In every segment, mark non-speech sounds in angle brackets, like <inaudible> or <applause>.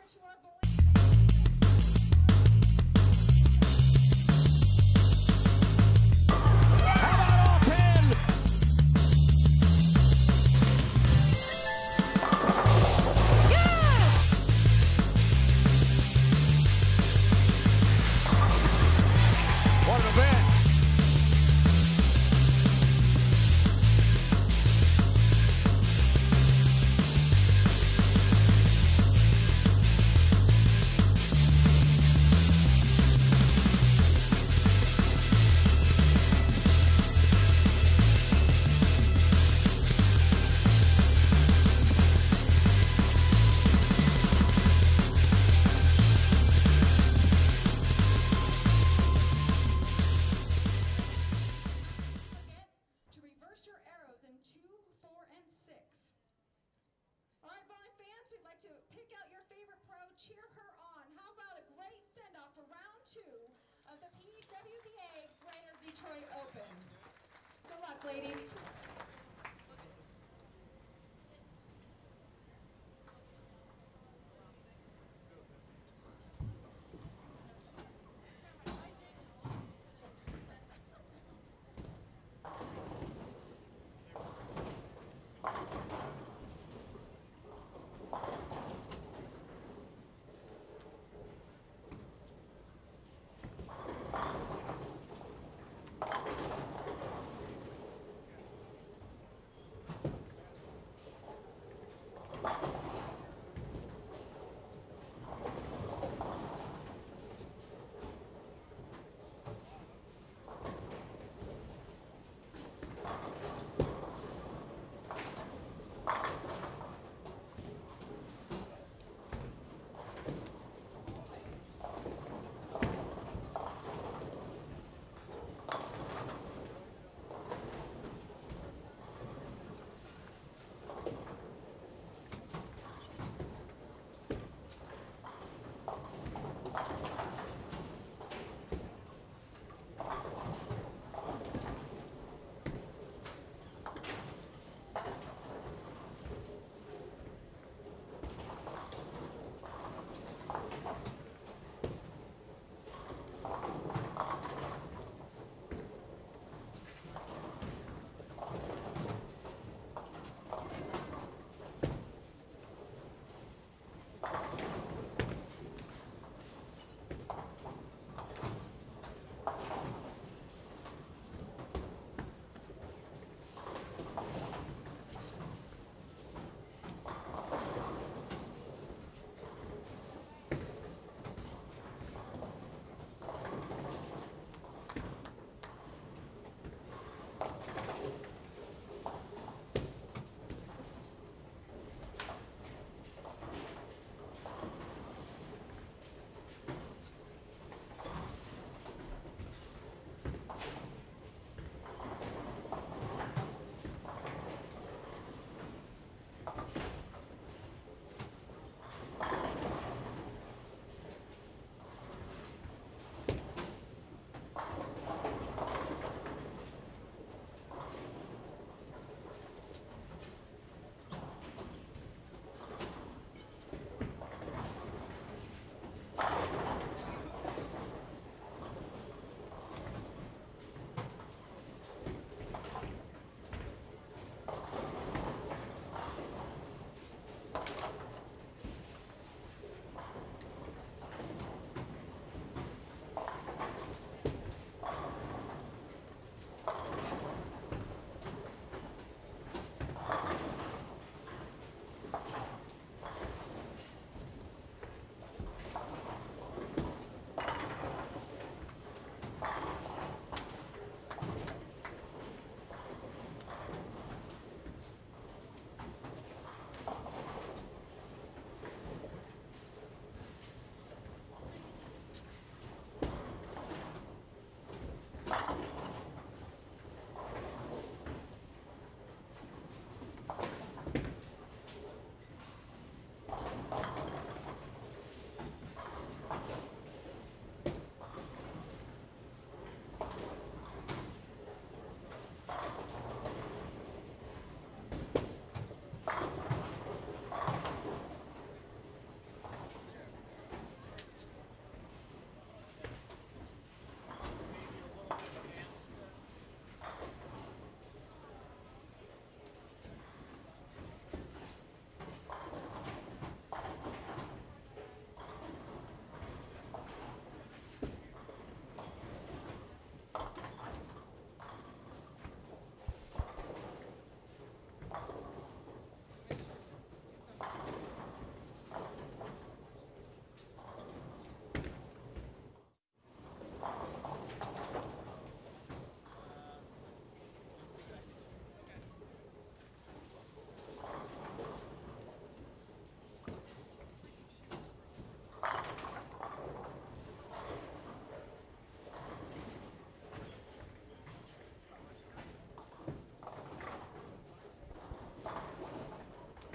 reminder to our boys. Ladies.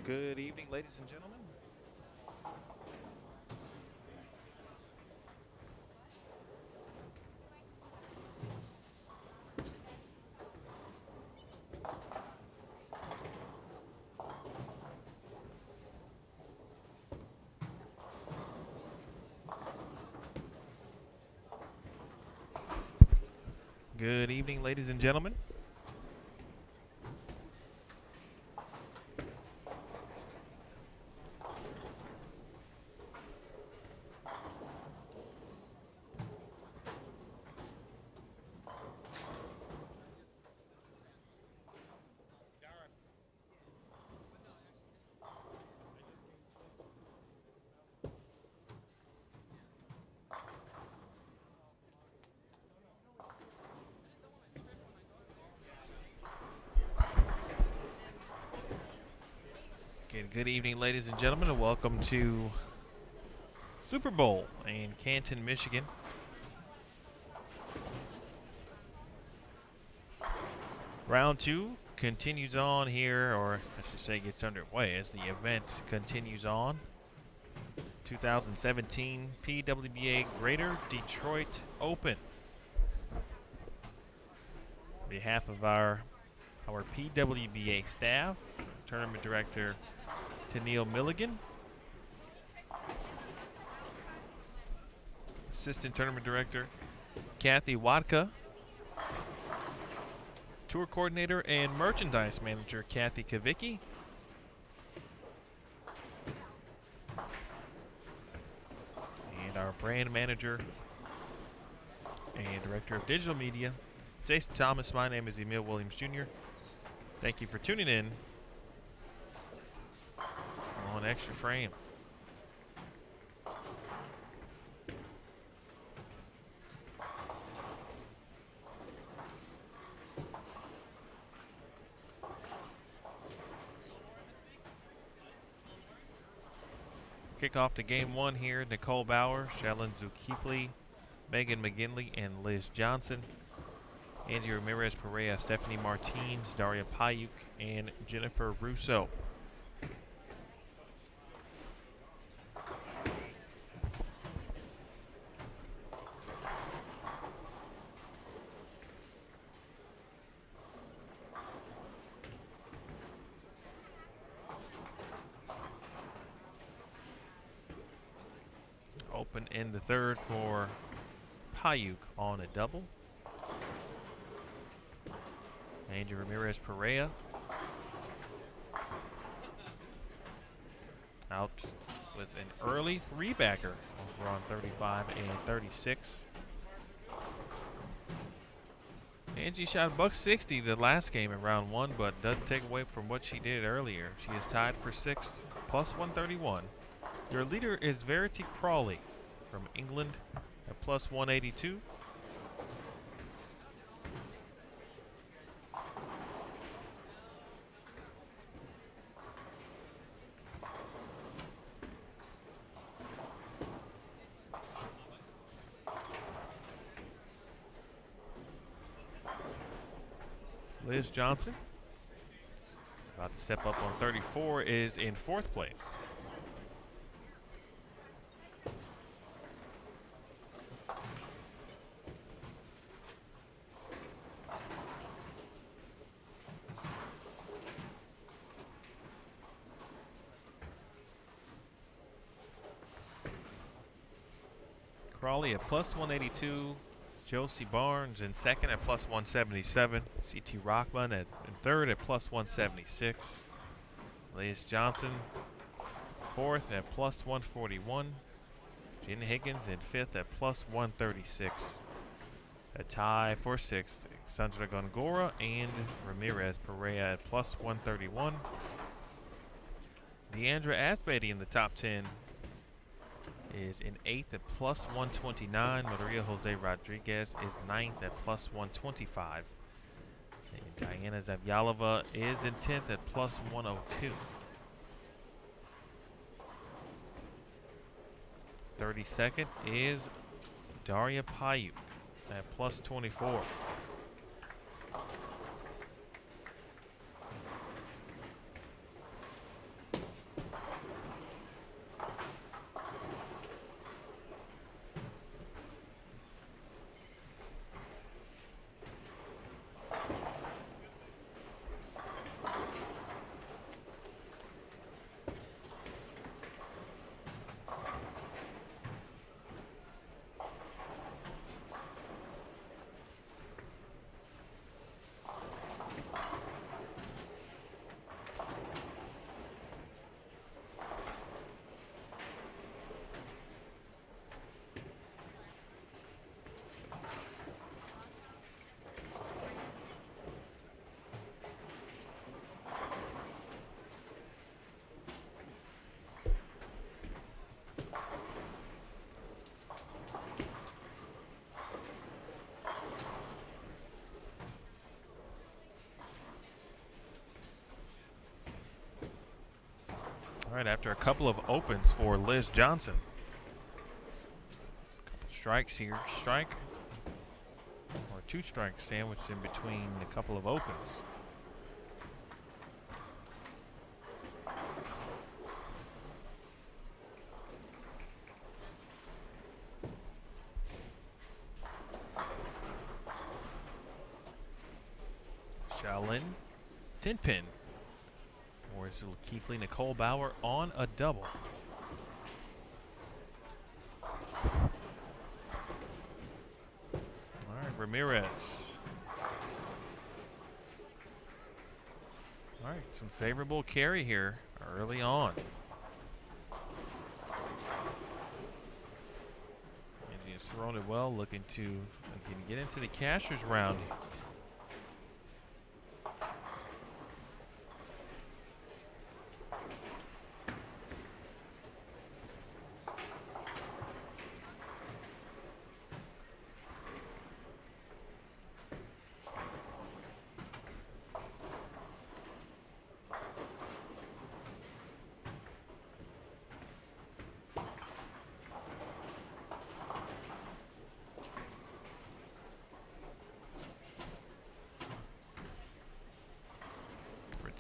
Good evening, ladies and gentlemen. Good evening, ladies and gentlemen. Again, good evening, ladies and gentlemen, and welcome to Super Bowl in Canton, Michigan. Round two continues on here, or I should say gets underway as the event continues on. 2017 PWBA Greater Detroit Open. On behalf of our our PWBA staff, tournament director Tennelle Milligan, assistant tournament director Kathy Watka, tour coordinator and merchandise manager Kathy Kavicki, and our brand manager and director of digital media Jason Thomas. My name is Emil Williams Jr. Thank you for tuning in on Extra Frame. Kickoff to game one here. Nicole Bauer, Shalin Zulkifli, Megan McGinley, and Liz Johnson. Angie Ramirez Perea, Stephanie Martins, Daria Pajak, and Jennifer Russo. Open in the third for Pajak on a double. Angie Ramirez Perea. Out with an early three backer over on 35 and 36. Angie shot buck 60 the last game in round one, but doesn't take away from what she did earlier. She is tied for sixth, plus 131. Your leader is Verity Crawley from England at plus 182. Liz Johnson, about to step up on 34, is in fourth place. Crawley at plus 182. Josie Barnes in second at plus 177. CT Rockman at in third at plus 176. Liz Johnson fourth at plus 141. Jen Higgins in fifth at plus 136. A tie for sixth, Sandra Gongora and Ramirez Perea at plus 131. Diandra Asbaty in the top 10 is in eighth at plus 129. Maria Jose Rodriguez is ninth at plus 125. And Diana Zavjalova is in 10th at plus 102. 32nd is Daria Pajak at plus 24. Right, after a couple of opens for Liz Johnson. Couple strikes here. Strike or two strikes sandwiched in between a couple of opens. Shalin, 10 pin. Or Nicole Bauer on a double? All right, Ramirez. All right, some favorable carry here early on. And he's thrown it well, looking to again, get into the cashier's round.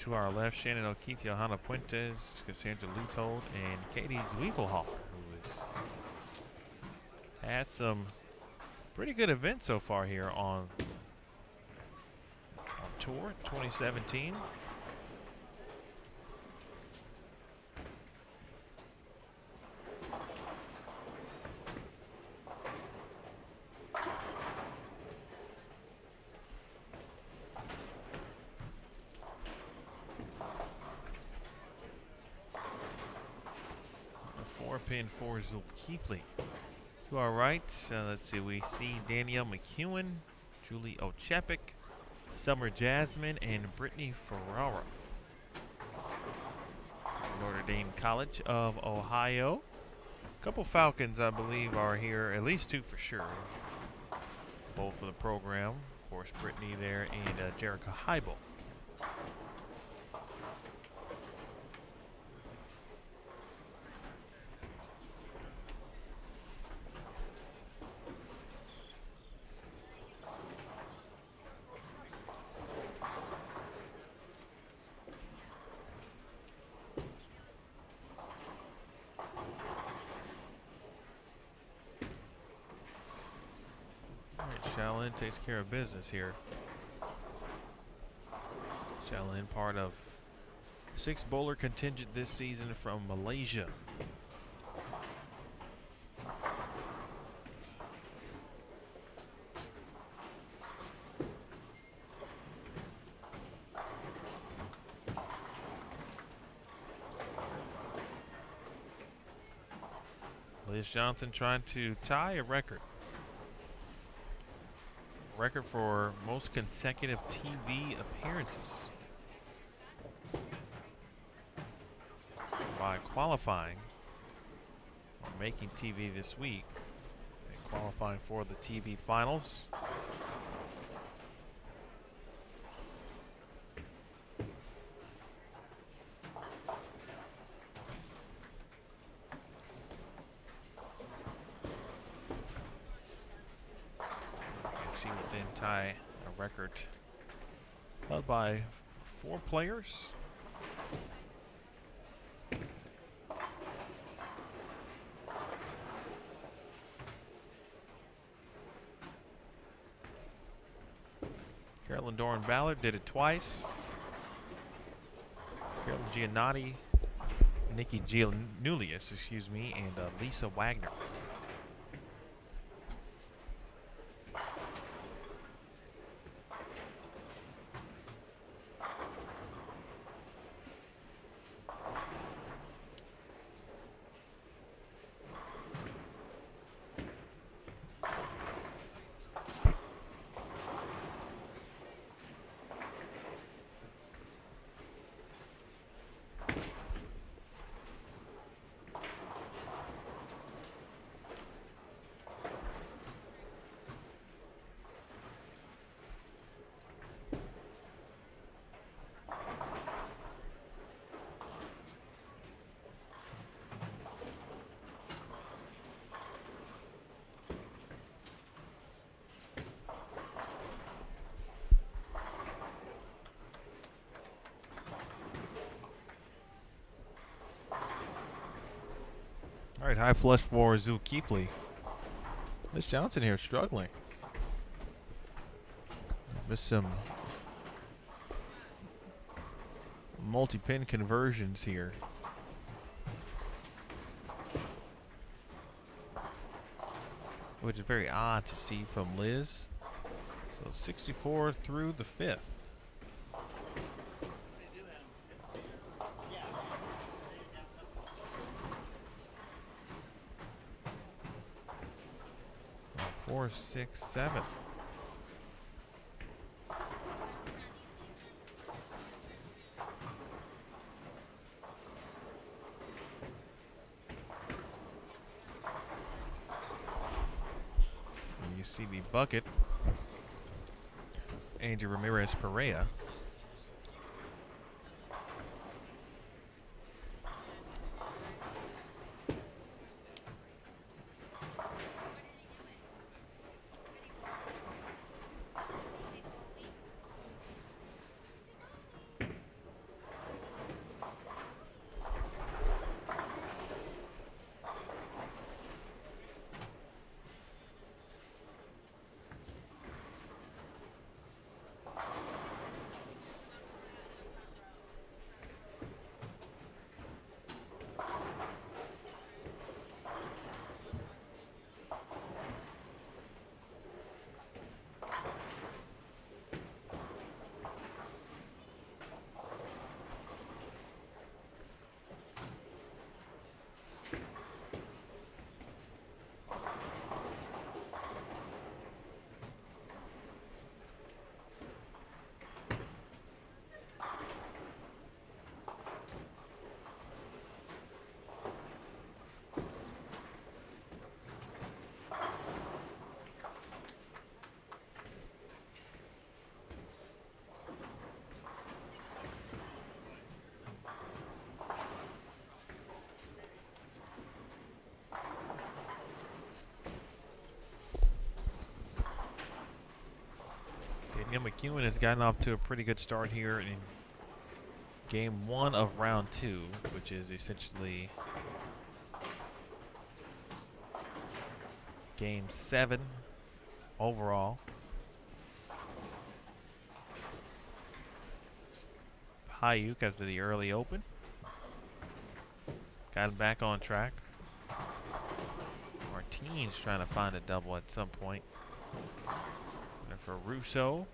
To our left, Shannon O'Keefe, Johanna Puentes, Cassandra Leuthold, and Katie Zwiegelhofer, who has had some pretty good events so far here on, on tour 2017. A four pin for Zulkifli. To our right, uh, let's see, we see Danielle McEwan, Julie Ochepik, Summer Jasmine, and Brittany Ferrara. Notre Dame College of Ohio. A couple Falcons, I believe, are here, at least two for sure. Both for the program. Of course, Brittany there and uh, Jerica Heibel. All right, Shalin takes care of business here. Shalin, part of six bowler contingent this season from Malaysia. Liz Johnson trying to tie a record. Record for most consecutive TV appearances. By qualifying or making TV this week and qualifying for the TV finals. And she would then tie a record held by four players. Carolyn Dorin Ballard did it twice. Carolyn Giannotti, Nikki Gianulias, excuse me, and uh, Lisa Wagner. All right, high flush for Zulkifli. Miss Johnson here struggling. Missed some multi-pin conversions here. Which is very odd to see from Liz. So 64 through the fifth. Four, six, seven. You see the bucket. Angel Ramirez Perea. Daniel McEwan has gotten off to a pretty good start here in game one of round two, which is essentially game seven overall. Hayuk after the early open. Got him back on track. Martine's trying to find a double at some point. For Russo,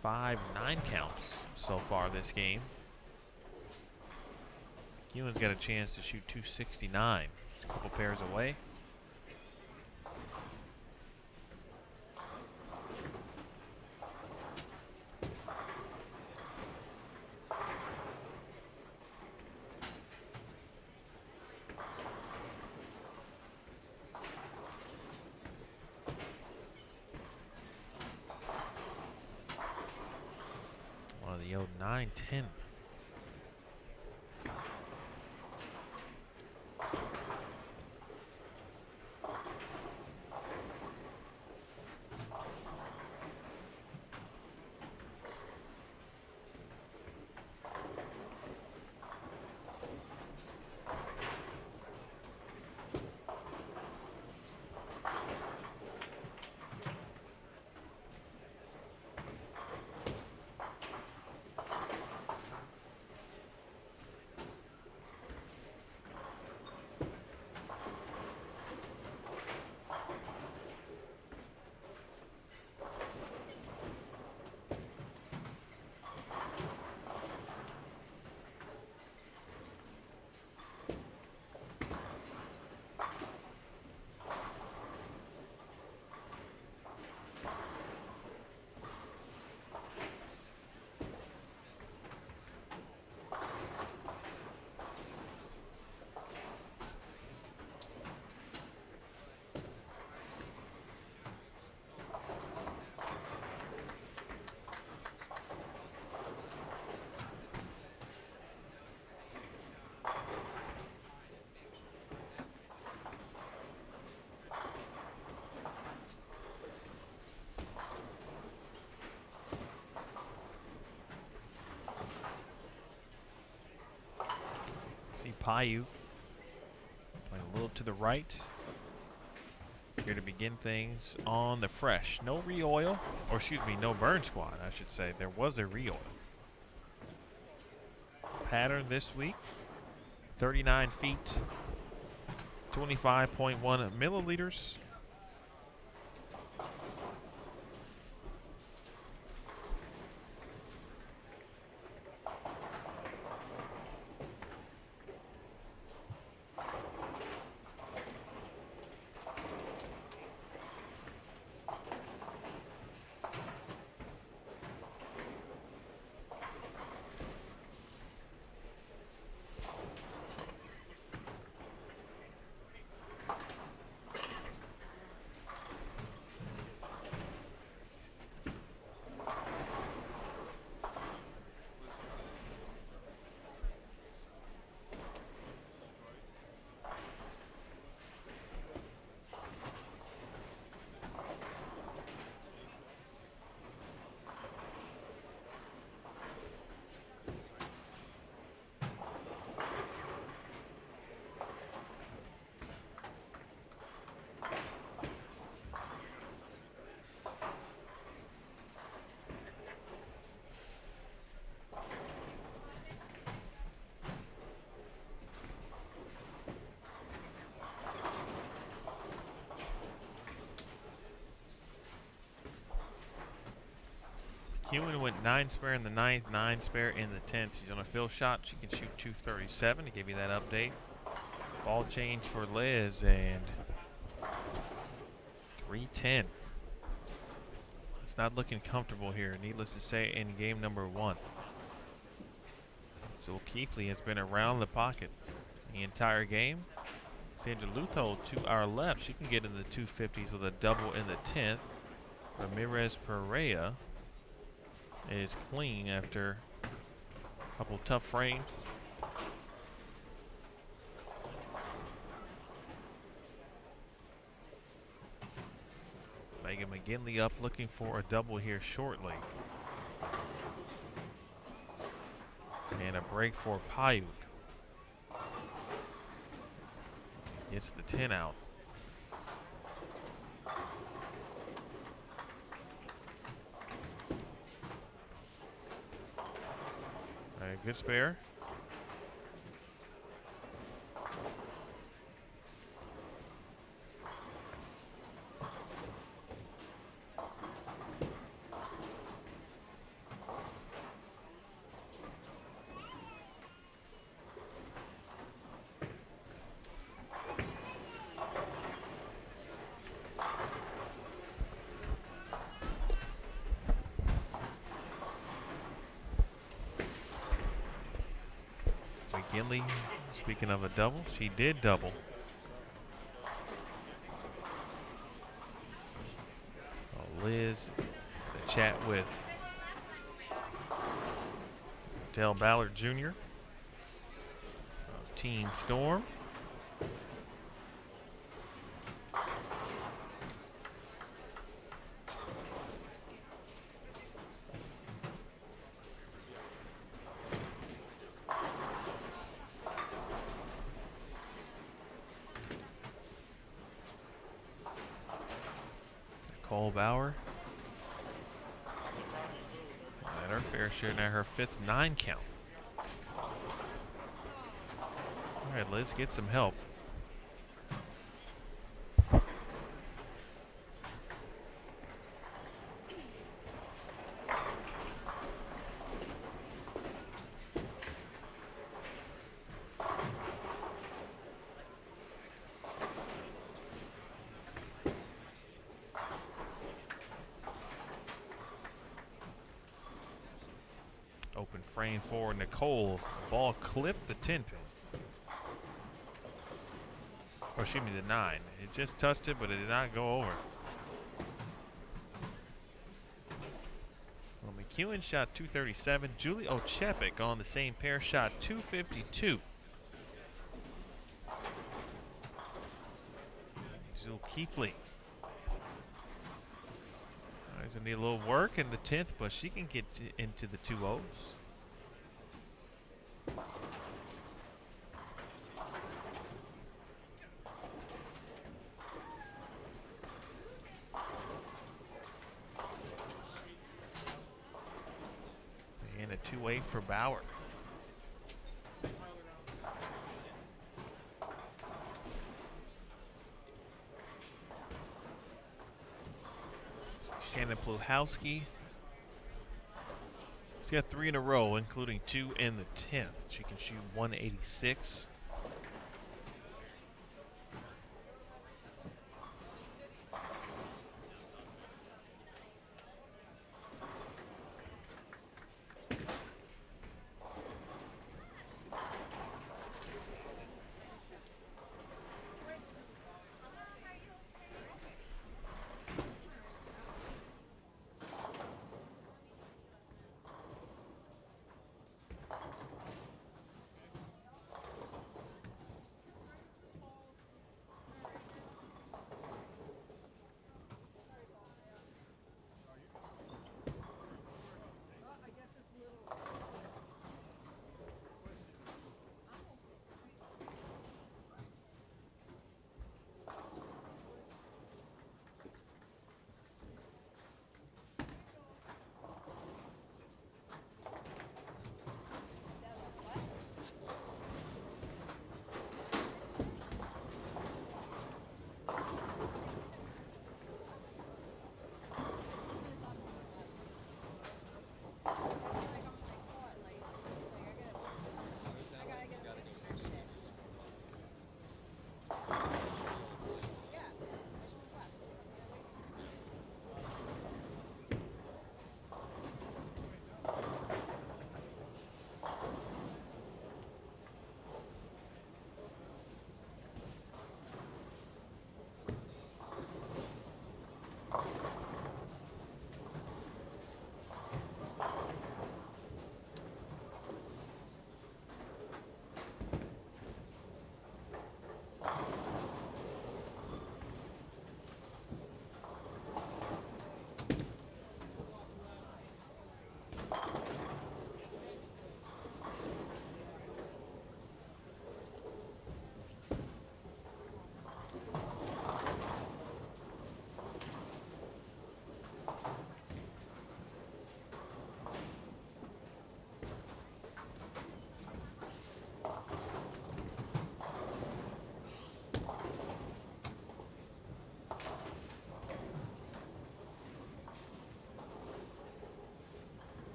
five nine counts so far this game. Ewan's got a chance to shoot 269. Just a couple pairs away. See Payu playing a little to the right. Here to begin things on the fresh. No re-oil, or excuse me, no burn squad, I should say. There was a re-oil. Pattern this week, 39 feet, 25.1 milliliters. Hewen went nine spare in the ninth, nine spare in the tenth. She's on a fill shot. She can shoot 237 to give you that update. Ball change for Liz and 310. It's not looking comfortable here, needless to say, in game number one. So Keithley has been around the pocket the entire game. Sandra Lutho to our left. She can get in the 250s with a double in the 10th. Ramirez Perea is clean after a couple tough frames. Megan McGinley up looking for a double here shortly. And a break for Pajak. Gets the 10 out. Spare. McGinley, of a double, she did double. Oh, Liz, the chat with Del Ballard Jr. Oh, Team Storm. Nicole Bauer. At her fair share now her fifth nine count. All right, Liz, get some help. 10 pin. Or excuse me, the 9. It just touched it, but it did not go over. Well, McEwan shot 237. Julie Ochepik on the same pair shot 252. Zul Keepley. Right, going to need a little work in the 10th, but she can get into the 2-0s. For Bauer. Shannon Pluhowski. She's got three in a row, including two in the 10th. She can shoot 186.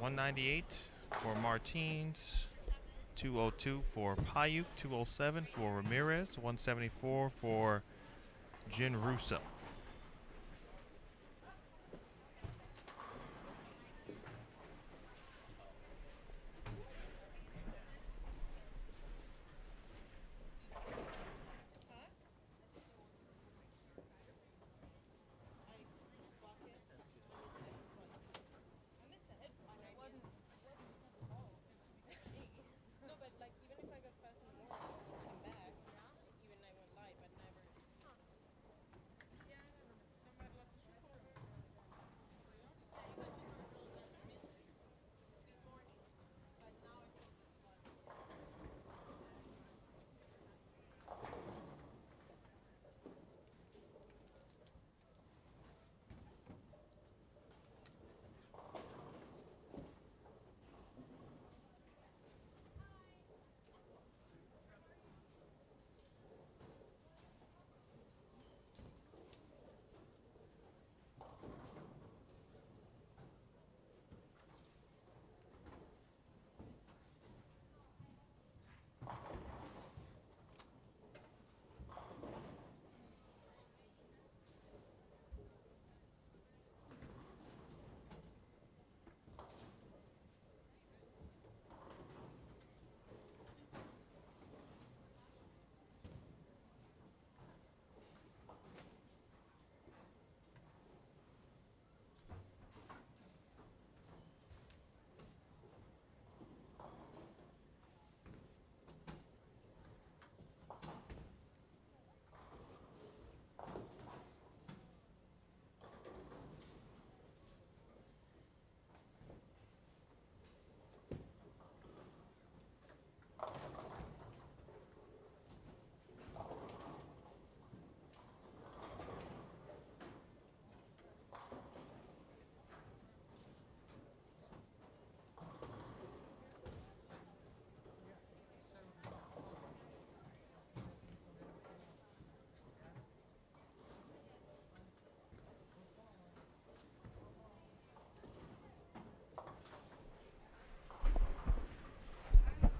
198 for Martins, 202 for Pajak, 207 for Ramirez, 174 for Jin Russo.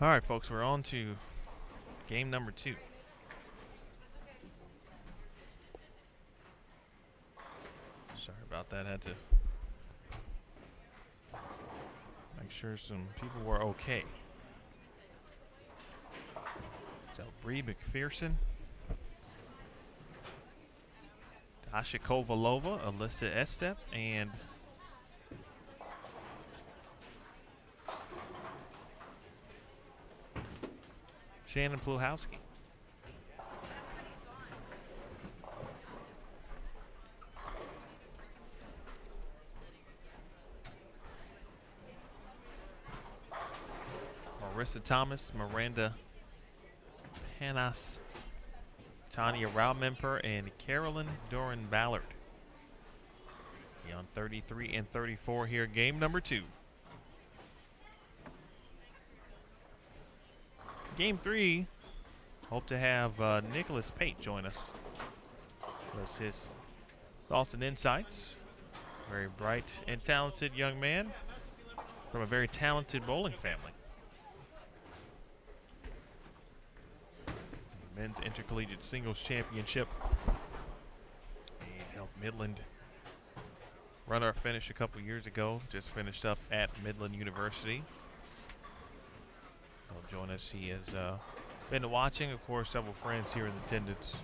All right, folks, we're on to game number two. Sorry about that. Had to make sure some people were okay. So Bree McPherson, Dasha Kovalova, Alyssa Estep, and Shannon Pluhowski. Marissa Thomas, Miranda Panas, Tanya Roumimper, and Carolyn Dorin Ballard. On 33 and 34 here, game number two. Game three, hope to have uh, Nicholas Pate join us. With his thoughts and insights. Very bright and talented young man from a very talented bowling family. Men's Intercollegiate Singles Championship. And helped Midland runner finish a couple years ago. Just finished up at Midland University. Join us. He has uh, been watching, of course, several friends here in attendance.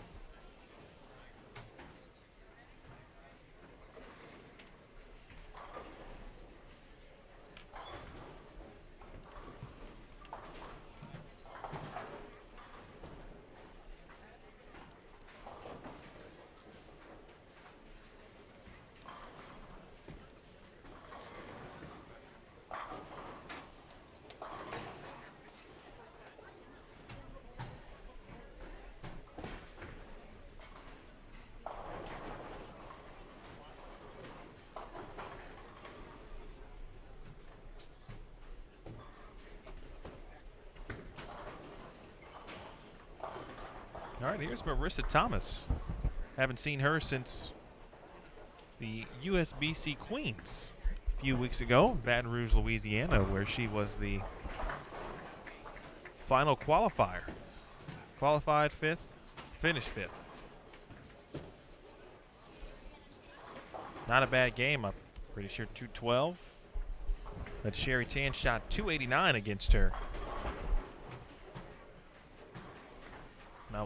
Marissa Thomas. Haven't seen her since the USBC Queens a few weeks ago, in Baton Rouge, Louisiana, where she was the final qualifier. Qualified fifth, finished fifth. Not a bad game. I'm pretty sure 212. But Cherie Tan shot 289 against her.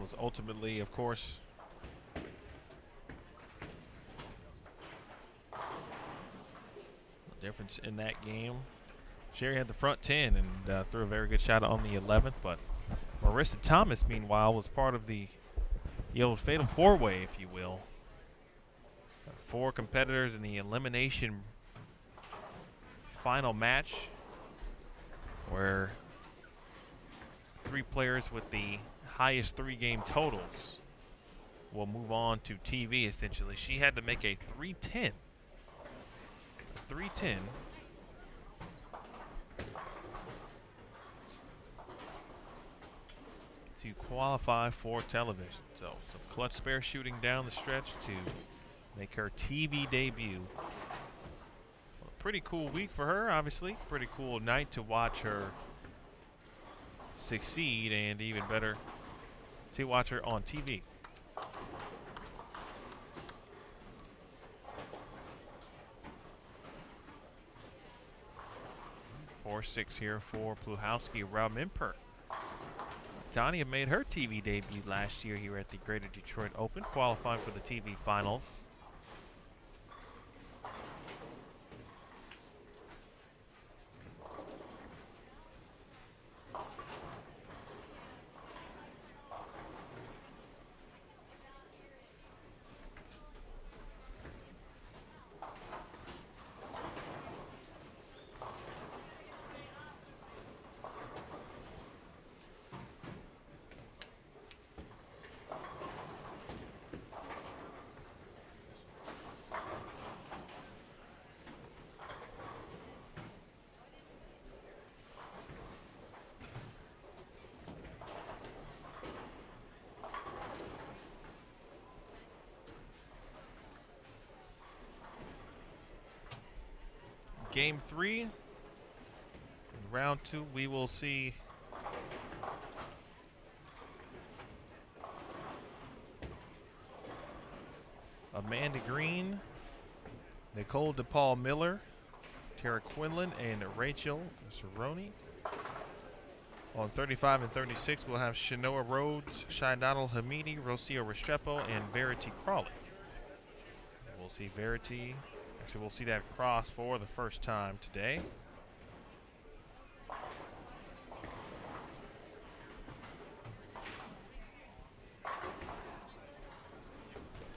Was ultimately, of course, the difference in that game. Sherry had the front 10 and uh, threw a very good shot on the 11th, but Marissa Thomas, meanwhile, was part of the, the old Fatal Four-Way, if you will. Four competitors in the elimination final match where three players with the highest three game totals will move on to TV essentially. She had to make a 310. A 310. To qualify for television. So some clutch spare shooting down the stretch to make her TV debut. Well, pretty cool week for her, obviously. Pretty cool night to watch her succeed, and even better to watch her on TV. Four six here for Pluhowski. Roumimper. Tanya made her TV debut last year here at the Greater Detroit Open, qualifying for the TV finals. game three. In round two, we will see. Amanda Green, Nicole DePaul Miller, Tara Quinlan, and Rachel Cerrone. On 35 and 36, we'll have Shanoa Rhodes, Shai Donald Hamidi, Rocio Restrepo, and Verity Crawley. We'll see Verity Actually, we'll see that cross for the first time today.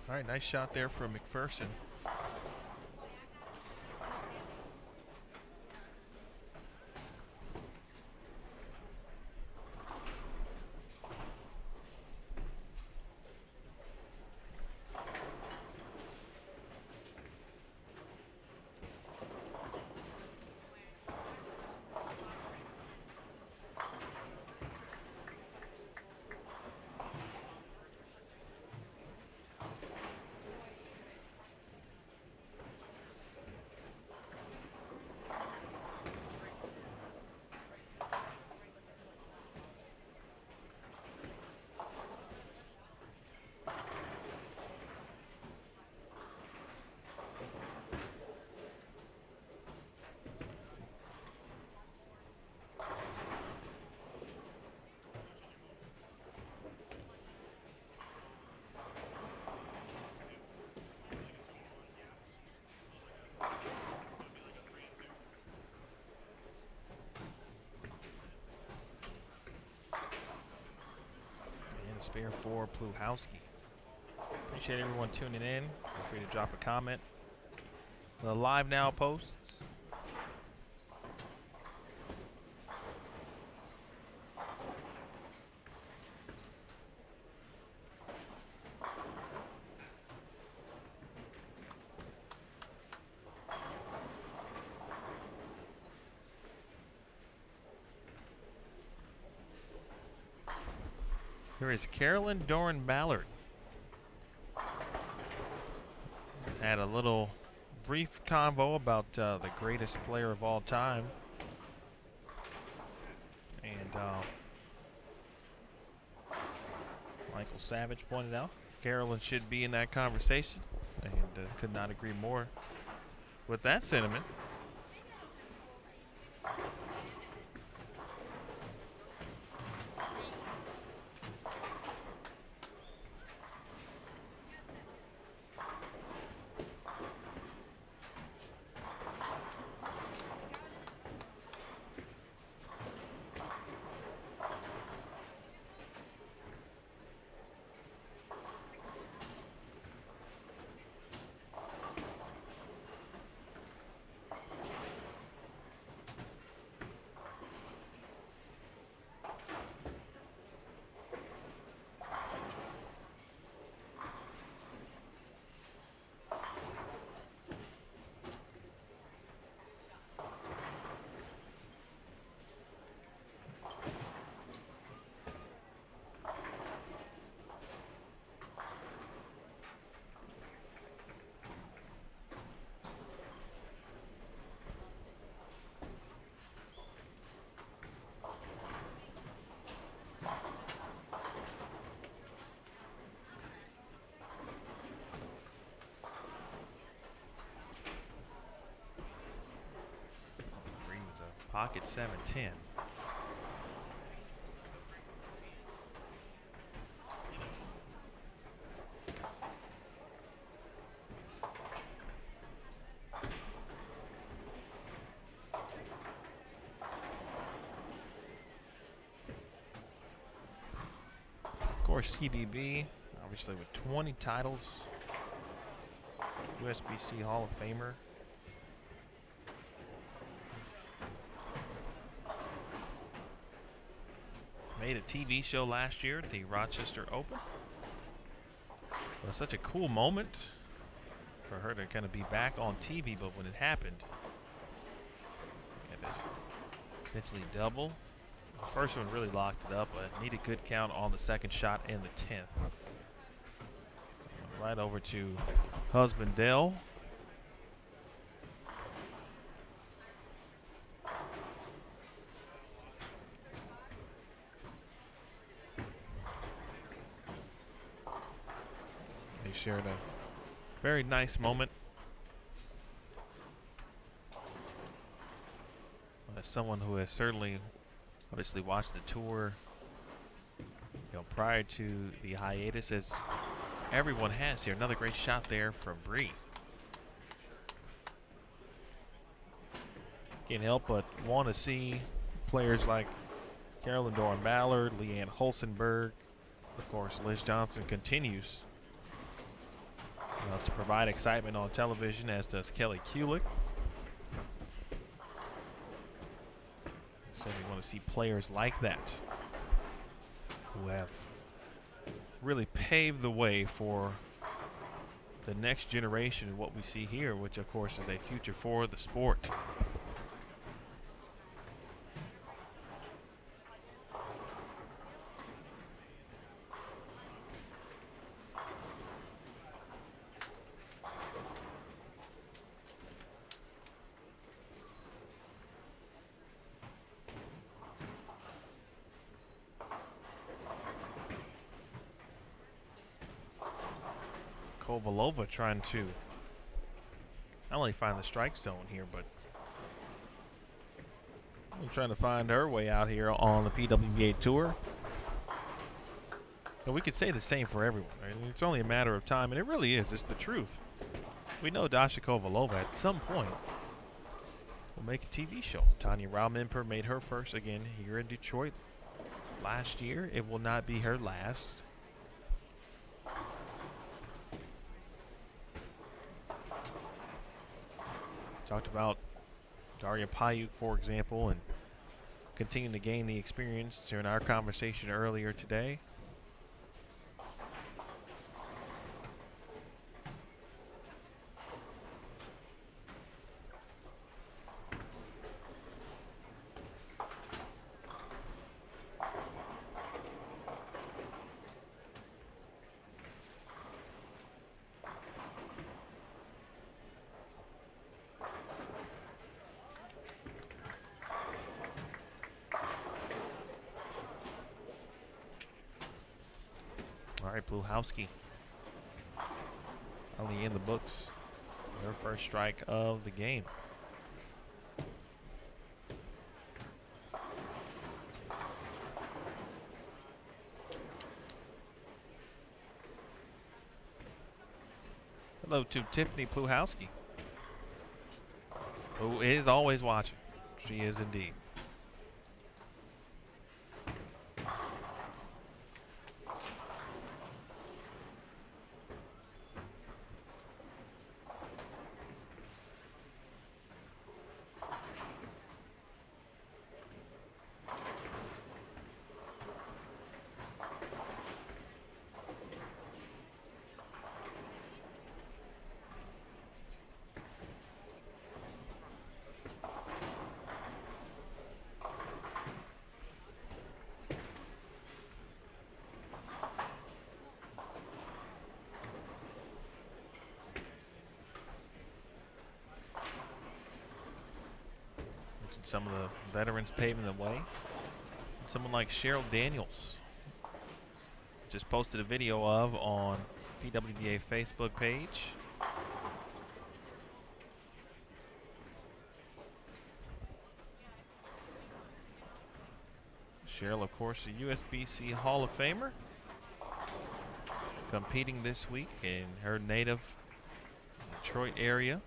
All right, nice shot there from McPherson. A spare for Pluhowski. Appreciate everyone tuning in. Feel free to drop a comment. The live now posts. Is Carolyn Dorin Ballard. Had a little brief convo about uh, the greatest player of all time. And uh, Michael Savage pointed out Carolyn should be in that conversation. And uh, could not agree more with that sentiment. Green with a pocket 710. Of course, CDB, obviously with 20 titles, USBC Hall of Famer. TV show last year at the Rochester Open. It was such a cool moment for her to kind of be back on TV, but when it happened, essentially double. The first one really locked it up, but need a good count on the second shot and the tenth. Right over to husband Del. Shared a Very nice moment. As someone who has certainly, obviously, watched the tour, you know, prior to the hiatus, as everyone has here. Another great shot there from Bree. Can't help but want to see players like Carolyn Dorin Ballard, Leanne Hulsenberg, of course, Liz Johnson continues uh, to provide excitement on television, as does Kelly Kulick. So we want to see players like that who have really paved the way for the next generation and what we see here, which of course is a future for the sport. Kovalova trying to not only find the strike zone here, but trying to find her way out here on the PWBA Tour. And we could say the same for everyone. Right? It's only a matter of time, and it really is. It's the truth. We know Dasha Kovalova at some point will make a TV show. Tanya Roumimper made her first again here in Detroit last year. It will not be her last. Talked about Daria Pajak, for example, and continuing to gain the experience during our conversation earlier today. Pluhowski. Only in the books. Their first strike of the game. Hello to Tiffany Pluhowski, who is always watching. She is indeed. Mentioned some of the veterans paving the way. Someone like Cheryl Daniels just posted a video of on PWBA Facebook page. Cheryl, of course, a USBC Hall of Famer, competing this week in her native Detroit area.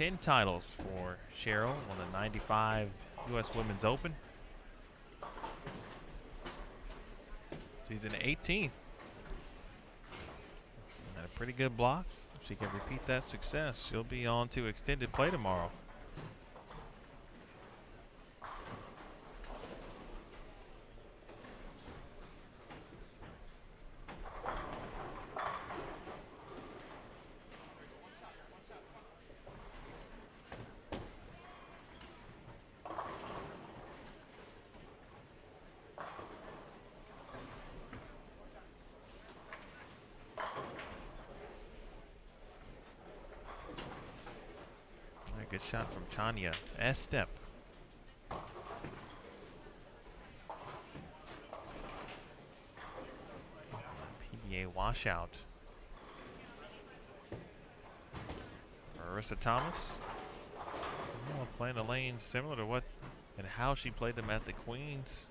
10 titles for Cheryl on the 95 U.S. Women's Open. She's in 18th. And a pretty good block. If she can repeat that success, she'll be on to extended play tomorrow. All right, good shot from Estep. PBA washout. Marissa Thomas. Playing the lane similar to what and how she played them at the Queens.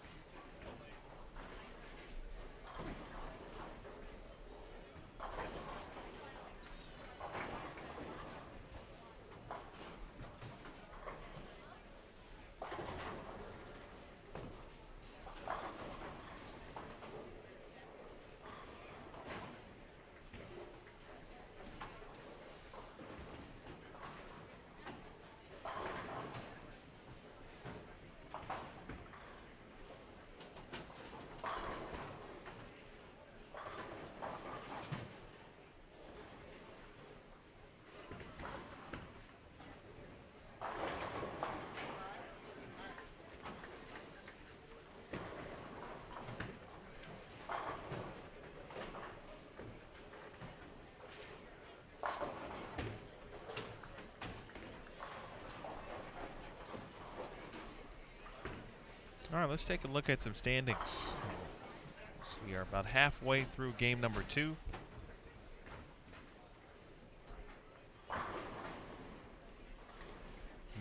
Let's take a look at some standings. So we are about halfway through game number two.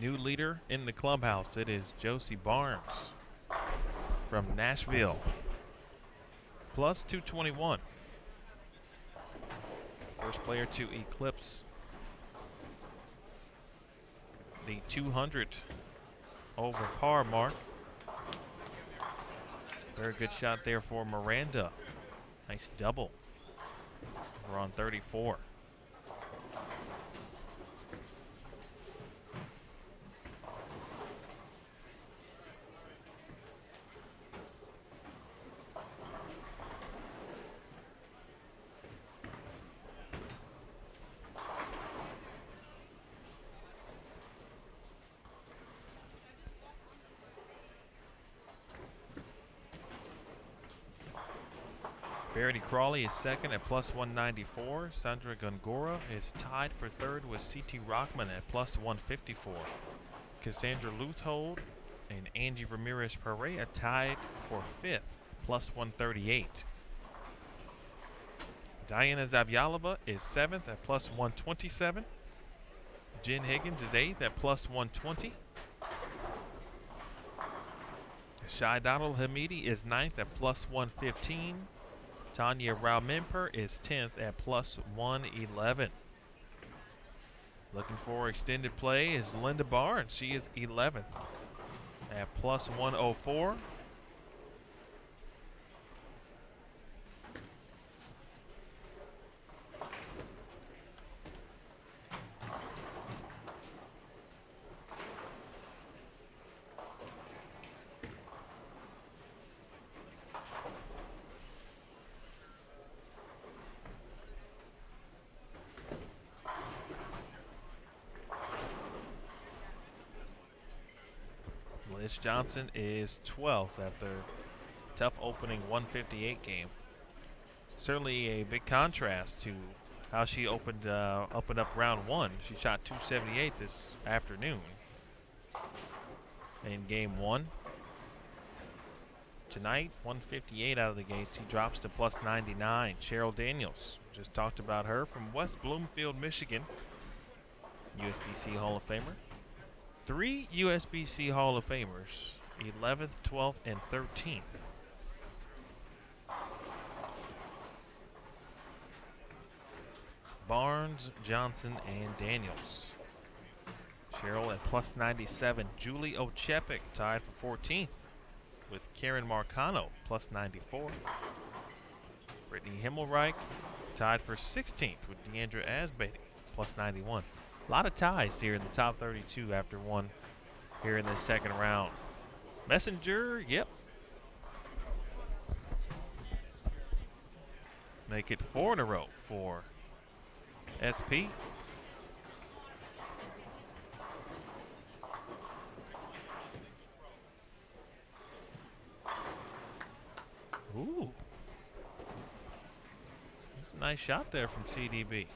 New leader in the clubhouse. It is Josie Barnes from Nashville. Plus 221. First player to eclipse the 200 over par mark. Very good shot there for Miranda. Nice double. We're on 34. Verity Crawley is second at plus 194. Sandra Gongora is tied for third with CT Rockman at plus 154. Cassandra Leuthold and Angie Ramirez Perea tied for fifth, plus 138. Diana Zavjalova is seventh at plus 127. Jen Higgins is eighth at plus 120. Shai Donald Hamidi is ninth at plus 115. Tanya Roumimper is 10th at plus 111. Looking for extended play is Linda Barnes. She is 11th at plus 104. Liz Johnson is 12th after tough opening 158 game. Certainly a big contrast to how she opened uh, opened up round one. She shot 278 this afternoon in game one. Tonight, 158 out of the gate. She drops to plus 99. Cheryl Daniels, just talked about her from West Bloomfield, Michigan. USBC Hall of Famer three USBC Hall of Famers 11th, 12th, and 13th. Barnes, Johnson, and Daniels. Cheryl at plus 97. Julie Oczepek tied for 14th with Karen Marcano plus 94. Brittany Himmelreich tied for 16th with Diandra Asbaty plus 91. A lot of ties here in the top 32 after one here in the second round. Messenger, yep. Make it four in a row for SP. Ooh. That's a nice shot there from CDB.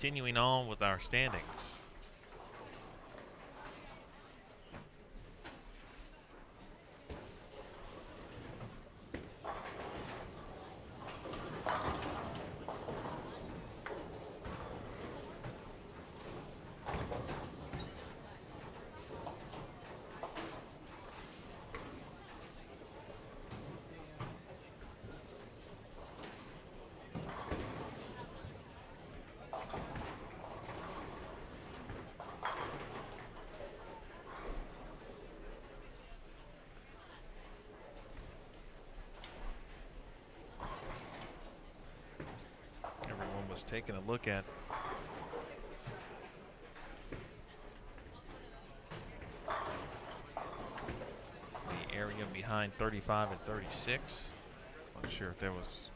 Continuing on with our standings. Everyone was taking a look at the area behind 35 and 36. Not sure if there was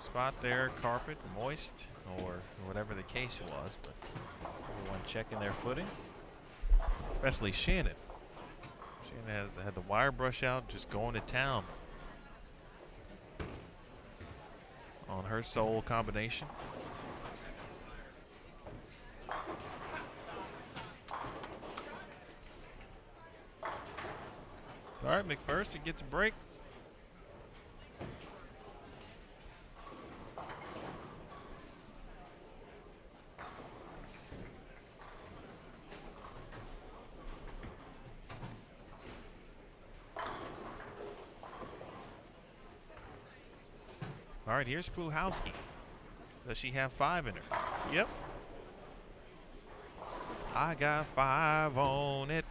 spot there, carpet, moist, or whatever the case was, but everyone checking their footing, especially Shannon. Shannon had, had the wire brush out, just going to town on her sole combination. McPherson gets a break. All right, here's Pluhowski. Does she have five in her? Yep. I got five on it.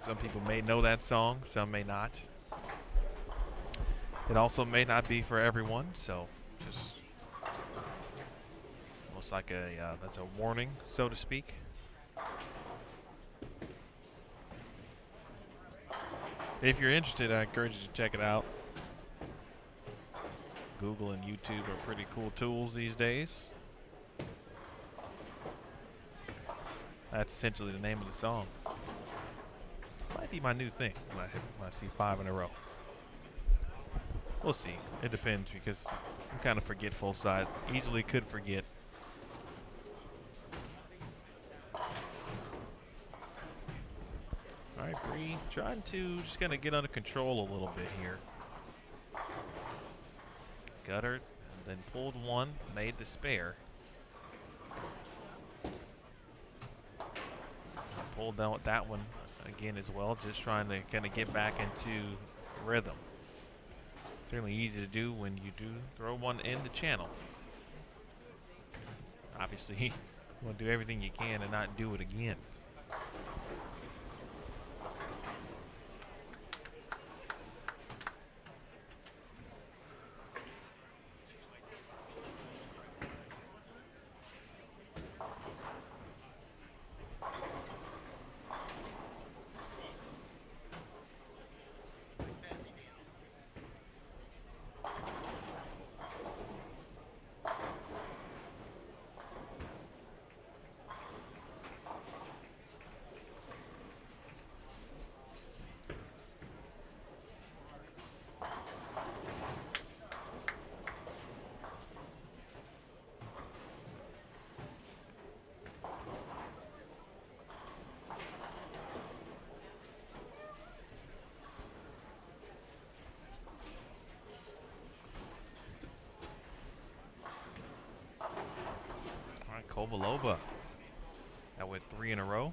Some people may know that song, some may not. It also may not be for everyone, so just almost like a uh, that's a warning, so to speak. If you're interested, I encourage you to check it out. Google and YouTube are pretty cool tools these days. That's essentially the name of the song. Might be my new thing when I, hit, when I see five in a row. We'll see. It depends because I'm kind of forgetful, so I easily could forget. All right, Bree, trying to just kind of get under control a little bit here. Guttered, and then pulled one, made the spare. Pulled down with that one again as well, just trying to kind of get back into rhythm. Certainly easy to do when you do throw one in the channel. Obviously, <laughs> you want to do everything you can and not do it again. Right, That went three in a row.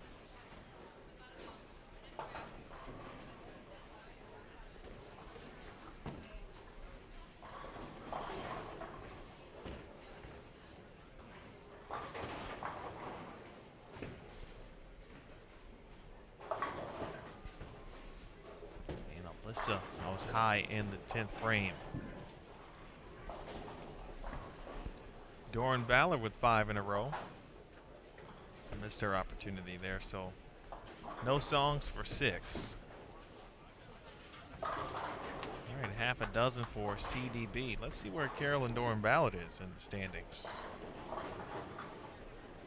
High in the 10th frame. Dorin Ballard with five in a row. I missed her opportunity there, so no songs for six. All right, half a dozen for CDB. Let's see where Carolyn Dorin Ballard is in the standings.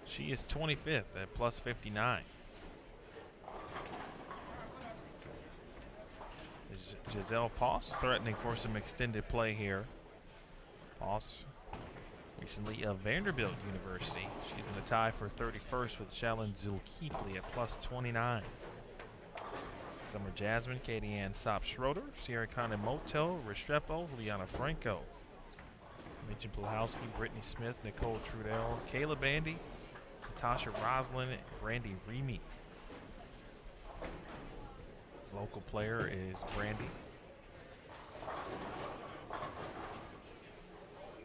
She is 25th at plus 59. Is Giselle Poss threatening for some extended play here Boss recently of Vanderbilt University. She's in a tie for 31st with Shalin Zulkifli at plus 29. Summer Jasmine, Katie Ann Sop Schroeder, Sierra Condon Motel, Restrepo, Liana Franco. Mention Pluhowski, Brittany Smith, Nicole Trudell, Kayla Bandy, Natasha Roslin, and Brandy Remy. Local player is Brandy.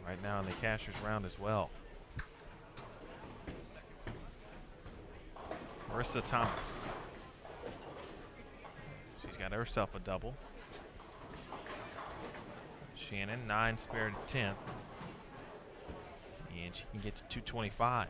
Right now in the cashier's round as well. Marissa Thomas. She's got herself a double. Shannon, nine spared 10th. And she can get to 225.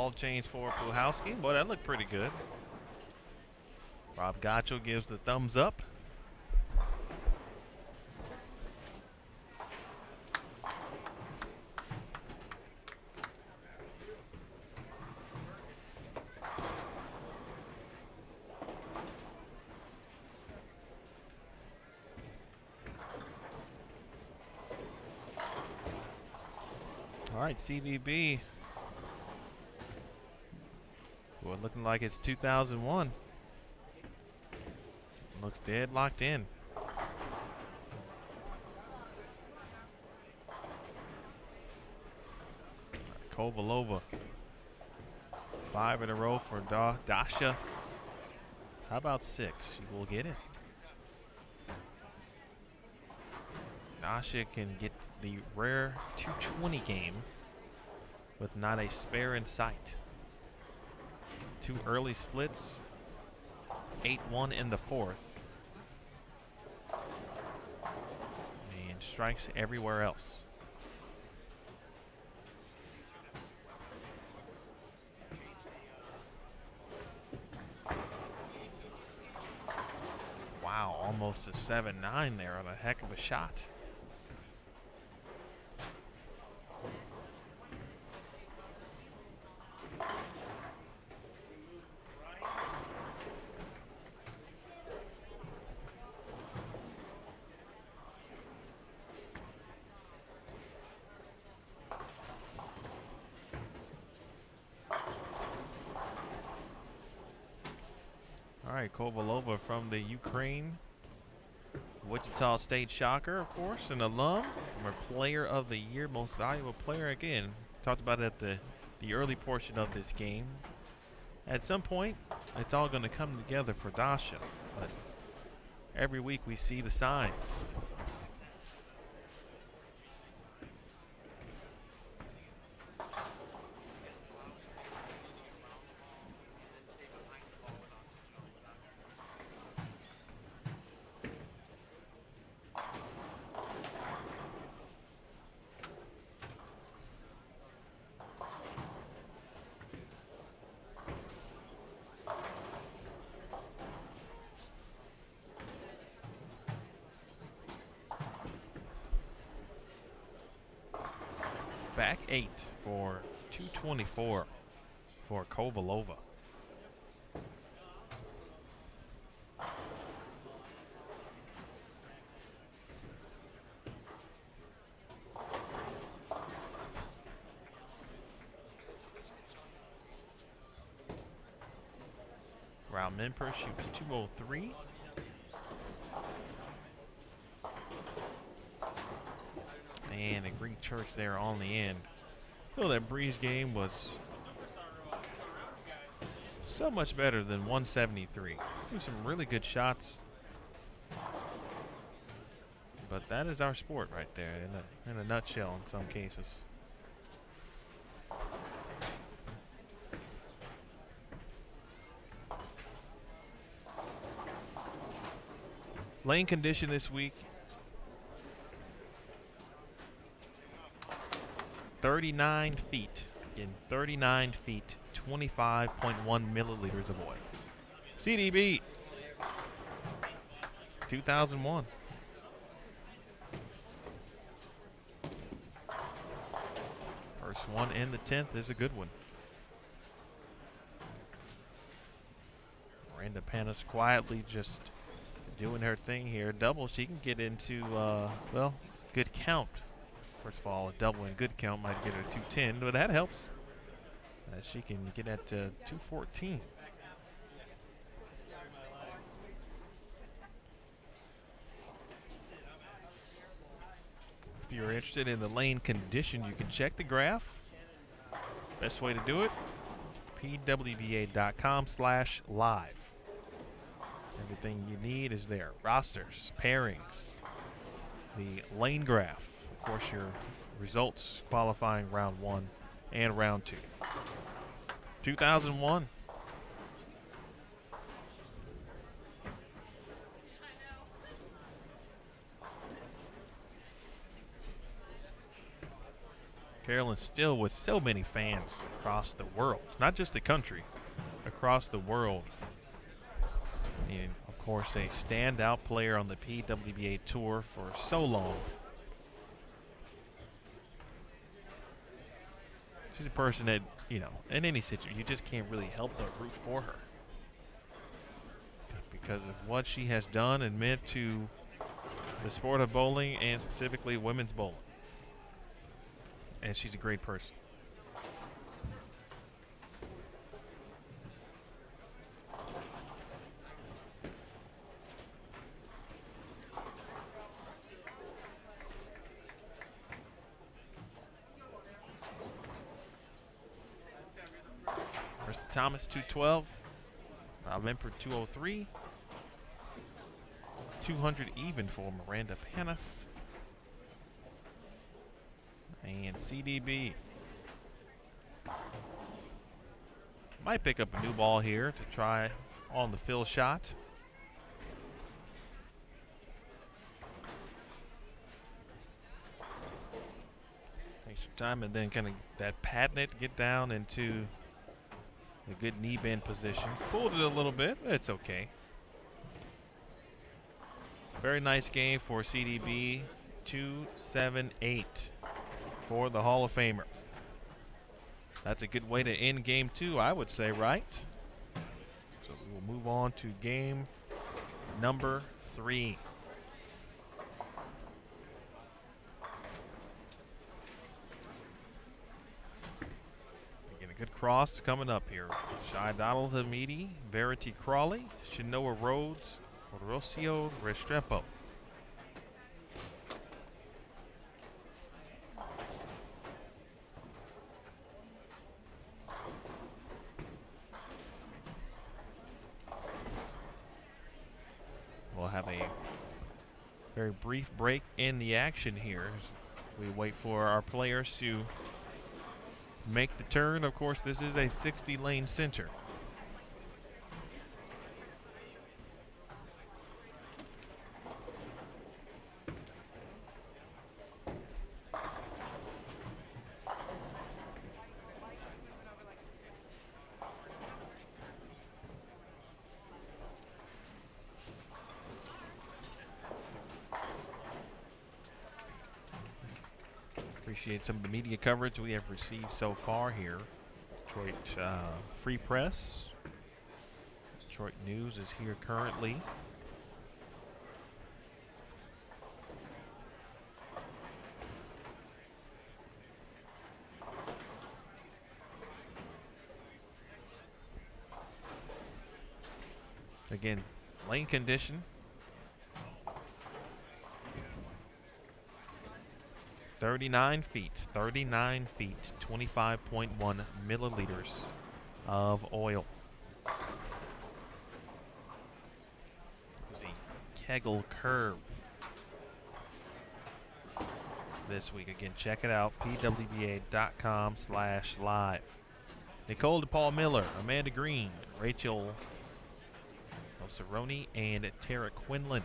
Ball change for Pluhowski. Boy, that looked pretty good. Rob Gotcho gives the thumbs up. All right, CDB looking like it's 2001. Looks dead locked in. Kovalova. Five in a row for da Dasha. How about six? She will get it. Dasha can get the rare 220 game with not a spare in sight two early splits, 8-1 in the fourth. And strikes everywhere else. Wow, almost a 7-9 there on a heck of a shot. All right, Kovalova from the Ukraine. Wichita State Shocker, of course, an alum, former player of the year, most valuable player. Again, talked about it at the, the early portion of this game. At some point, it's all going to come together for Dasha, but every week we see the signs. back eight for 224 for Kovalova. Roumimper shoots 203. and a Greek church there on the end. Feel that Breeze game was So much better than 173. Do some really good shots. But that is our sport right there in a, in a nutshell in some cases. Lane condition this week. 39 feet. In 39 feet, 25.1 milliliters of oil. CDB. 2001. First one in the 10th is a good one. Miranda Panas quietly just doing her thing here. Double, she can get into, uh, well, good count. First of all, a double and good count might get her 210, but that helps. Uh, she can get at uh, 214. If you're interested in the lane condition, you can check the graph. Best way to do it, pwba.com slash live. Everything you need is there. Rosters, pairings, the lane graph, of course your results qualifying round one and round two. 2001. Carolyn still with so many fans across the world, not just the country, across the world. And of course, a standout player on the PWBA tour for so long. She's a person that, you know, in any situation, you just can't really help but root for her. Because of what she has done and meant to the sport of bowling and specifically women's bowling. And she's a great person. Thomas 212. Bob uh, Memper 203. 200 even for Miranda Panas. And CDB. Might pick up a new ball here to try on the fill shot. Your time and then kind of that patent it, get down into a good knee bend position. Pulled it a little bit, but it's okay. Very nice game for CDB. 278 for the Hall of Famer. That's a good way to end game two, I would say, right? So we will move on to game number three. Again, a good cross coming up here. Shy Donald Hamidi, Verity Crawley, Shinoa Rhodes, Rocio Restrepo. We'll have a very brief break in the action here we wait for our players to make the turn. Of course, this is a 60 lane center. Appreciate some of the media coverage we have received so far here. Detroit uh, Free Press. Detroit News is here currently. Again, lane condition. 39 feet, 39 feet, 25.1 milliliters of oil. There's a Kegel curve this week. Again, check it out, pwba.com slash live. Nicole DePaul Miller, Amanda Green, Rachel Osironi, and Tara Quinlan.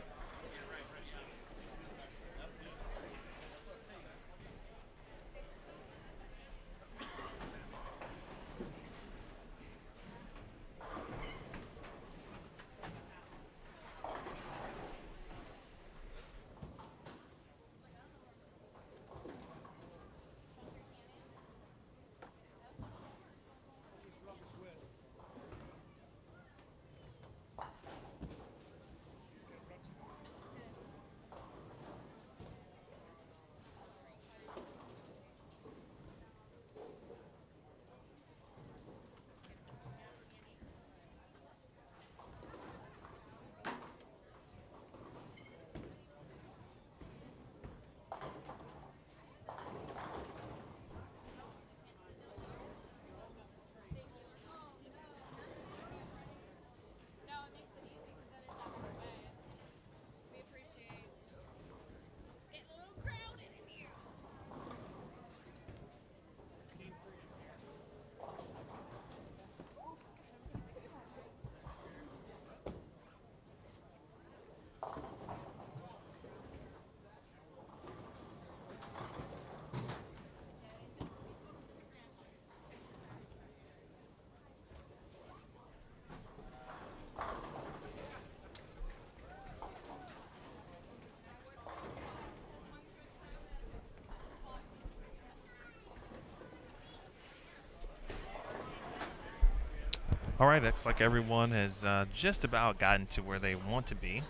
All right, looks like everyone has uh, just about gotten to where they want to be,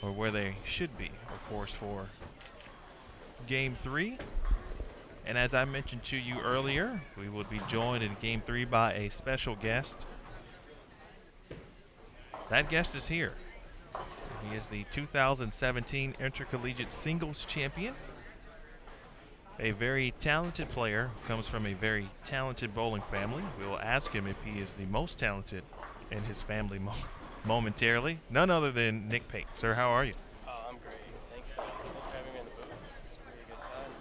or where they should be, of course, for game three. And as I mentioned to you earlier, we will be joined in game three by a special guest. That guest is here. He is the 2017 Intercollegiate Singles Champion. A very talented player comes from a very talented bowling family. We will ask him if he is the most talented in his family mo- momentarily. None other than Nick Pate. Sir, how are you? Oh, I'm great. Thanks, uh, thanks for having me in the booth. It's a really good time.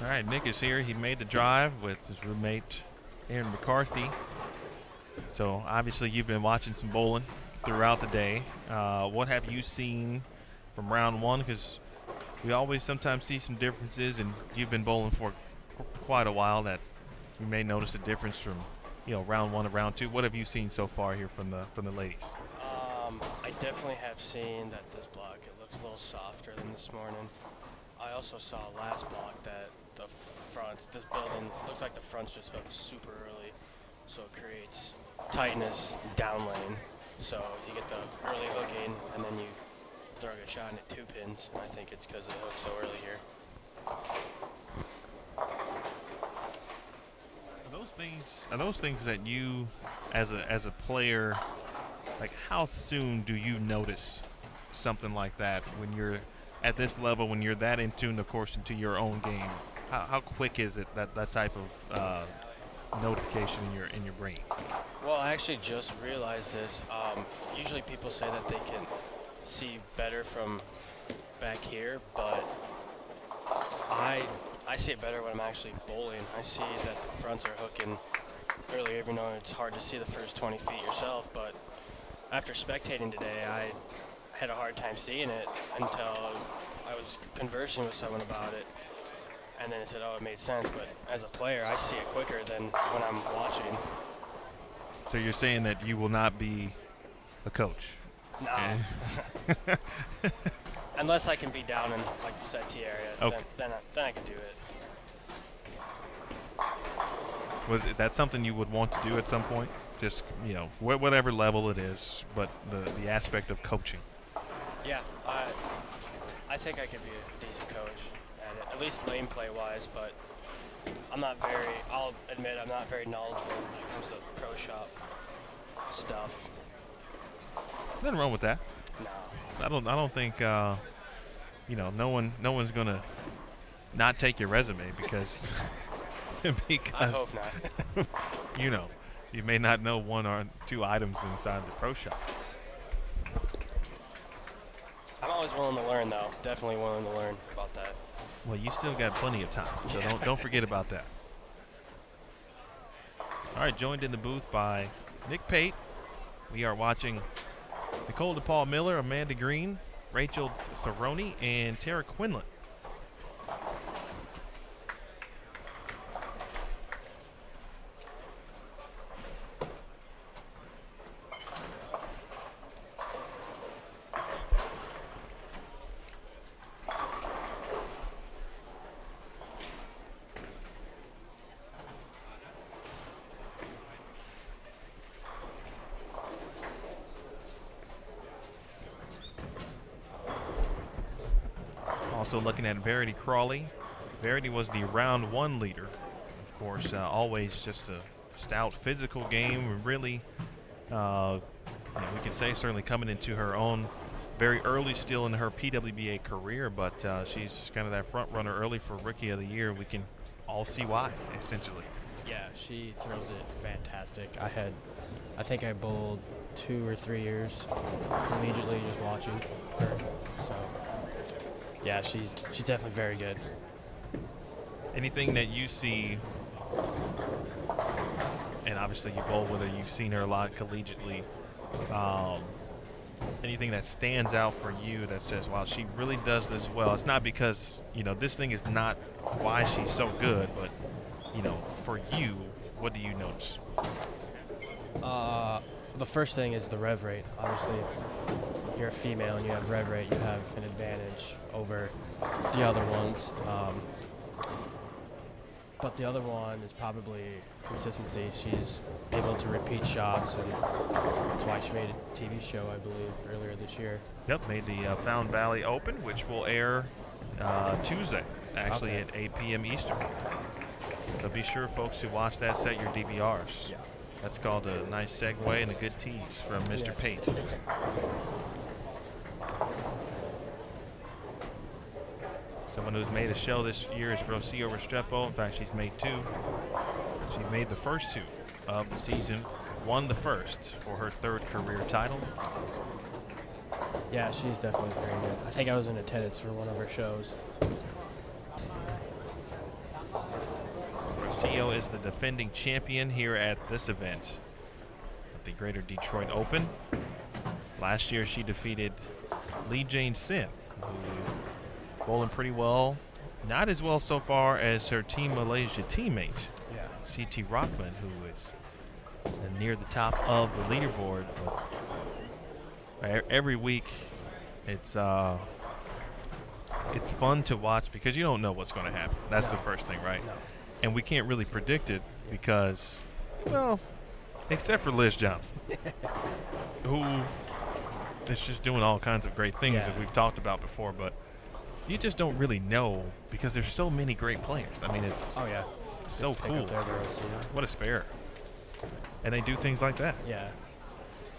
All right, Nick is here. He made the drive with his roommate Aaron McCarthy. So obviously you've been watching some bowling throughout the day. Uh, what have you seen from round one? Because we always sometimes see some differences, and you've been bowling for qu- quite a while. That you may notice a difference from you know round one to round two. What have you seen so far here from the from the ladies? Um, I definitely have seen that this block it looks a little softer than this morning. I also saw last block that the front, this building looks like the front's just hooked super early, so it creates tightness down lane. So you get the early hooking, and then you throw a shot and hit two pins. And I think it's because of the hook so early here. Are those things are those things that you as a as a player like how soon do you notice something like that when you're at this level when you're that in tune of course into your own game how, how quick is it that that type of uh, notification in your in your brain Well, I actually just realized this. Um, usually people say that they can see better from back here, but I I see it better when I'm actually bowling. I see that the fronts are hooking early, even though it's hard to see the first 20 feet yourself. But after spectating today, I had a hard time seeing it until I was conversing with someone about it. And then it said, oh, it made sense. But as a player, I see it quicker than when I'm watching. so you're saying that you will not be a coach No. Eh? <laughs> Unless I can be down in like the set T area, Okay. then then I, then I can do it. was it that something you would want to do at some point just you know wh- whatever level it is but the the aspect of coaching Yeah, I I think I could be a decent coach at least lane play wise. But I'm not very. I'll admit I'm not very knowledgeable when it comes to pro shop stuff. Nothing wrong with that. No. I don't. I don't think. Uh, you know, no one. No one's gonna not take your resume because <laughs> because I hope not. <laughs> you know, you may not know one or two items inside the pro shop. I'm always willing to learn, though. Definitely willing to learn about that. Well, you still got plenty of time, so don't don't forget about that. All right, joined in the booth by Nick Pate. We are watching Nicole DePaul Miller, Amanda Green, Rachel Cerrone, and Tara Quinlan. Also looking at Verity Crawley. Verity was the round one leader. Of course, uh, always just a stout physical game. Really, uh, you know, we can say certainly coming into her own very early still in her PWBA career, but uh, she's kind of that front runner early for Rookie of the Year. We can all see why, essentially. Yeah, she throws it fantastic. I had, I think I bowled two or three years collegiately just watching her. So, yeah, she's she's definitely very good. anything that you see, and obviously you bowl with her, you've seen her a lot collegiately. Um, anything that stands out for you that says, "Wow, she really does this well." It's not because you know this thing is not why she's so good, but you know, for you, what do you notice? Uh, the first thing is the rev rate. Obviously, you're a female and you have rev rate, you have an advantage over the other ones. Um, but the other one is probably consistency. She's able to repeat shots, and that's why she made a TV show, I believe, earlier this year. Yep, made the uh, Fountain Valley Open, which will air uh, Tuesday, actually Okay. at 8 p.m. Eastern. So be sure, folks, to watch that. Set your DVRs. Yeah. That's called a nice segue and a good tease from Mr. Yeah. Pate. <laughs> Someone who's made a show this year is Rocio Restrepo. In fact, she's made two. She made the first two of the season, won the first for her third career title. Yeah, she's definitely very good. I think I was in attendance for one of her shows. Rocio is the defending champion here at this event, at the Greater Detroit Open. Last year, she defeated Li Jane Sin, who bowling pretty well. Not as well so far as her Team Malaysia teammate, Yeah. Siti Rahman, who is near the top of the leaderboard. But every week, it's uh, it's fun to watch because you don't know what's going to happen. That's the first thing, right? No. And we can't really predict it because, well, except for Liz Johnson, <laughs> who is just doing all kinds of great things Yeah. that we've talked about before, but you just don't really know because there's so many great players. I mean, it's Oh yeah. so cool. up girls, you know? What a spare. And they do things like that. Yeah.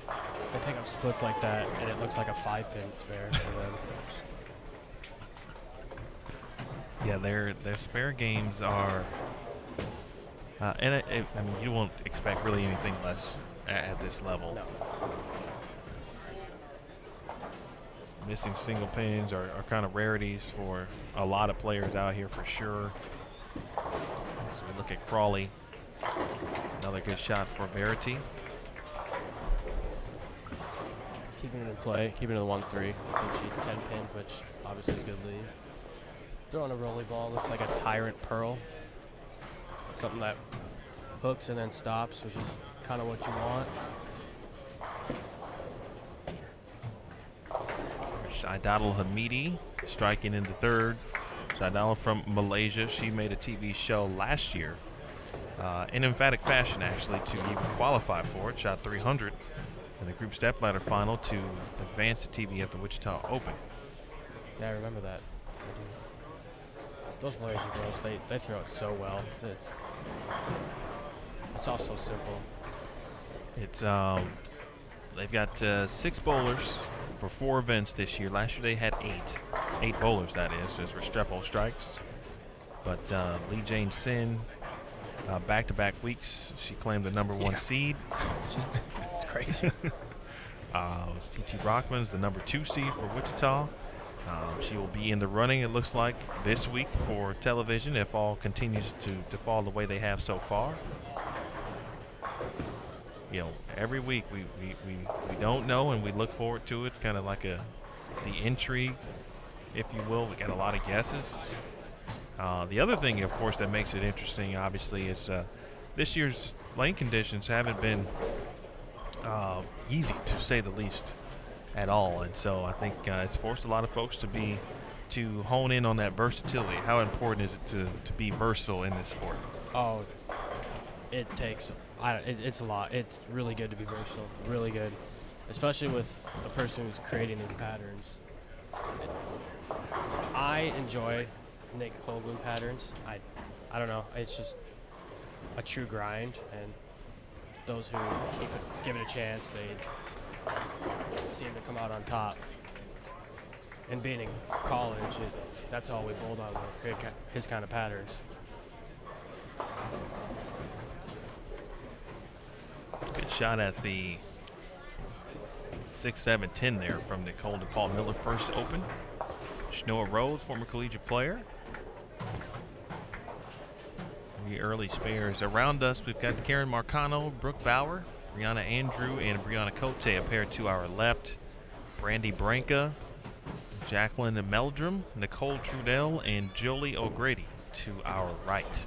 They pick up splits like that, and it looks like a five-pin spare <laughs> for them. Yeah, their their spare games are, uh, and it, it, I mean, you won't expect really anything less at, at this level. No. Missing single pins are, are kind of rarities for a lot of players out here for sure. So we look at Crawley. Another good shot for Verity. Keeping it in play, keeping it a one-three. I think she ten pin, which obviously is good leave. Throwing a rolly ball looks like a tyrant pearl. Something that hooks and then stops, which is kind of what you want. Syaidatul Hamidi striking in the third. Syaidatul from Malaysia. She made a TV show last year uh, in emphatic fashion, actually, to even qualify for it. Shot 300 in the group step ladder final to advance to TV at the Wichita Open. Yeah, I remember that. I those and girls, they, they throw it so well. It's, it's all so simple. It's um, they've got uh, six bowlers for four events this year. Last year they had eight, eight bowlers that is, as Restrepo strikes. But uh, Li Jane Sin, uh, back-to-back weeks, she claimed the number one Yeah. seed. It's <laughs> it's crazy. <laughs> Uh, Siti Rahman is the number two seed for Wichita. Um, she will be in the running, it looks like, this week for television if all continues to, to fall the way they have so far. You know, every week we, we, we, we don't know and we look forward to it. It's Kind of like a the intrigue, if you will. We got a lot of guesses. Uh, the other thing, of course, that makes it interesting, obviously, is uh, this year's lane conditions haven't been uh, easy to say the least at all. And so I think uh, it's forced a lot of folks to be to hone in on that versatility. How important is it to, to be versatile in this sport? oh, it takes. I, it, it's a lot. It's really good to be versatile. Really good, especially with the person who's creating these patterns. I enjoy Nick Hoagland patterns. I, I don't know. It's just a true grind, and those who keep it, give it a chance, they seem to come out on top. And being in college, it, that's all we bowled on were his kind of patterns. Good shot at the 6 7 10 there from Nicole DePaul Miller, first open. Shnoa Rhodes, former collegiate player. The early spares around us. We've got Karen Marcano, Brooke Bauer, Brianna Andrew, and Bryanna Coté, a pair to our left. Brandy Branca, Jacqueline Meldrum, Nicole Trudell, and Jolie O'Grady to our right.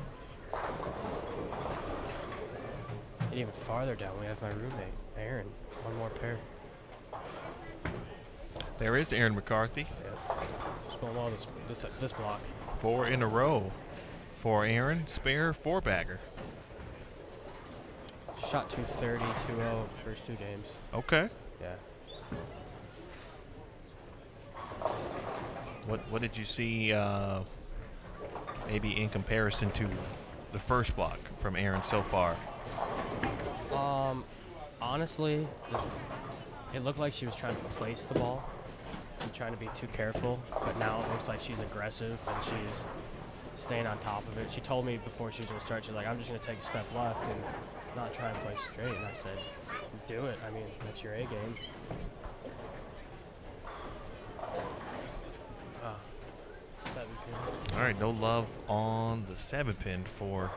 And even farther down, we have my roommate, Aaron. One more pair. There is Aaron McCarthy. Yeah. Small wall this, this, this block. Four in a row for Aaron. Spare four bagger. Shot 230, 2-0 first two games. Okay. Yeah. What what did you see uh, maybe in comparison to the first block from Aaron so far? Um, honestly, it looked like she was trying to place the ball and trying to be too careful, but now it looks like she's aggressive and she's staying on top of it. She told me before she was going to start, she's like, I'm just going to take a step left and not try and play straight. And I said, do it. I mean, that's your A game. Ah, seven pin. All right, no love on the seven pin for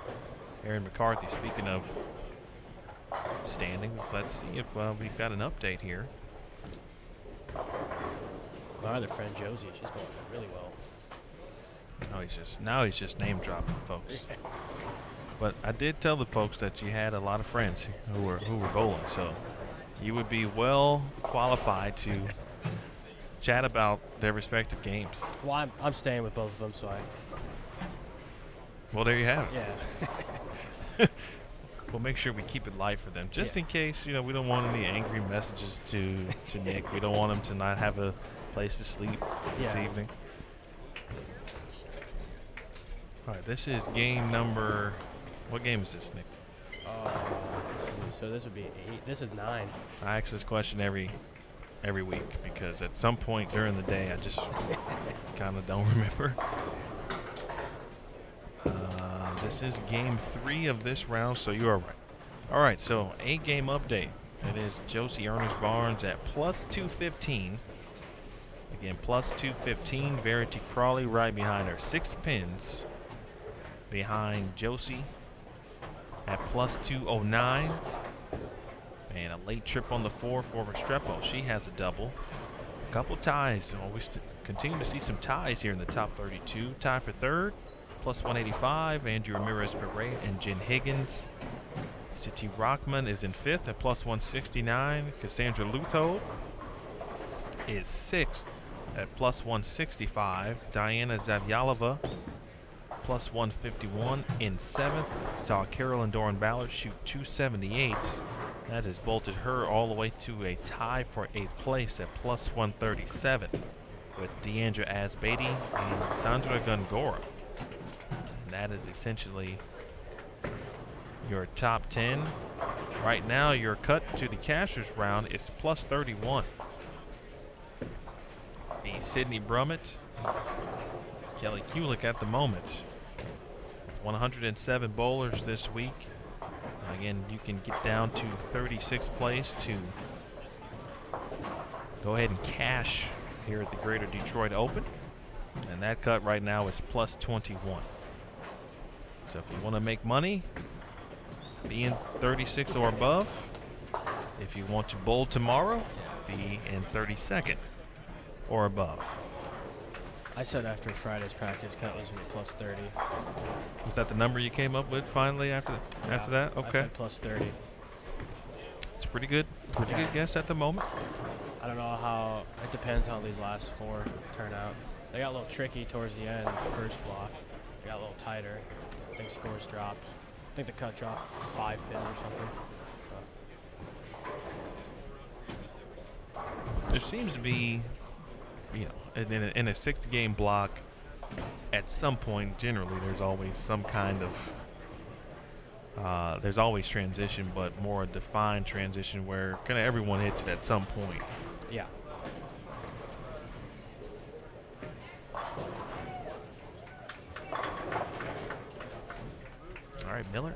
Aaron McCarthy. Speaking of standings, let's see if uh, we've got an update here. My other friend Josie, she's going really well. Now he's just now he's just name dropping folks. <laughs> But I did tell the folks that you had a lot of friends who were who were bowling, so you would be well qualified to chat about their respective games. Well, I'm, I'm staying with both of them, so I, Well, there you have it. yeah. <laughs> <laughs> We'll make sure we keep it light for them, just Yeah. in case you know we don't want any angry messages to to Nick. We don't want him to not have a place to sleep this Yeah. evening. All right, this is game number. What game is this, Nick? Uh, so this would be eight. This is nine. I ask this question every every week because at some point during the day I just <laughs> kind of don't remember. This is game three of this round, so you are right. All right, so eight game update. It is Josie Earnest Barnes at plus 215. Again, plus 215. Verity Crawley right behind her. Six pins behind Josie at plus 209. And a late trip on the four for Restrepo. She has a double. A couple ties. Oh, we continue to see some ties here in the top 32. Tie for third, plus 185. Andrew Ramirez Beret and Jen Higgins. Siti Rahman is in fifth at plus 169. Cassandra Leuthold is sixth at plus 165. Diana Zavjalova plus 151 in seventh. Saw Carolyn Dorin Ballard shoot 278. That has bolted her all the way to a tie for eighth place at plus 137 with Diandra Asbaty and Sandra Gongora that is essentially your top 10. Right now, your cut to the cashers round is plus 31. The Sydney Brummett, Kelly Kulik at the moment. 107 bowlers this week. Again, you can get down to 36th place to go ahead and cash here at the Greater Detroit Open. And that cut right now is plus 21. So if you want to make money, be in 36 or above. If you want to bowl tomorrow, be in 32nd or above. I said after Friday's practice, cut was gonna be plus 30. Was that the number you came up with finally after after Yeah, that? I Okay. said plus 30. It's pretty good. Pretty Yeah. good guess at the moment. I don't know how. It depends how these last four turn out. They got a little tricky towards the end, the first block. They got a little tighter. I think scores dropped. I think the cut dropped five pin or something. There seems to be, you know, in a, in a six game block, at some point, generally, there's always some kind of. Uh, there's always transition, but more a defined transition where kind of everyone hits it at some point. Yeah. All right, Miller.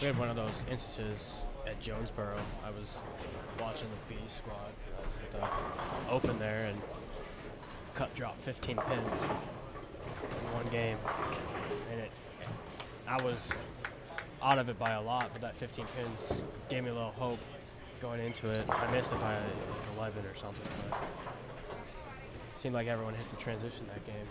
We had one of those instances at Jonesboro. I was watching the B squad. I was at the open there, and cut dropped 15 pins in one game, and it. I was out of it by a lot, but that 15 pins gave me a little hope going into it. I missed it by like 11 or something, but it seemed like everyone hit the transition that game.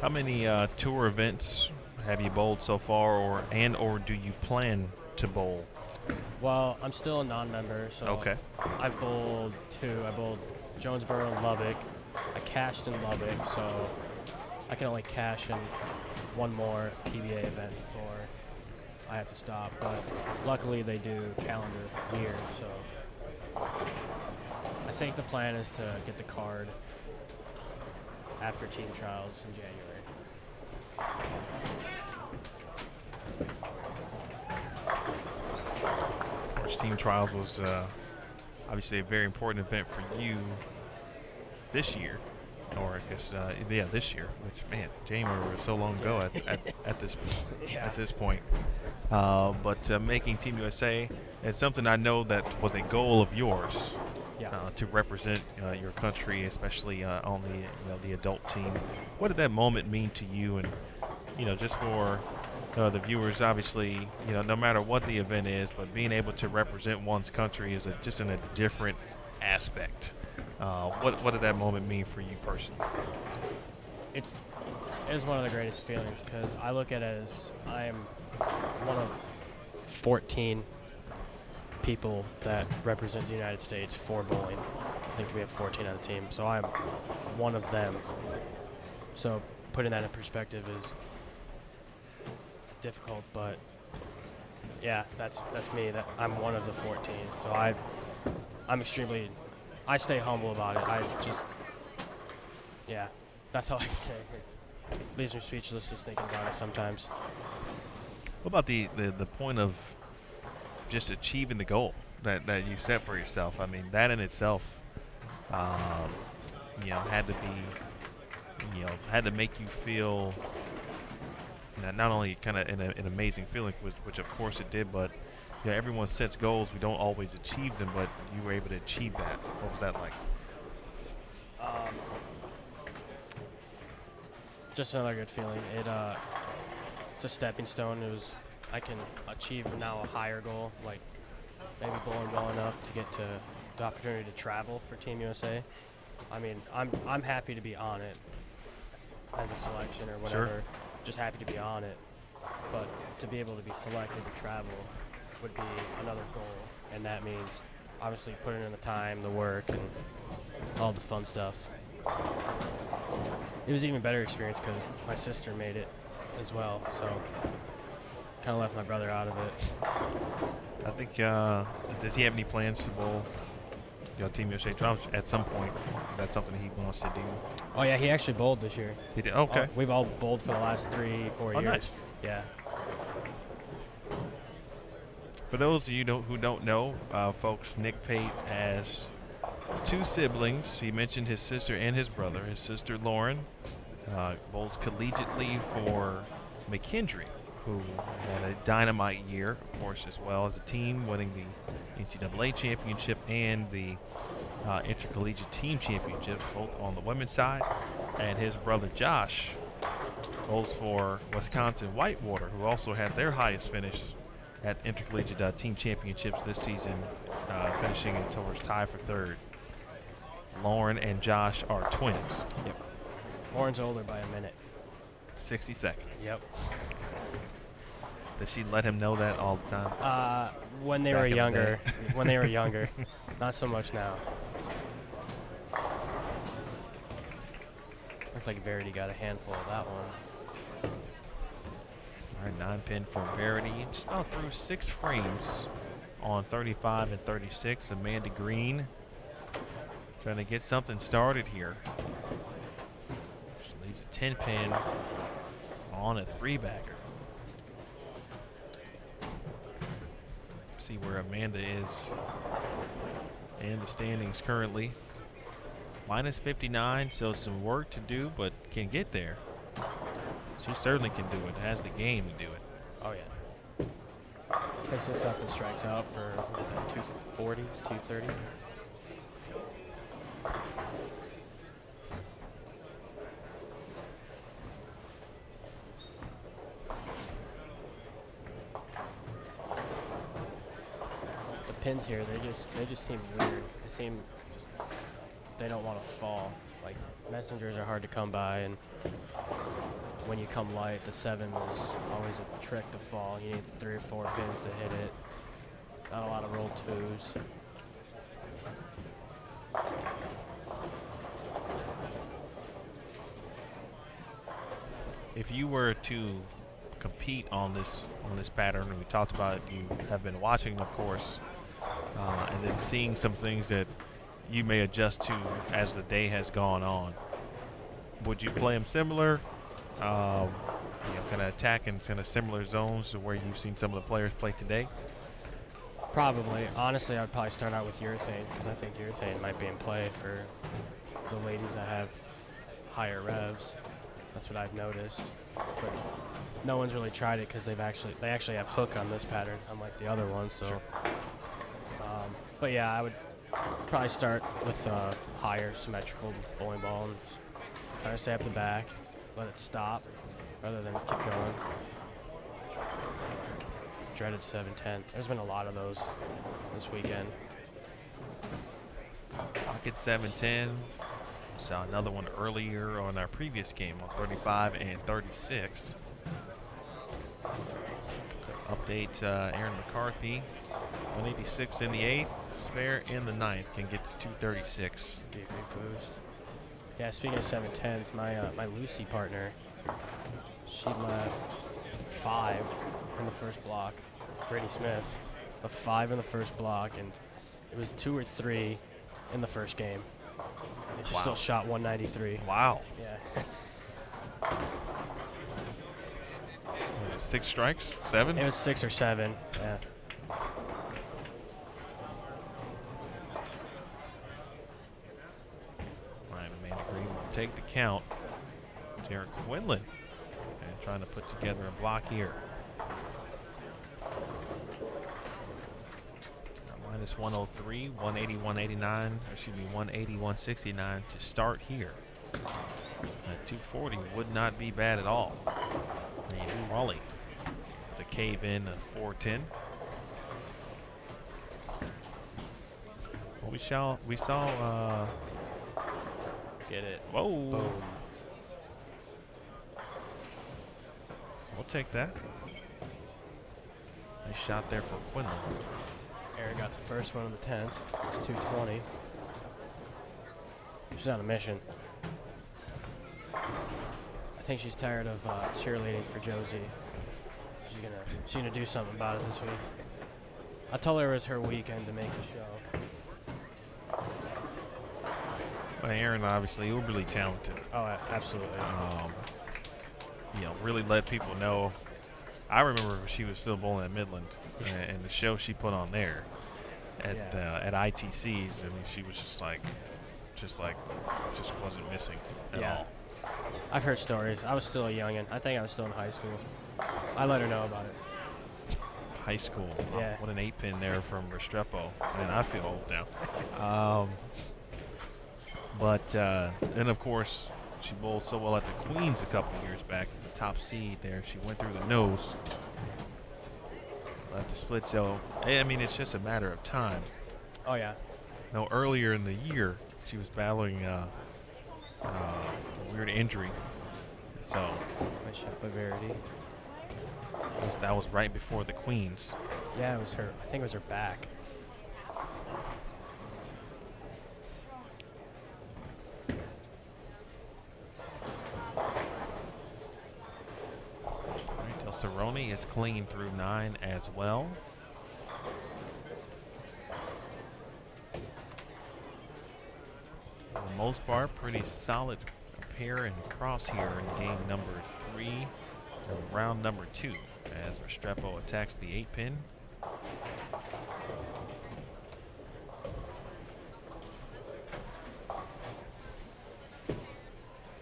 How many uh, tour events have you bowled so far, or and or do you plan to bowl? Well, I'm still a non-member, so Okay. I've bowled two. I bowled Jonesboro and Lubbock. I cashed in Lubbock, so I can only cash in one more PBA event before I have to stop. But luckily, they do calendar year, so I think the plan is to get the card after team trials in January. Of team trials was uh, obviously a very important event for you this year, or I guess uh, yeah, this year. Which man, January was so long ago at, at, <laughs> at this Yeah. at this point. Uh, but uh, making Team USA is something I know that was a goal of yours Yeah. uh, to represent uh, your country, especially uh, on the you know, the adult team. What did that moment mean to you? And you know, just for uh, the viewers, obviously, you know, no matter what the event is, but being able to represent one's country is a, just in a different aspect. Uh, what what did that moment mean for you personally? it's it is one of the greatest feelings because I look at it as I am one of 14 people that represent the United States for bowling. I think we have 14 on the team, so I'm one of them. So putting that in perspective is difficult, but yeah, that's that's me. That I'm one of the 14. So I I'm extremely I stay humble about it. I just yeah, that's all I can say. It leaves me speechless just thinking about it sometimes. What about the, the, the point of just achieving the goal that, that you set for yourself? I mean, that in itself, um, you know, had to be, you know, had to make you feel not, not only kind of an, an amazing feeling, which, which of course it did, but you know, everyone sets goals. We don't always achieve them, but you were able to achieve that. What was that like? Um, just another good feeling. It uh, it's a stepping stone. It was I can achieve now a higher goal, like maybe bowling well enough to get to the opportunity to travel for Team USA. I mean, I'm I'm happy to be on it as a selection or Sure. whatever. Just happy to be on it, but to be able to be selected to travel would be another goal, and that means obviously putting in the time, the work, and all the fun stuff. It was an even better experience because my sister made it as well, so kind of left my brother out of it. I think, uh, does he have any plans to bowl you know, Team USA drums at some point. That's something he wants to do. Oh yeah, he actually bowled this year. He did. Okay. All- we've all bowled for the last three, four Oh, years. nice. Yeah. For those of you don't, who don't know, uh, folks, Nick Pate has two siblings. He mentioned his sister and his brother. His sister Lauren uh, bowls collegiately for McKendree, who had a dynamite year, of course, as well as a team, winning the NCAA championship and the uh, intercollegiate team championship, both on the women's side. And his brother Josh bowls for Wisconsin Whitewater, who also had their highest finish at intercollegiate uh, team championships this season, uh, finishing in towards tie for third. Lauren and Josh are twins. Yep. Lauren's older by a minute. 60 seconds. Yep. Does she let him know that all the time? Uh, when they Back were in the younger, <laughs> when they were younger, <laughs> not so much now. Looks like Verity got a handful of that one. All right, nine pin for Verity. Just about through six frames on 35 and 36. Amanda Green trying to get something started here. She leaves a 10 pin on a three bagger. See where Amanda is and the standings currently. Minus 59, so some work to do, but can get there. She certainly can do it. Has the game to do it. Oh yeah. Picks us up and strikes out for that, 240, 230. The pins here, they just they just seem weird. They seem just they don't want to fall. Like messengers are hard to come by and when you come light, the seven was always a trick to fall. You need three or four pins to hit it. Not a lot of roll twos. if you were to compete on this on this pattern, and we talked about it, you have been watching, of course, uh, and then seeing some things that you may adjust to as the day has gone on. Would you play them similar? Um, you know, kind of attack in kind of similar zones to where you've seen some of the players play today. Probably. Honestly, I'd probably start out with urethane because I think urethane might be in play for the ladies that have higher revs. That's what I've noticed. But no one's really tried it because they've actually they actually have hook on this pattern, unlike the other ones. So, um, but yeah, I would probably start with uh, higher symmetrical bowling ball and try to stay up the back, let it stop rather than keep going. Dreaded 710. There's been a lot of those this weekend. Pocket 710. Saw another one earlier on our previous game on 35 and 36. Update uh, Erin McCarthy. 186 in the eighth, spare in the ninth. Can get to 236. Be a big boost. Yeah, speaking of 710s, my uh, my Lucy partner, she left five in the first block. Brady Smith, a five in the first block, and it was two or three in the first game. And she Wow. still shot 193. Wow. Yeah. <laughs> Six strikes? Seven? It was six or seven. Yeah. All right, Amanda Green will take the count. Derek Quinlan and trying to put together a block here. Minus 103, 180, 189, excuse me, 180, 169 to start here. At 240 would not be bad at all. And Raleigh to cave in a 410. Well, we shall we saw uh, Get it. Whoa. Boom. We'll take that. Nice shot there for Quinlan. Erin got the first one of the 10th. It's 220. She's on a mission. I think she's tired of uh, cheerleading for Josie. She's gonna she's gonna do something about it this week. I told her it was her weekend to make the show. Erin, obviously, uberly talented. Oh, absolutely. Um, you know, really let people know. I remember she was still bowling at Midland, and, and the show she put on there at Yeah. uh, at ITCs. I mean, she was just like, just like, just wasn't missing at Yeah. all. I've heard stories. I was still a youngin. I think I was still in high school. I let her know about it. High school. Yeah. what an eight pin there from Restrepo. Man, I feel old now. Um, but uh, then, of course, she bowled so well at the Queens a couple years back. The top seed there. She went through the nose. Left the split. So, I mean, it's just a matter of time. Oh yeah. No, earlier in the year, she was battling uh, uh, a weird injury. So Nice shot by Verity. was- that was right before the Queens. Yeah, it was her. I think it was her back. Cerrone is clean through nine as well. For the most part, pretty solid pair and cross here in game number three and round number two as Restrepo attacks the eight pin.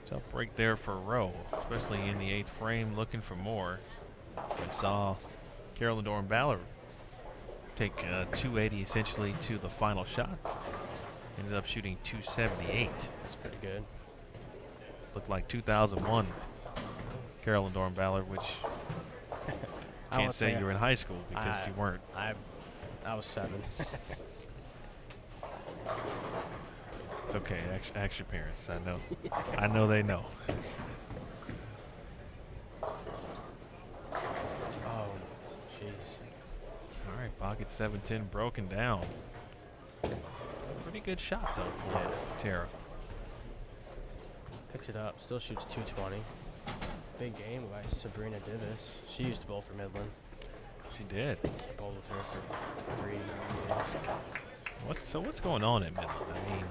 Tough break there for Rowe, especially in the eighth frame, looking for more. We saw Carolyn Dorin Ballard take uh, 280 essentially to the final shot. Ended up shooting 278. That's pretty good. Looked like 2001 Carolyn Dorin Ballard, which <laughs> I can't say say you were in high school because I- you weren't. I, I was seven. <laughs> It's okay. Ask, ask your parents. I know. I know they know. <laughs> oh, jeez. All right, pocket 710 broken down. Pretty good shot though for Yeah. Tara. Picked it up. Still shoots 220. Big game by Sabrina Divis. She used to bowl for Midland. She did. I bowled with her for three years. What? So what's going on at Midland? I mean,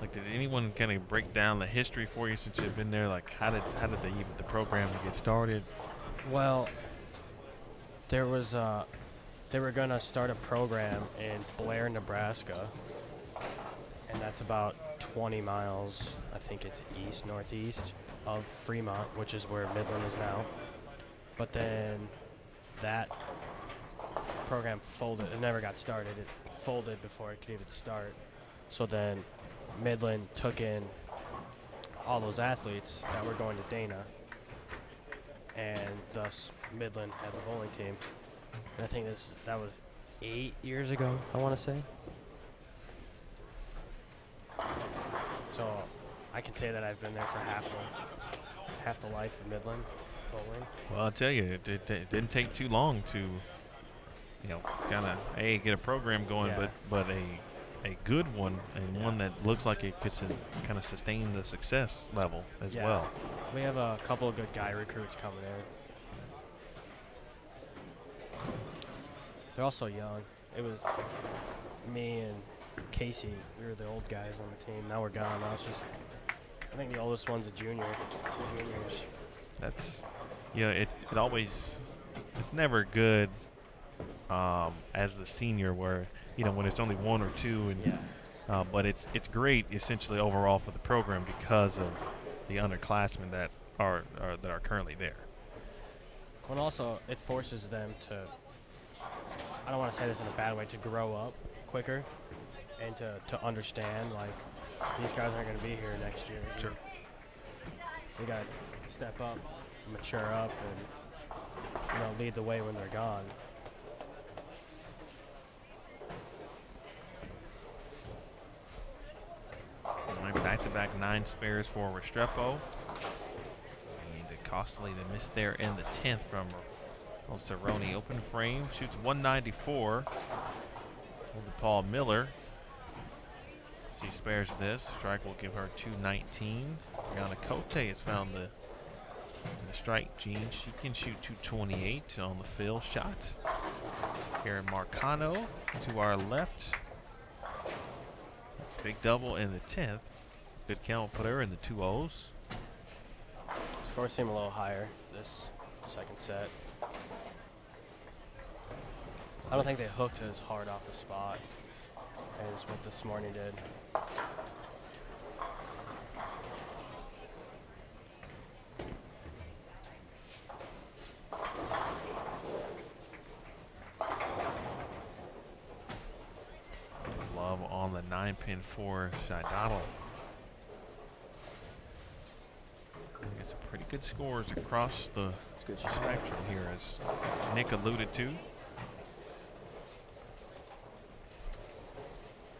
like, did anyone kind of break down the history for you since you've been there? Like, how did how did the even the program get started? Well, there was uh, they were gonna start a program in Blair, Nebraska, and that's about 20 miles. I think it's east northeast of Fremont, which is where Midland is now. But then that program folded. It never got started. It folded before it could even start. So then Midland took in all those athletes that were going to Dana and thus Midland had the bowling team. And I think this that was eight years ago. I want to say. So I can say that I've been there for half the half the life of Midland bowling. Well, I'll tell you, it, it, it didn't take too long to, you know, kind of a get a program going, Yeah. but but a a good one and Yeah. one that looks like it could kind of sustain the success level as Yeah. well. We have a couple of good guy recruits coming in. They're also young. It was me and Casey. We were the old guys on the team. Now we're gone. Now it's just, I think the oldest one's a junior. Two juniors. That's, you know, it, it always, it's never good um, as the senior where, you know, when it's only one or two and Yeah. Uh, but it's it's great essentially overall for the program because of the underclassmen that are, are that are currently there. Well, also it forces them to. I don't want to say this in a bad way. To grow up quicker, and to to understand like these guys aren't going to be here next year. Sure. They got to step up, mature up, and you know lead the way when they're gone. Back-to-back nine spares for Restrepo. And costly they missed there in the 10th from Cerrone. Open frame, shoots 194. Over to Paul Miller. She spares this. Strike will give her 219. Bryanna Coté has found the the strike gene. She can shoot 228 on the fill shot. Karen Marcano to our left. Big double in the 10th. Good count her in the two O's. Scores seem a little higher this second set. I don't think they hooked as hard off the spot as what this morning did. Love on the nine pin for Donald. Get some pretty good scores across the good spectrum here, as Nick alluded to.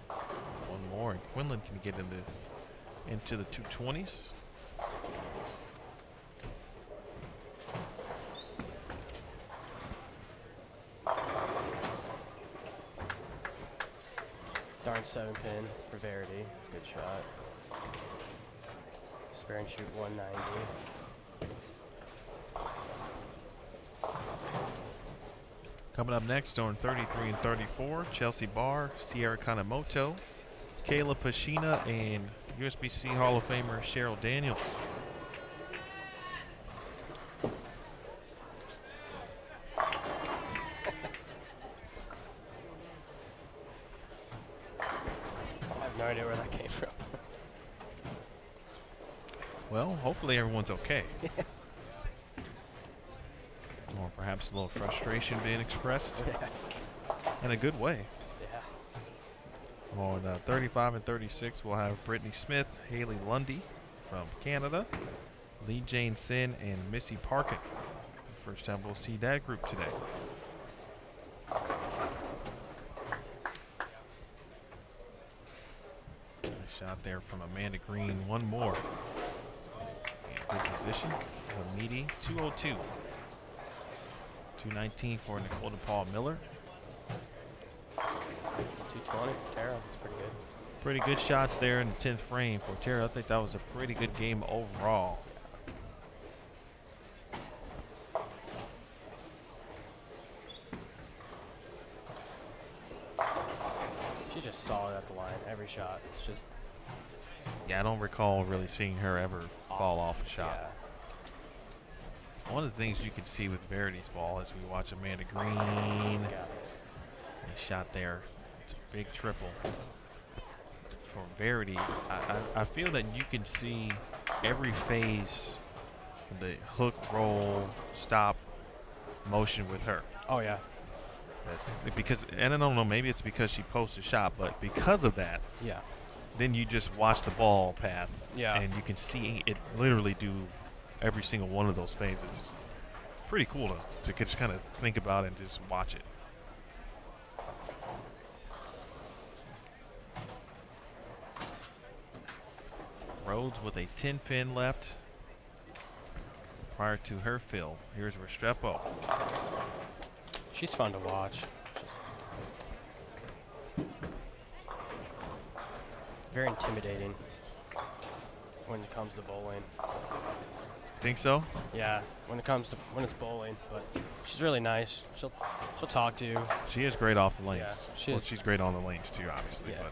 One more, and Quinlan can get into into the 220s. Darn seven pin for Verity. Good shot. Spare and shoot 190. Coming up next on 33 and 34, Chelsea Barr, Sierra Kanemoto, Kayla Pashina, and USBC Hall of Famer Cheryl Daniels. I have no idea where that came from. Hopefully everyone's okay. <laughs> or perhaps a little frustration being expressed <laughs> in a good way. Yeah. On uh, 35 and 36, we'll have Brittany Smith, Haley Lundy from Canada, Li Jane Sin, and Missy Parkin. First time we'll see that group today. Nice shot there from Amanda Green. One more. Good position. Hamidi, 202. 219 for Nicole DePaul Miller. 220 for Tara. That's pretty good. Pretty good shots there in the 10th frame for Tara. I think that was a pretty good game overall. She's just solid at the line. Every shot. It's just Yeah, I don't recall really seeing her ever fall off a shot. Yeah. One of the things you can see with Verity's ball as we watch Amanda Green. Got it. A shot there. It's a big triple for Verity. I, I, I feel that you can see every phase the hook, roll, stop motion with her. Oh yeah. That's because, and I don't know, maybe it's because she posts a shot, but because of that, Yeah. Then you just watch the ball path. Yeah. And you can see it literally do every single one of those phases. It's pretty cool to, to just kind of think about and just watch it. Rhodes with a 10 pin left prior to her fill. Here's Restrepo. She's fun to watch. Very intimidating when it comes to bowling. Think so? Yeah, when it comes to when it's bowling, but she's really nice. She'll she'll talk to you. She is great off the lanes. Yeah, she well, she's great on the lanes too, obviously. Yeah.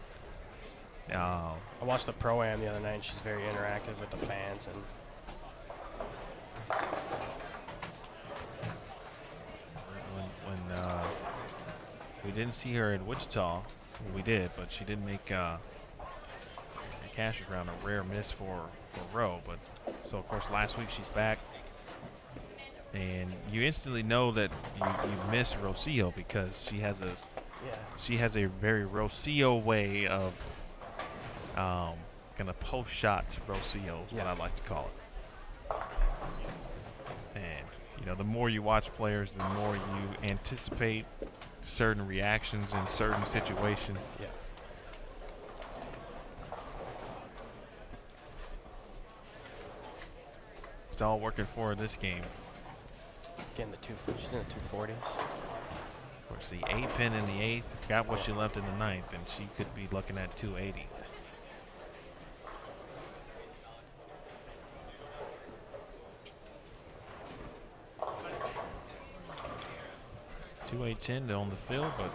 But um, I watched the pro am the other night. and She's very interactive with the fans and when, when uh, we didn't see her in Wichita, we did, but she didn't make uh, cash ground a rare miss for for Rowe. But so of course last week she's back, and you instantly know that you, you miss Rocio because she has a yeah. she has a very Rocio way of um, kind of post shot to Rocio, is what I like to call it. And you know, the more you watch players, the more you anticipate certain reactions in certain situations. Yeah. It's all working for this game. Getting the two. She's in the two forties. Of course, the eight pin in the eighth, got what she left in the ninth, and she could be looking at 280. Two eight ten on the field, but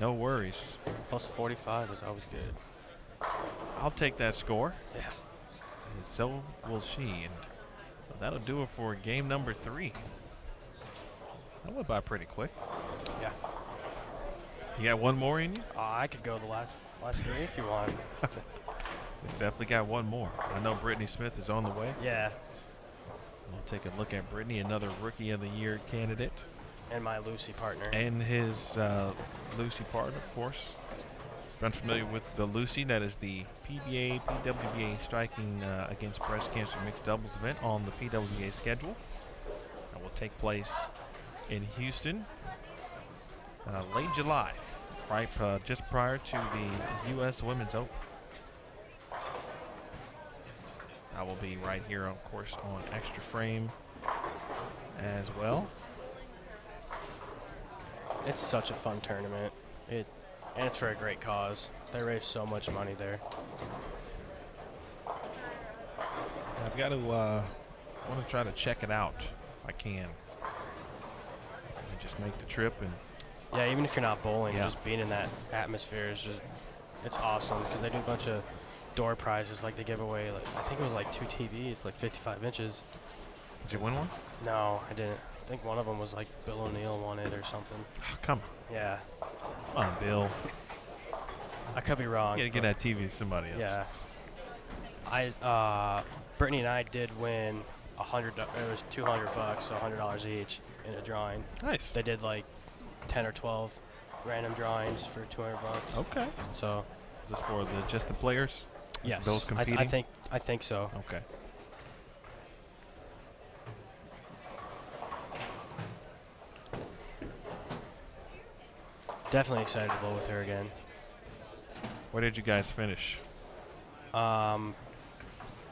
no worries. Plus forty five is always good. I'll take that score. Yeah. And so will she. And that'll do it for game number three. That went by pretty quick. Yeah. You got one more in you? Uh, I could go the last last three if you want. <laughs> We definitely got one more. I know Brittany Smith is on the way. yeah. We'll take a look at Brittany, another Rookie of the Year candidate, And my Lucy partner. and his uh, Lucy partner, of course. Unfamiliar with the Lucy, that is the PBA, PWBA striking uh, against breast cancer mixed doubles event on the PWBA schedule. That will take place in Houston uh, late July, right uh, just prior to the U.S. Women's Open. I will be right here, of course, on Extra Frame as well. It's such a fun tournament. It and it's for a great cause. They raise so much money there. I've got to uh, want to try to check it out if I can. And just make the trip and Yeah, even if you're not bowling, Yeah. just being in that atmosphere is just it's awesome because they do a bunch of door prizes like they give away like I think it was like two TVs like 55 inches. did you win one? No, I didn't. I think one of them was like Bill O'Neill wanted or something. Oh, come Yeah, on, come on, Bill. I could be wrong. You got to get that TV to somebody else. Yeah. I uh, Brittany and I did win a hundred. It was two hundred bucks, so hundred dollars each in a drawing. Nice. They did like ten or twelve random drawings for two hundred bucks. Okay. So Is this for the just the players? yes, Those I, th- I think I think so. Okay. Definitely excited to bowl with her again. Where did you guys finish? Um,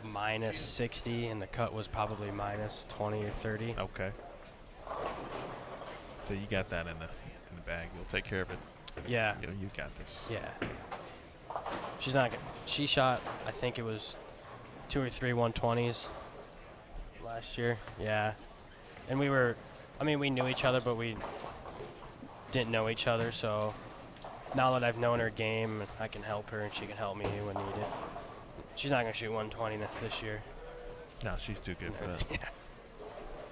minus sixty, and the cut was probably minus twenty or thirty. Okay. So you got that in the in the bag. You'll take care of it. Yeah, You know, you got this. Yeah. She's not. She shot. I think it was two or three 120s last year. Yeah. And we were. I mean, we knew each other, but we didn't know each other. So now that I've known her game, I can help her, and she can help me when needed. She's not gonna shoot 120 this year. No, she's too good for <laughs> that. yeah.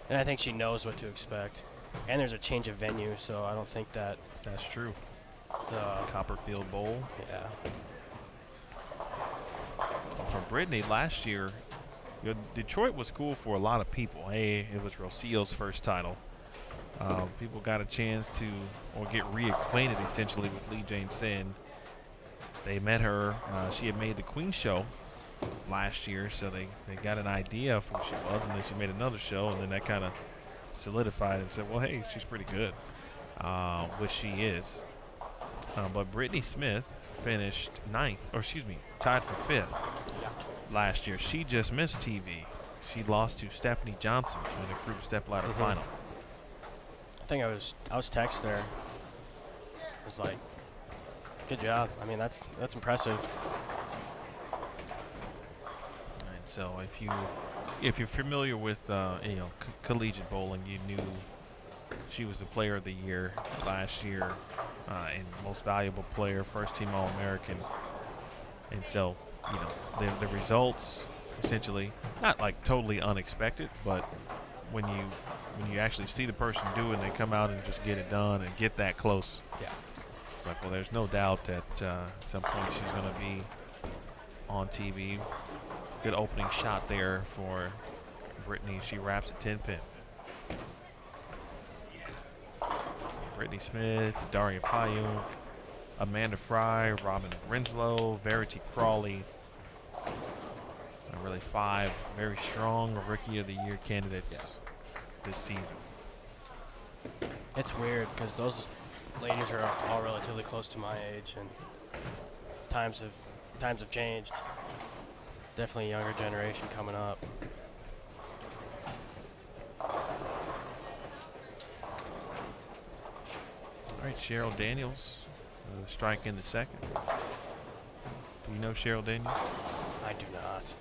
And I think she knows what to expect. And there's a change of venue, so I don't think that That's true. the Copperfield Bowl. yeah. For Brittany last year, Detroit was cool for a lot of people. Hey, it was Rocio's first title. Um, people got a chance to or get reacquainted essentially with Li Jane Sin. They met her. Uh, she had made the Queen Show last year, so they, they got an idea of who she was, and then she made another show, and then that kind of solidified and said, well, hey, she's pretty good, uh, which she is. Uh, but Brittany Smith finished ninth, or excuse me, tied for fifth last year. She just missed TV. She lost to Stephanie Johnson in the group step ladder Mhm. final. I think I was I was texting her. I was like, "Good job." I mean, that's that's impressive. And so if you if you're familiar with uh, you know co- collegiate bowling, you knew she was the player of the year last year uh, and most valuable player, first team All American. And so you know the the results essentially not like totally unexpected, but when you when you actually see the person do it and they come out and just get it done and get that close, Yeah. it's like well, there's no doubt that uh, at some point she's going to be on TV. Good opening shot there for Brittany. She wraps a 10 pin. Brittany Smith, Daria Pajak, Amanda Fry, Robin Renslow, Verity Crawley. And really five very strong Rookie of the Year candidates this season. It's weird because those ladies are all relatively close to my age, and times have times have changed. Definitely a younger generation coming up. All right, Cheryl Daniels, uh, strike in the second. Do you know Cheryl Daniels? I do not.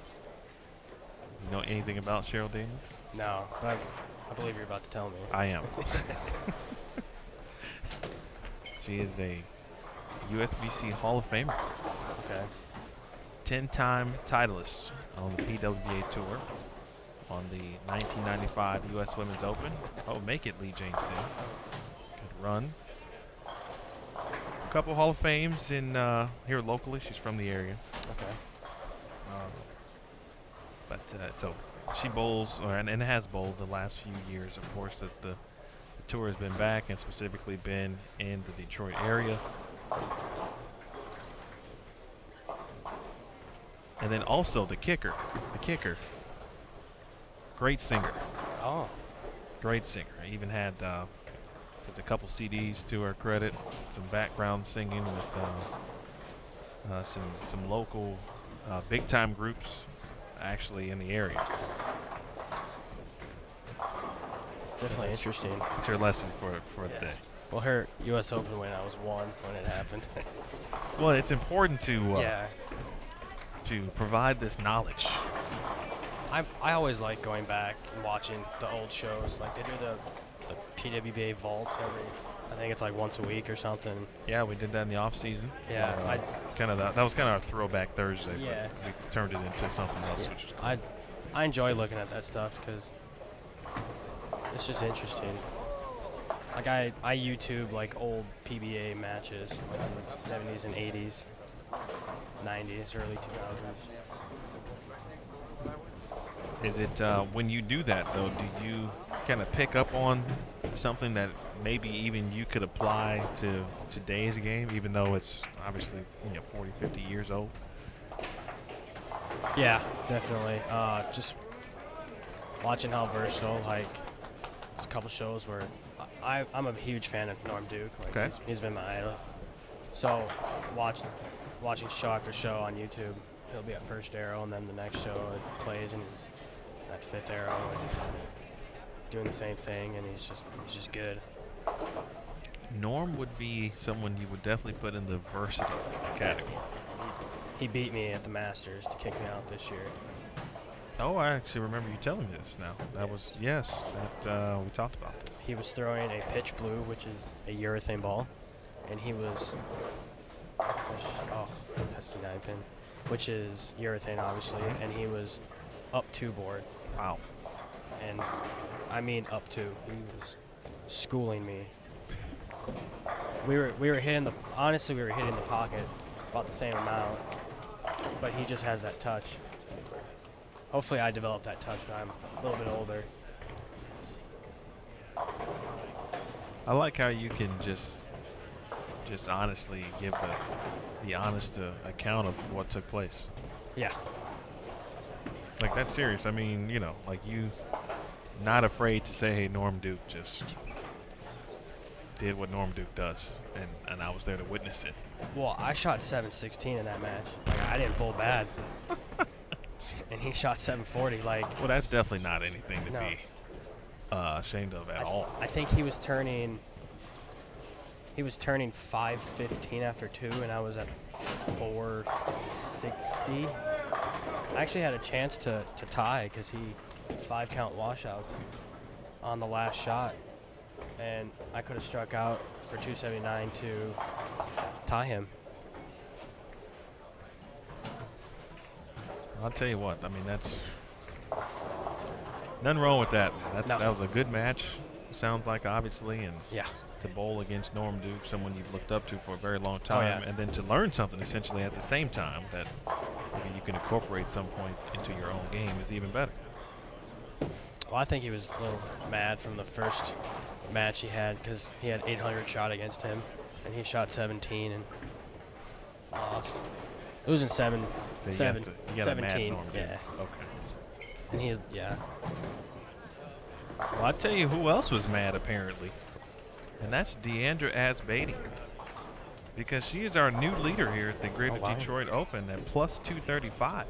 You know anything about Cheryl Daniels? No, but I, I believe you're about to tell me. I am. <laughs> she is a USBC Hall of Famer. Okay. 10-time titleist on the PWA Tour, on the 1995 U.S. Women's Open. Oh, make it, Li Jane Sin. Good run. A couple Hall of Fames in uh, here locally. She's from the area. Okay. Um, but uh, so she bowls, or, and, and has bowled the last few years, of course, that the, the tour has been back and specifically been in the Detroit area. And then also the kicker, the kicker, great singer, Oh. great singer. I even had uh, just a couple CDs to her credit, some background singing with uh, uh, some some local uh, big time groups actually in the area. It's definitely interesting. It's your lesson for for the Yeah. day. Well, her U.S. Open win, I was one when it happened. <laughs> Well, it's important to uh, yeah. to provide this knowledge. I, I always like going back and watching the old shows. Like they do the, the PWBA vault every, I think it's like once a week or something. Yeah, we did that in the off season. Yeah, I- kind of that. That was kind of our throwback Thursday. but Yeah. we turned it into something else, which is cool. I I enjoy looking at that stuff because it's just interesting. Like I, I YouTube like old PBA matches, like the 70s and 80s, 90s, early 2000s. Is it uh, when you do that though? Do you kind of pick up on something that maybe even you could apply to today's game, even though it's obviously you know 40, 50 years old? Yeah, definitely. Uh, just watching how versatile, like, there's a couple shows where I, I'm a huge fan of Norm Duke. Like, Okay. he's, he's been my idol. So, watching watching show after show on YouTube, he'll be at first arrow, and then the next show it plays, and he's at fifth arrow, and doing the same thing, and he's just he's just good. Norm would be someone you would definitely put in the versatile category. He beat me at the Masters to kick me out this year. Oh, I actually remember you telling me this now. That was yes, that uh, we talked about this. He was throwing a pitch blue, which is a urethane ball, and he was, which, oh, pesky nine pin, which is urethane obviously, and he was up two board, Wow. and I mean up two. He was schooling me. We were we were hitting the honestly we were hitting the pocket about the same amount, but he just has that touch. Hopefully, I develop that touch when I'm a little bit older. I like how you can just just honestly give the the honest uh, account of what took place. Yeah. Like that's serious. I mean, you know, like you not afraid to say, "Hey, Norm Duke just did what Norm Duke does," and and I was there to witness it. Well, I shot 716 in that match. Like I didn't bowl bad. <laughs> and he shot 740. Like Well, that's definitely not anything to No. be uh, ashamed of at I, all. I think he was turning. He was turning 515 after two, and I was at 460. I actually had a chance to, to tie because he five count washout on the last shot, and I could have struck out for 279 to tie him. I'll tell you what. I mean, that's nothing wrong with that. That's, No. That was a good match. Sounds like obviously, and Yeah. to bowl against Norm Duke, someone you've looked up to for a very long Oh, time, yeah. and then to learn something essentially at the same time that maybe you can incorporate some point into your own game is even better. Well, I think he was a little mad from the first match he had because he had 800 shot against him, and he shot 17 and lost. Losing seven, So you seven, got to, you got 17. Norm yeah, Okay. and he, yeah, Well, I'll tell you who else was mad apparently, and that's Diandra Asbaty. Because she is our new leader here at the Greater Oh, wow. Detroit Open at plus 235.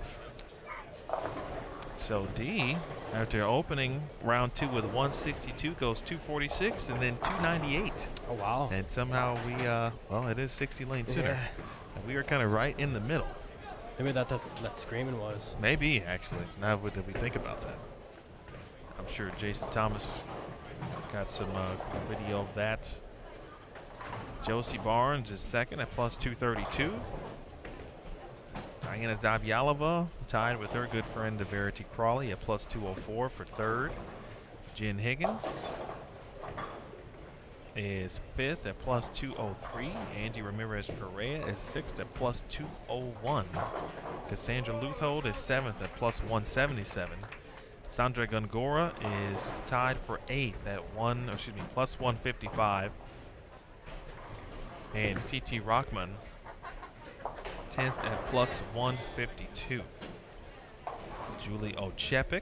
So D, after opening round two with 162, goes 246 and then 298. oh wow, And somehow we, uh, well, it is 60 lane center. Yeah. And we are kind of right in the middle. maybe that the, that screaming was. Maybe, actually, now what did we think about that. I'm sure Jason Thomas got some uh, video of that. Josie Barnes is second at plus 232. Diana Zavjalova tied with her good friend Verity Crawley at plus 204 for third. Jen Higgins is fifth at plus 203. Angie Ramirez Perea is sixth at plus 201. Cassandra Leuthold is seventh at plus 177. Sandra Gongora is tied for eighth at one, excuse me, plus 155. And Siti Rahman 10th at plus 152. Julie Oczepek,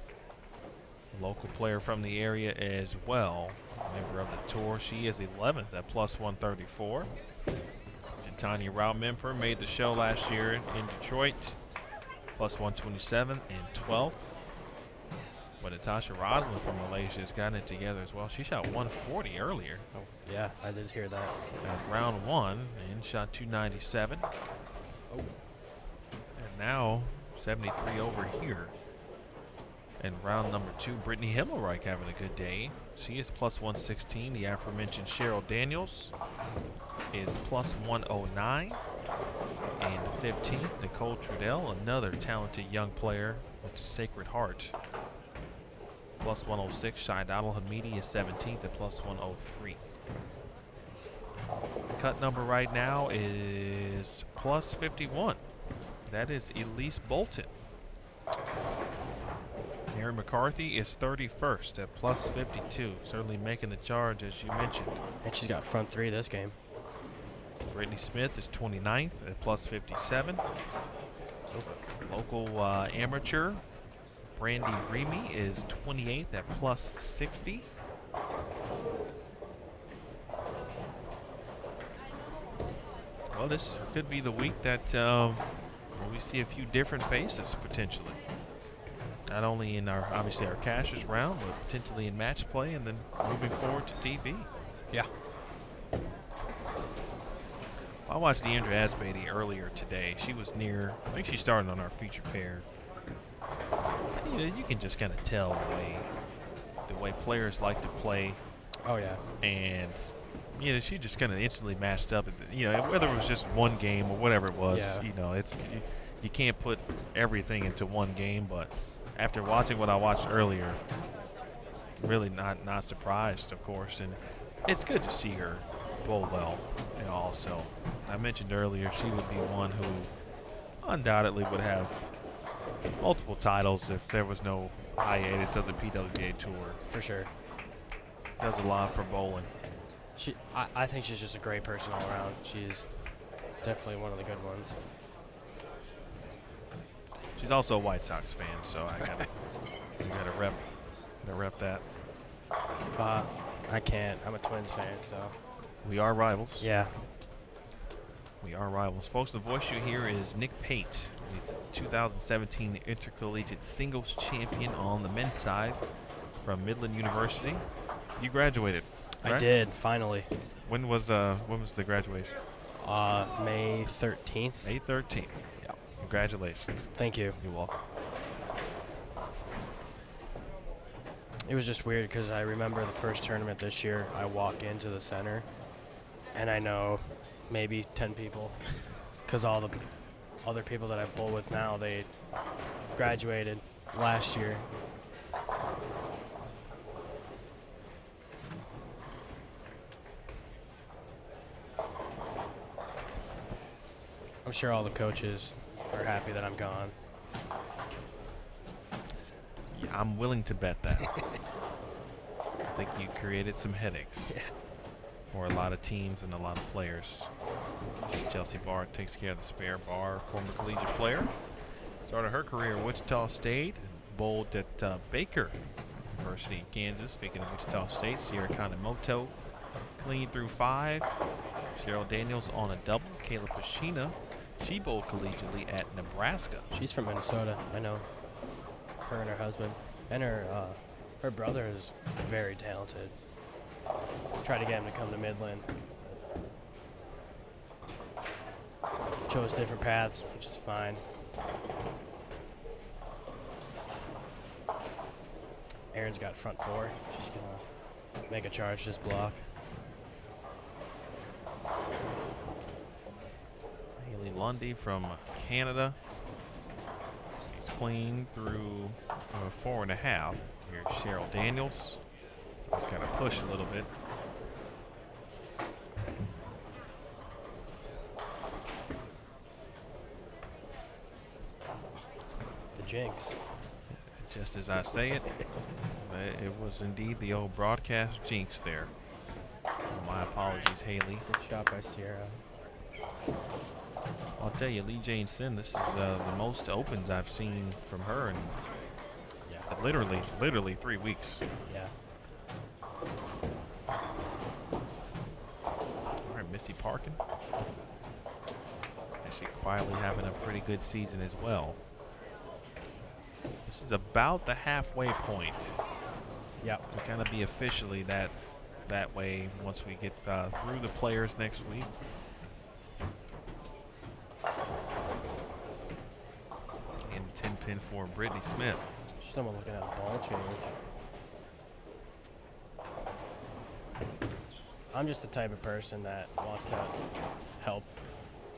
local player from the area as well, member of the tour. She is 11th at plus 134. Tanya Roumimper made the show last year in Detroit, plus 127 and 12th. But Natasha Roslan from Malaysia has gotten it together as well. She shot 140 earlier Oh, yeah, I did hear that. at round one and shot 297. Oh. And now 73 over here. And round number two, Brittany Himmelreich having a good day. She is plus 116. The aforementioned Cheryl Daniels is plus 109. And 15th, Nicole Trudell, another talented young player with the Sacred Heart. Plus 106. Shai Hamidi is 17th at plus 103. The cut number right now is plus 51. That is Elise Bolton. Mary McCarthy is 31st at plus 52. Certainly making the charge, as you mentioned. And she's got front three this game. Brittany Smith is 29th at plus 57. Local uh, amateur Brandy Remy is 28th at plus 60. Well, this could be the week that um, we see a few different faces potentially. Not only in our obviously our cashers round, but potentially in match play, and then moving forward to TV. Yeah. I watched Diandra Asbaty earlier today. She was near. I think she started on our feature pair. You know, you can just kind of tell the way the way players like to play, Oh, yeah. and you know, she just kind of instantly matched up. You know, whether it was just one game or whatever it was. Yeah. You know, it's you, you can't put everything into one game. But after watching what I watched earlier, really not not surprised, of course, and it's good to see her bowl well. And also, I mentioned earlier she would be one who undoubtedly would have multiple titles if there was no hiatus of the PWA tour. For sure. Does a lot for bowling. She, I, I think she's just a great person all around. She's definitely one of the good ones. She's also a White Sox fan, so I gotta, <laughs> I gotta rep, gotta rep that. Uh, I can't. I'm a Twins fan, so. We are rivals. Yeah. We are rivals. Folks, the voice you hear is Nick Pate, the 2017 Intercollegiate Singles Champion on the men's side from Midland University. You graduated. I right? did, finally. When was uh when was the graduation? Uh, May 13th. May 13th. Yeah. Congratulations. Thank you. You're welcome. It was just weird because I remember the first tournament this year. I walk into the center, and I know maybe 10 people, because all the other people that I bowl with now they graduated last year. I'm sure all the coaches are happy that I'm gone. Yeah, I'm willing to bet that. I think you created some headaches <laughs> Yeah. for a lot of teams and a lot of players. Chelsea Barr takes care of the spare bar, former collegiate player. Started her career at Wichita State, bowled at uh, Baker University in Kansas. Speaking of Wichita State, Sierra Kanemoto clean through five. Cheryl Daniels on a double. Kayla Pashina, she bowled collegiately at Nebraska. She's from Minnesota. I know. Her and her husband, and her uh, her brother is very talented. Tried to get him to come to Midland. Chose different paths, which is fine. Erin's got front four. She's gonna make a charge this block. Lundy from Canada queen through uh, four and a half. Here's Cheryl Daniels. Just got to push a little bit. The jinx. Just as I say it, it was indeed the old broadcast jinx there. My apologies, Haley. Good shot by Sierra. I'll tell you, Li Jane Sin, this is uh, the most opens I've seen from her in Yeah. literally, literally three weeks. Yeah. All right, Missy Parkin. Actually, quietly having a pretty good season as well. This is about the halfway point. Yep. To kind of be officially that that way once we get uh, through the players next week. And 10 pin for Brittany Smith. Someone looking at a ball change. I'm just the type of person that wants to help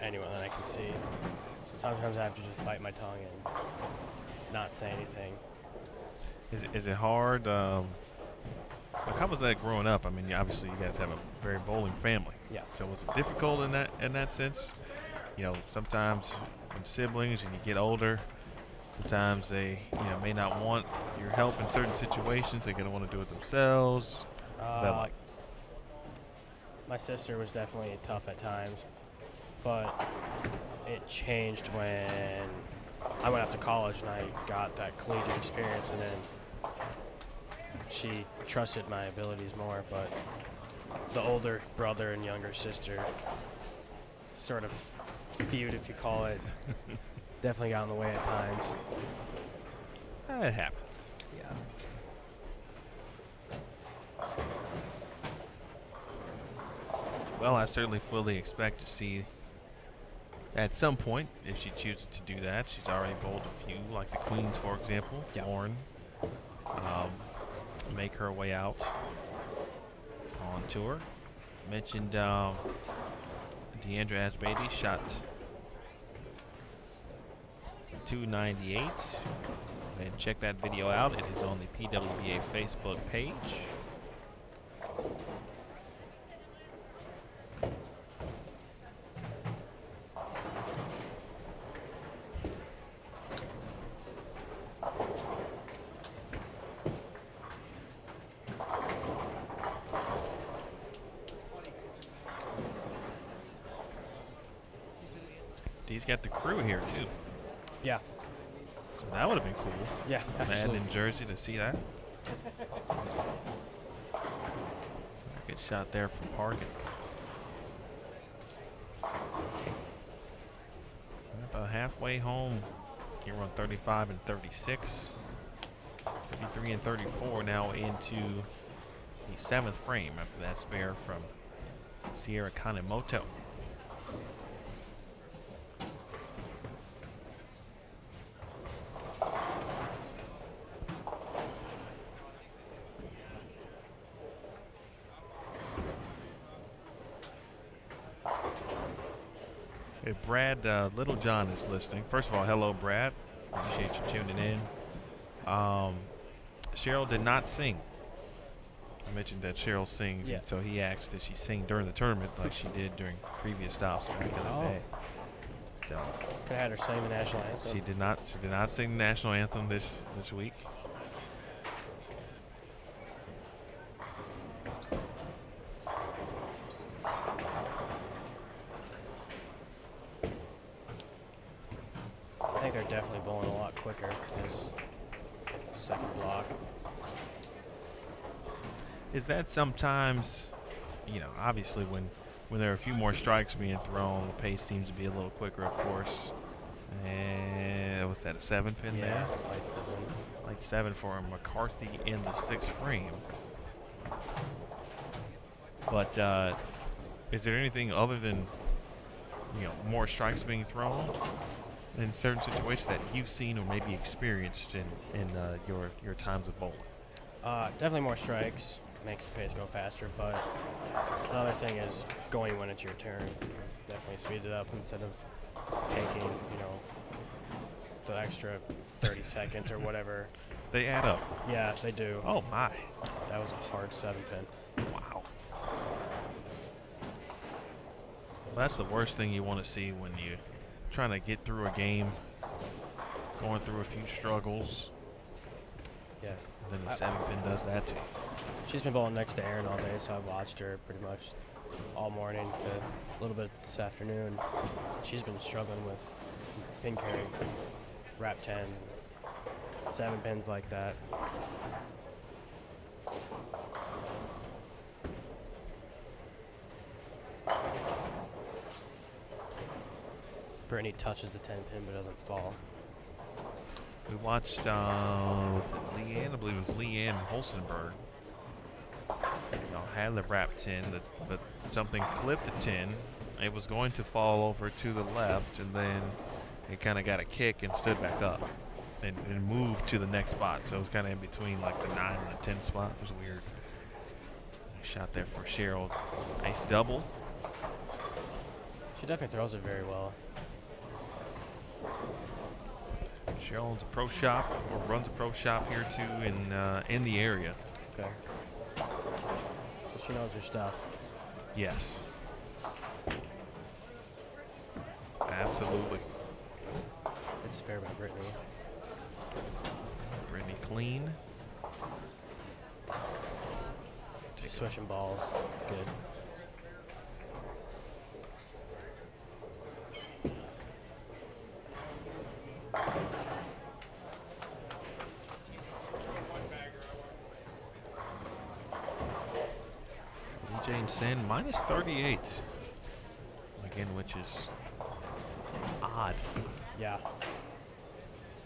anyone that I can see. So sometimes I have to just bite my tongue and not say anything. Is it, is it hard? Um, like how was that growing up? I mean, obviously you guys have a very bowling family. Yeah. So was it difficult in that in that sense? You know, sometimes when siblings and you get older, sometimes they you know may not want your help in certain situations. They're gonna want to do it themselves. What's that Uh, like? My sister was definitely tough at times, but it changed when I went off to college and I got that collegiate experience, and then she trusted my abilities more. But the older brother and younger sister sort of feud, if you call it, <laughs> definitely got in the way at times. It happens. Yeah. Well, I certainly fully expect to see at some point, if she chooses to do that, she's already bowled a few, like the Queens, for example, Yeah. Um, make her way out on tour. Mentioned um, Diandra Asbaty shot 298. And check that video out. It is on the PWBA Facebook page. He's got the crew here too. Yeah. So that would have been cool. Yeah. Man Absolutely. in Jersey to see that. Good shot there from Parkin. About halfway home here on 35 and 36. 53 and 34 now into the seventh frame after that spare from Sierra Kanemoto. Hey, Brad uh, Littlejohn is listening. First of all, hello, Brad. Appreciate you tuning in. Um, Cheryl did not sing. I mentioned that Cheryl sings, Yeah. and so he asked that she sing during the tournament like she did during previous stops back in the Oh. day. So Could have had her sing the national anthem. she did not. She did not sing the national anthem this this week. I think they're definitely bowling a lot quicker this second block. Is that sometimes, you know, obviously when when there are a few more strikes being thrown, the pace seems to be a little quicker, of course. And what's that, a seven pin yeah, there? light seven. Like seven for McCarthy in the sixth frame. But uh, is there anything other than, you know, more strikes being thrown in certain situations that you've seen or maybe experienced in in uh, your your times of bowling? Uh, definitely more strikes makes the pace go faster, but another thing is going when it's your turn. Definitely speeds it up instead of taking, you know, the extra 30 <laughs> seconds or whatever. They add up. Yeah, they do. Oh my! That was a hard seven pin. Wow. Well, that's the worst thing you want to see when you trying to get through a game, going through a few struggles, Yeah. and then the I- seven pin does that to you. She's been bowling next to Erin all day, so I've watched her pretty much all morning to a little bit this afternoon. She's been struggling with some pin carrying, wrap tens, seven pins like that. Brittany touches the 10 pin but doesn't fall. We watched, uh, was it Leanne? I believe it was Leanne Hulsenberg. You know, had the wrap 10, but, something clipped the 10. It was going to fall over to the left, and then it kind of got a kick and stood back up and, and moved to the next spot. So it was kind of in between like the 9 and the 10 spot. It was weird. Shot there for Cheryl. Nice double. She definitely throws it very well. Cheryl owns a pro shop, or runs a pro shop here too in uh, in the area. Okay. So she knows her stuff. Yes. Absolutely. Good spare by Brittany. Brittany clean. She's switching balls. Good. Jane Sin minus 38. Again, which is odd Yeah.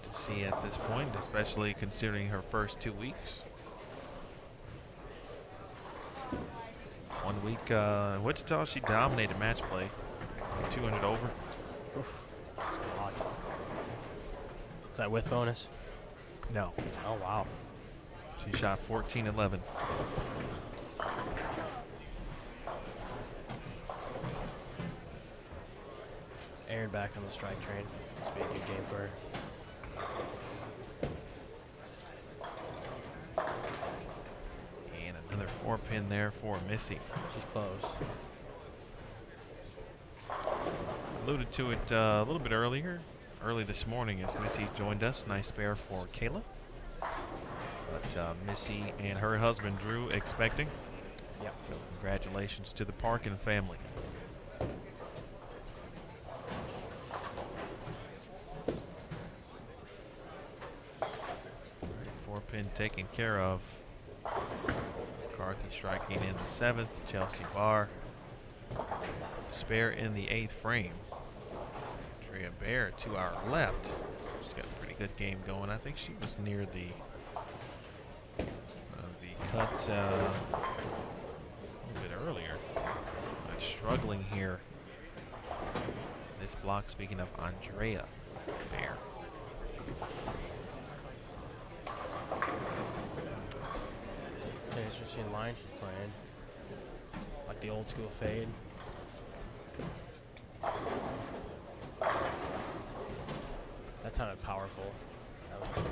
to see at this point, especially considering her first two weeks. One week, uh, Wichita, she dominated match play. 200 over. Oof. That's hot. Is that with bonus? No. Oh wow. She shot 14 11. Erin back on the strike train. This will be a good game for her. And another four pin there for Missy. She's close. alluded to it uh, a little bit earlier, early this morning as Missy joined us. Nice spare for Kayla. But uh, Missy and her husband Drew expecting. Yep. So congratulations to the Parkin family. Four pin taken care of. McCarthy striking in the seventh. Chelsea Barr spare in the eighth frame. Bear to our left. She's got a pretty good game going. I think she was near the uh, the cut uh, a little bit earlier. Struggling here. This block, speaking of Andrea Bear. Okay, so she's in line. She's playing like the old school fade. That sounded powerful. That was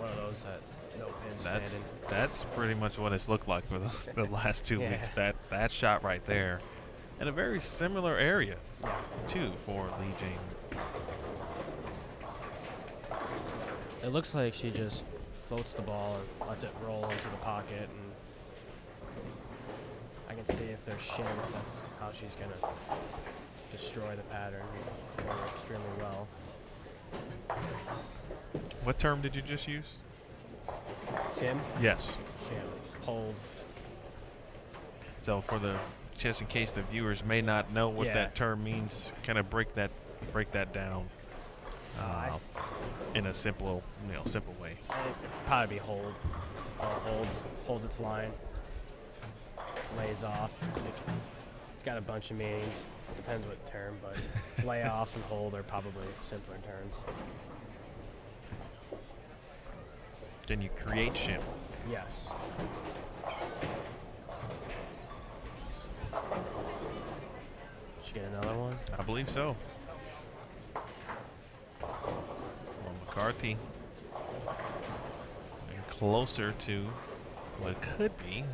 one of those that no pins That's standing. that's pretty much what it's looked like for the, <laughs> the last two Yeah. weeks. That that shot right there, in a very similar area Yeah. too for Li Jane. It looks like she just floats the ball and lets it roll into the pocket, and I can see if there's shim, that's how she's gonna destroy the pattern. She's extremely well. What term did you just use? Shim, Yes. shim, hold. So for the just in case the viewers may not know what Yeah. that term means, kind of break that break that down Uh, uh, in a simple you know simple way. It'd probably be hold. Ball holds, holds its line, lays off. It can, it's got a bunch of meanings. Depends what term, but <laughs> lay off and hold are probably simpler terms. Then you create shim. Yes. Should get another one. I believe so. Well, McCarthy and closer to what could be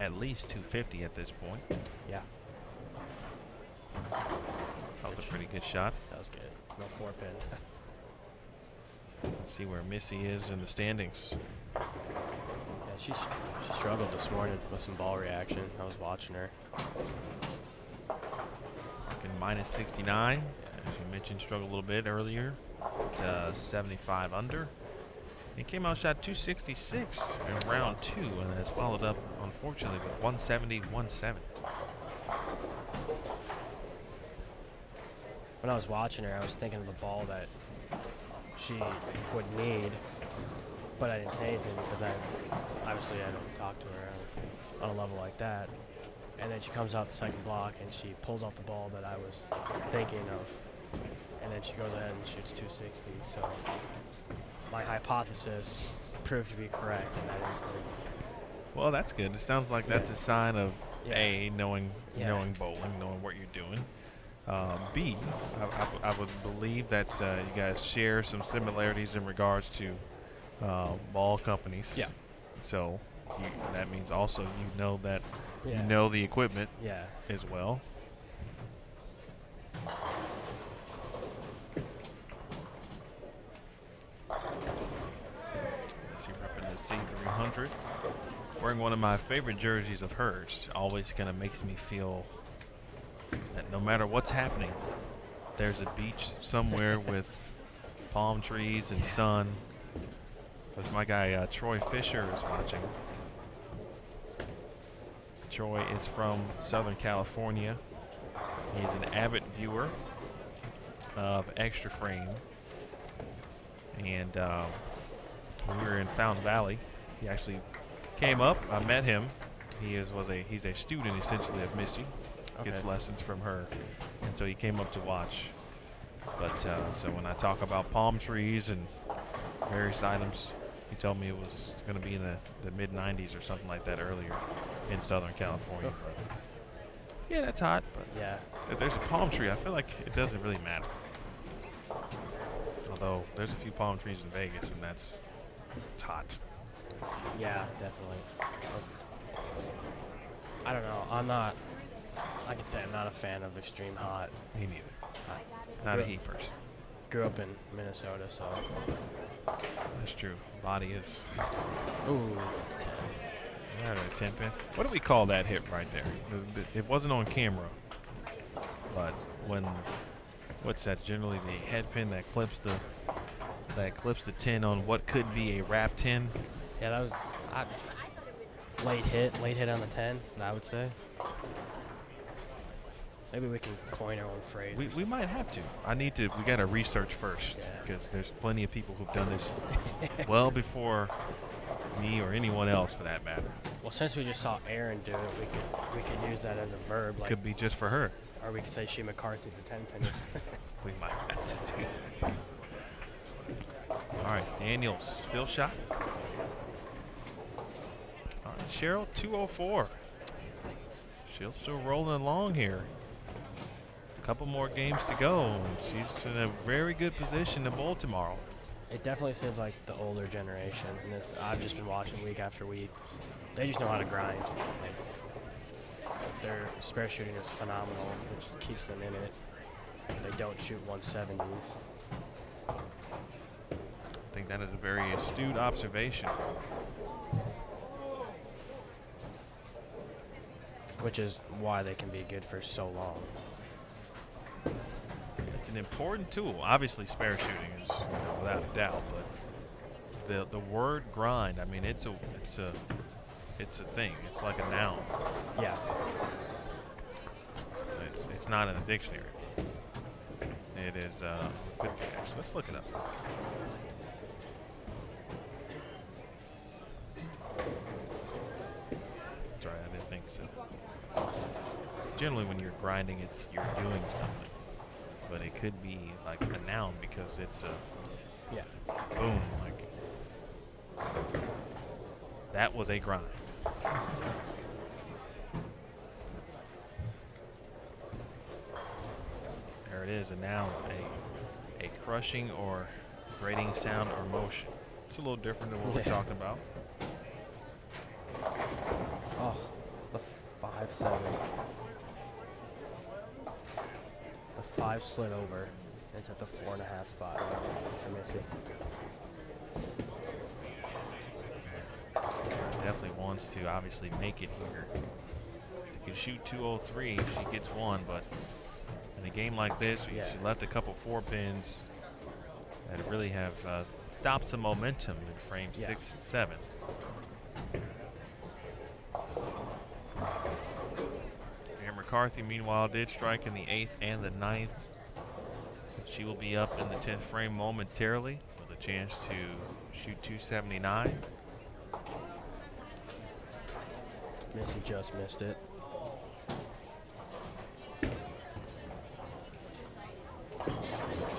at least 250 at this point. Yeah, That was a pretty good shot. that was good. No four pin. <laughs> See where Missy is in the standings. yeah, she she struggled this morning with some ball reaction. I was watching her. Rocking minus 69. As you mentioned, struggled a little bit earlier. To uh, 75 under. He came out shot 266 in round two, and has followed up, unfortunately, with 170, 170. When I was watching her, I was thinking of the ball that she would need, but I didn't say anything because I obviously I don't talk to her on, a level like that. And then she comes out the second block and she pulls out the ball that I was thinking of, and then she goes ahead and shoots 260. So my hypothesis proved to be correct in that instance. Well, that's good. It sounds like that's Yeah. a sign of Yeah. A, knowing Yeah. knowing bowling, knowing what you're doing. Uh, B, I, I I would believe that uh, you guys share some similarities in regards to uh, ball companies. Yeah. So you, that means also you know that Yeah. you know the equipment Yeah. as well. She repping the C300. Wearing one of my favorite jerseys of hers. Always kind of makes me feel that no matter what's happening, there's a beach somewhere <laughs> with palm trees and sun. Because my guy uh, Troy Fisher is watching. Troy is from Southern California. He's an avid viewer of Extra Frame. And um, when we were in Fountain Valley, he actually came up. I met him. He is was a he's a student essentially of Missy. Gets lessons from her, and so he came up to watch. But uh, so when I talk about palm trees and various items, he told me it was going to be in the, the mid 90s or something like that earlier in Southern California. Oof. Yeah, that's hot, but Yeah. if there's a palm tree, I feel like it doesn't really matter. Although there's a few palm trees in Vegas, and that's it's hot. Yeah, definitely. I don't know. I'm not. I can say I'm not a fan of extreme hot. Me neither. I Not a grew, heapers. grew up in Minnesota, so. That's true. Body is Ooh, that's a 10. all right, 10 pin. What do we call that hit right there? The- the- It wasn't on camera, but when what's that? Generally the head pin that clips the that clips the 10 on what could be a wrap 10. Yeah, that was I, late hit, late hit on the 10. I would say. Maybe we can coin our own phrase. We, we might have to. I need to. We got to research first Yeah. because there's plenty of people who've done this <laughs> well before me or anyone else for that matter. Well, since we just saw Erin do it, we could we could use that as a verb, like, Could be just for her. or we could say she McCarthy the 10 pin. <laughs> We might have to do that. All right, Daniels, Phil shot. All right, Cheryl, 204. She'll still rolling along here. Couple more games to go. She's in a very good position to bowl tomorrow. It definitely seems like the older generation, and this I've just been watching week after week. They just know how to grind. Their spare shooting is phenomenal, which keeps them in it. They don't shoot 170s. I think that is a very astute observation. which is why they can be good for so long. It's an important tool. Obviously, spare shooting is you know, without a doubt, but the the word grind. I mean, it's a it's a it's a thing. It's like a noun. Yeah, It's it's not in the dictionary. It is. Uh, could be actually. Let's look it up. Sorry, I didn't think so. Generally, when you're grinding, it's you're doing something, but it could be like a noun because it's a yeah. boom, like that was a grind. There it is, a noun, a a crushing or grating sound or motion. It's a little different than what we're talking about. Oh, the five seven. The five slid over. It's at the four and a half spot for Missy. Definitely wants to obviously make it here. She can shoot 203 if she gets one, but in a game like this, Yeah. she left a couple four pins that really have uh, stopped some momentum in frame Yeah. six and seven. McCarthy, meanwhile, did strike in the eighth and the ninth. So she will be up in the 10th frame momentarily with a chance to shoot 279. Missy just missed it.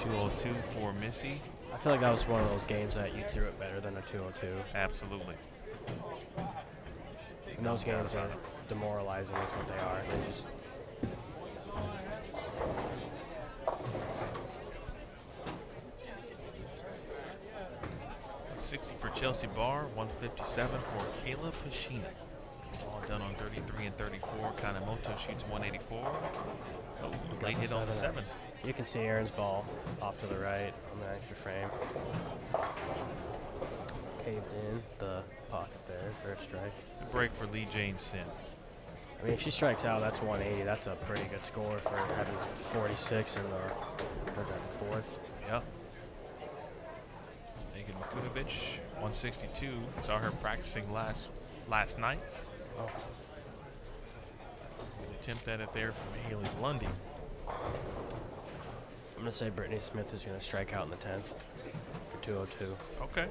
Two oh two for Missy. I feel like that was one of those games that you threw it better than a 202. Absolutely. And those games are demoralizing, is what they are. They just 60 for Chelsea Barr, 157 for Kayla Pashina. All done on 33 and 34. Kanemoto shoots 184. Oh, late hit on the seven. you can see Erin's ball off to the right on the extra frame. Caved in the pocket there for a strike. Good break for Li Jane Sin. I mean, if she strikes out, that's 180. That's a pretty good score for having 46 in the, was that the fourth? Yep. Megan Makunovich, 162. Saw her practicing last last night. Oh, Attempt at it there from Haley Lundy. I'm gonna say Brittany Smith is gonna strike out in the 10th for 202. Okay.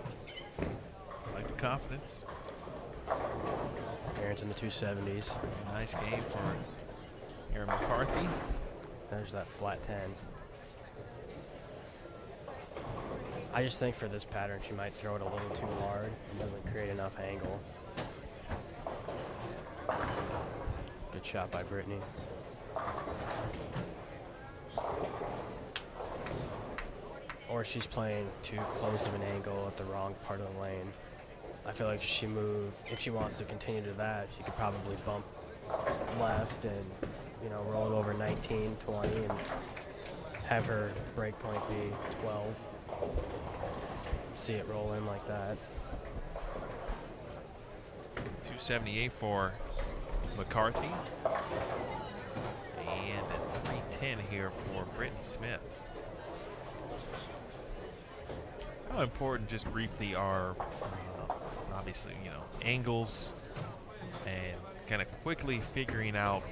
I Like the confidence. Erin's in the 270s. Nice game for Erin McCarthy. There's that flat 10. I just think for this pattern, she might throw it a little too hard and doesn't create enough angle. Good shot by Brittany. Or she's playing too close of an angle at the wrong part of the lane. I feel like if she move, if she wants to continue to that, she could probably bump left and, you know, roll it over 19, 20, and have her break point be 12. See it roll in like that. 278 for McCarthy. And a 310 here for Brittany Smith. How important, just briefly, are uh, obviously, you know, angles and kind of quickly figuring out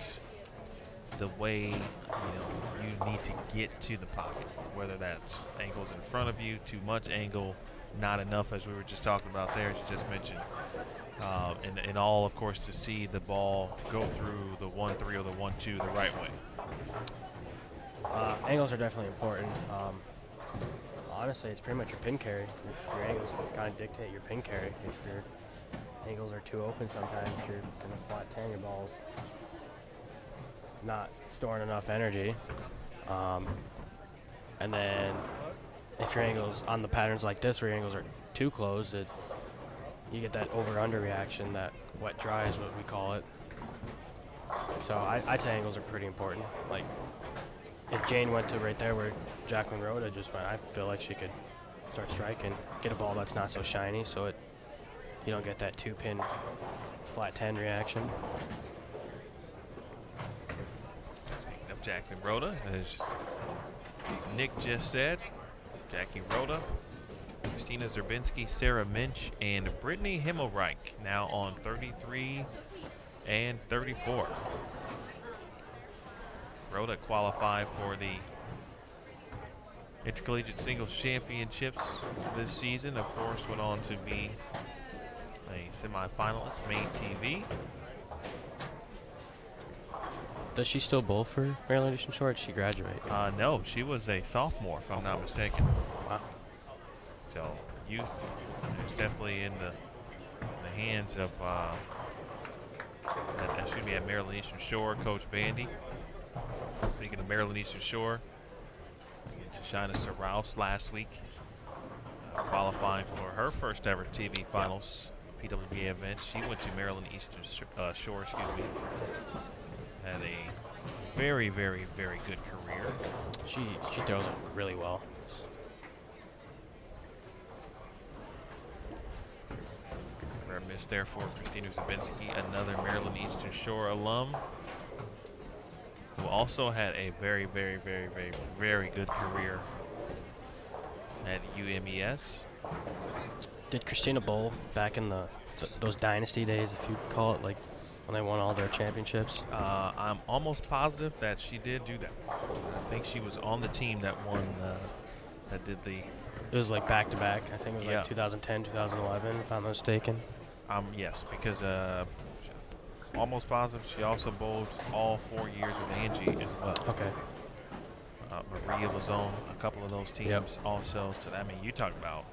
the way, you know, you need to get to the pocket, whether that's angles in front of you, too much angle, not enough, as we were just talking about there, as you just mentioned. Uh, and, and all, of course, to see the ball go through the 1 3 or the 1 2 the right way. Uh, angles are definitely important. Um, honestly, it's pretty much your pin carry. Your, your angles kind of dictate your pin carry. If your angles are too open, sometimes you're in a flat 10, your ball's not storing enough energy. Um, and then if your angles on the patterns like this, where your angles are too close, it you get that over under reaction, that wet dry is what we call it. So I, I'd say angles are pretty important. Like if Jane went to right there where Jacqueline Rhoda just went, I feel like she could start striking, get a ball that's not so shiny, so it you don't get that two pin flat ten reaction. Jacqueline Rhoda, as Nick just said, Jackie Rhoda, Christina Zerbinski, Sarah Minch, and Brittany Himmelreich now on 33 and 34. Rhoda qualified for the Intercollegiate Singles Championships this season. Of course, went on to be a semifinalist, main TV. Does she still bowl for Maryland Eastern Shore? Did she graduate? Uh, no, she was a sophomore, if I'm not mistaken. Wow. So youth is definitely in the the hands of uh, that, that should be at Maryland Eastern Shore, Coach Bandy. Speaking of Maryland Eastern Shore, Shina Rouse last week. qualifying for her first ever TV finals PWBA event. She went to Maryland Eastern Sh- uh, Shore, excuse me. Had a very, very, very good career. She she throws it really well. Rare miss there for Christina Zabinski, another Maryland Eastern Shore alum, who also had a very, very, very, very, very good career at UMES. Did Christina Bowl back in the th- those dynasty days, if you call it, like when they won all their championships? Uh, I'm almost positive that she did do that. I think she was on the team that won, uh, that did the, It was like back to back. I think it was Yeah. like 2010, 2011, if I'm not mistaken. um, yes, because uh, almost positive she also bowled all four years with Angie as well. Okay. Uh, Maria was on a couple of those teams Yep. also. So I mean, you talk about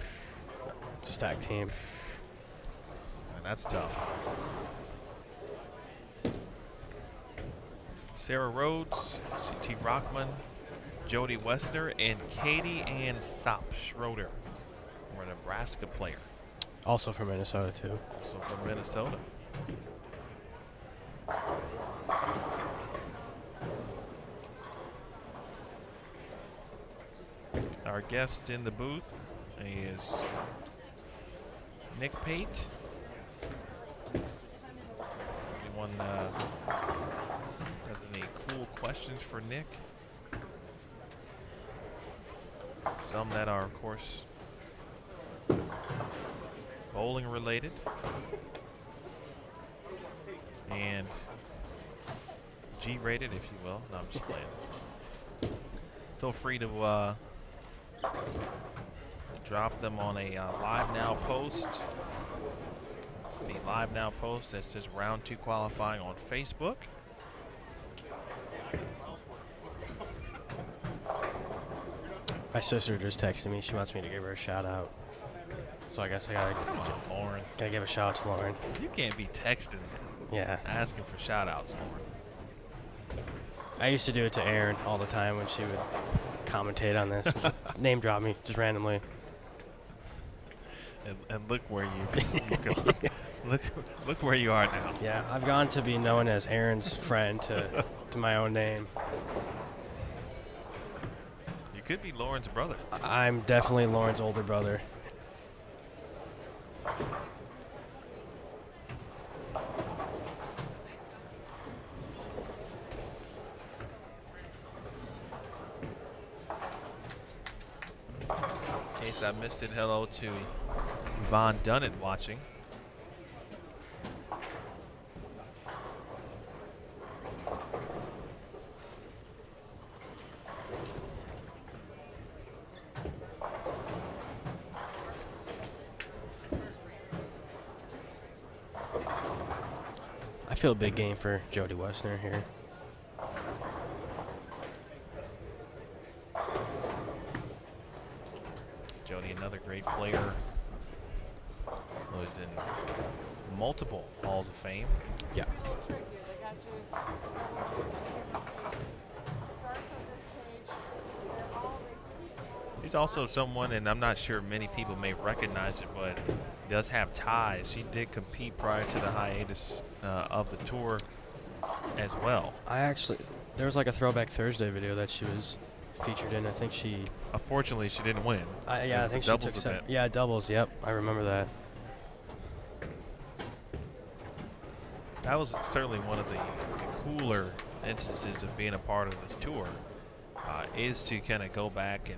It's a stacked team. and that's tough. Sarah Rhodes, CT Rockman, Jody Woessner, and Katie Ann Sop Schroeder, were a Nebraska player, Also from Minnesota too. also from Minnesota. Our guest in the booth is Nick Pate. Anyone uh, has any cool questions for Nick? Some that are, of course, bowling related. And G rated, if you will. No, I'm just playing. Feel free to uh, drop them on a uh, live now post. It's the live now post that says round two qualifying on Facebook. My sister just texted me. She wants me to give her a shout out. So I guess I gotta Come on, Lauren. gotta give a shout out to Lauren. You can't be texting Yeah. asking for shout outs, Lauren. I used to do it to Erin all the time when she would commentate on this. <laughs> Name drop me just randomly. And, and look where you, you go. look look where you are now. Yeah, I've gone to be known as Erin's friend to, to my own name. Could be Lauren's brother. I'm definitely Lauren's older brother. In case I missed it, hello to Yvonne Dunnett watching. Feel a big game for Jody Woessner here. Jody, another great player, was in multiple Halls of Fame. Yeah. trick you. They got you. Starts on this page. They're all they He's also someone, and I'm not sure many people may recognize it, but does have ties. She did compete prior to the hiatus uh, of the tour as well. I actually, there was like a Throwback Thursday video that she was featured in. I think she, Unfortunately, she didn't win. I, yeah, I think she doubles took. Se- event. yeah, doubles. Yep, I remember that. That was certainly one of the, the cooler instances of being a part of this tour. Uh, is to kind of go back and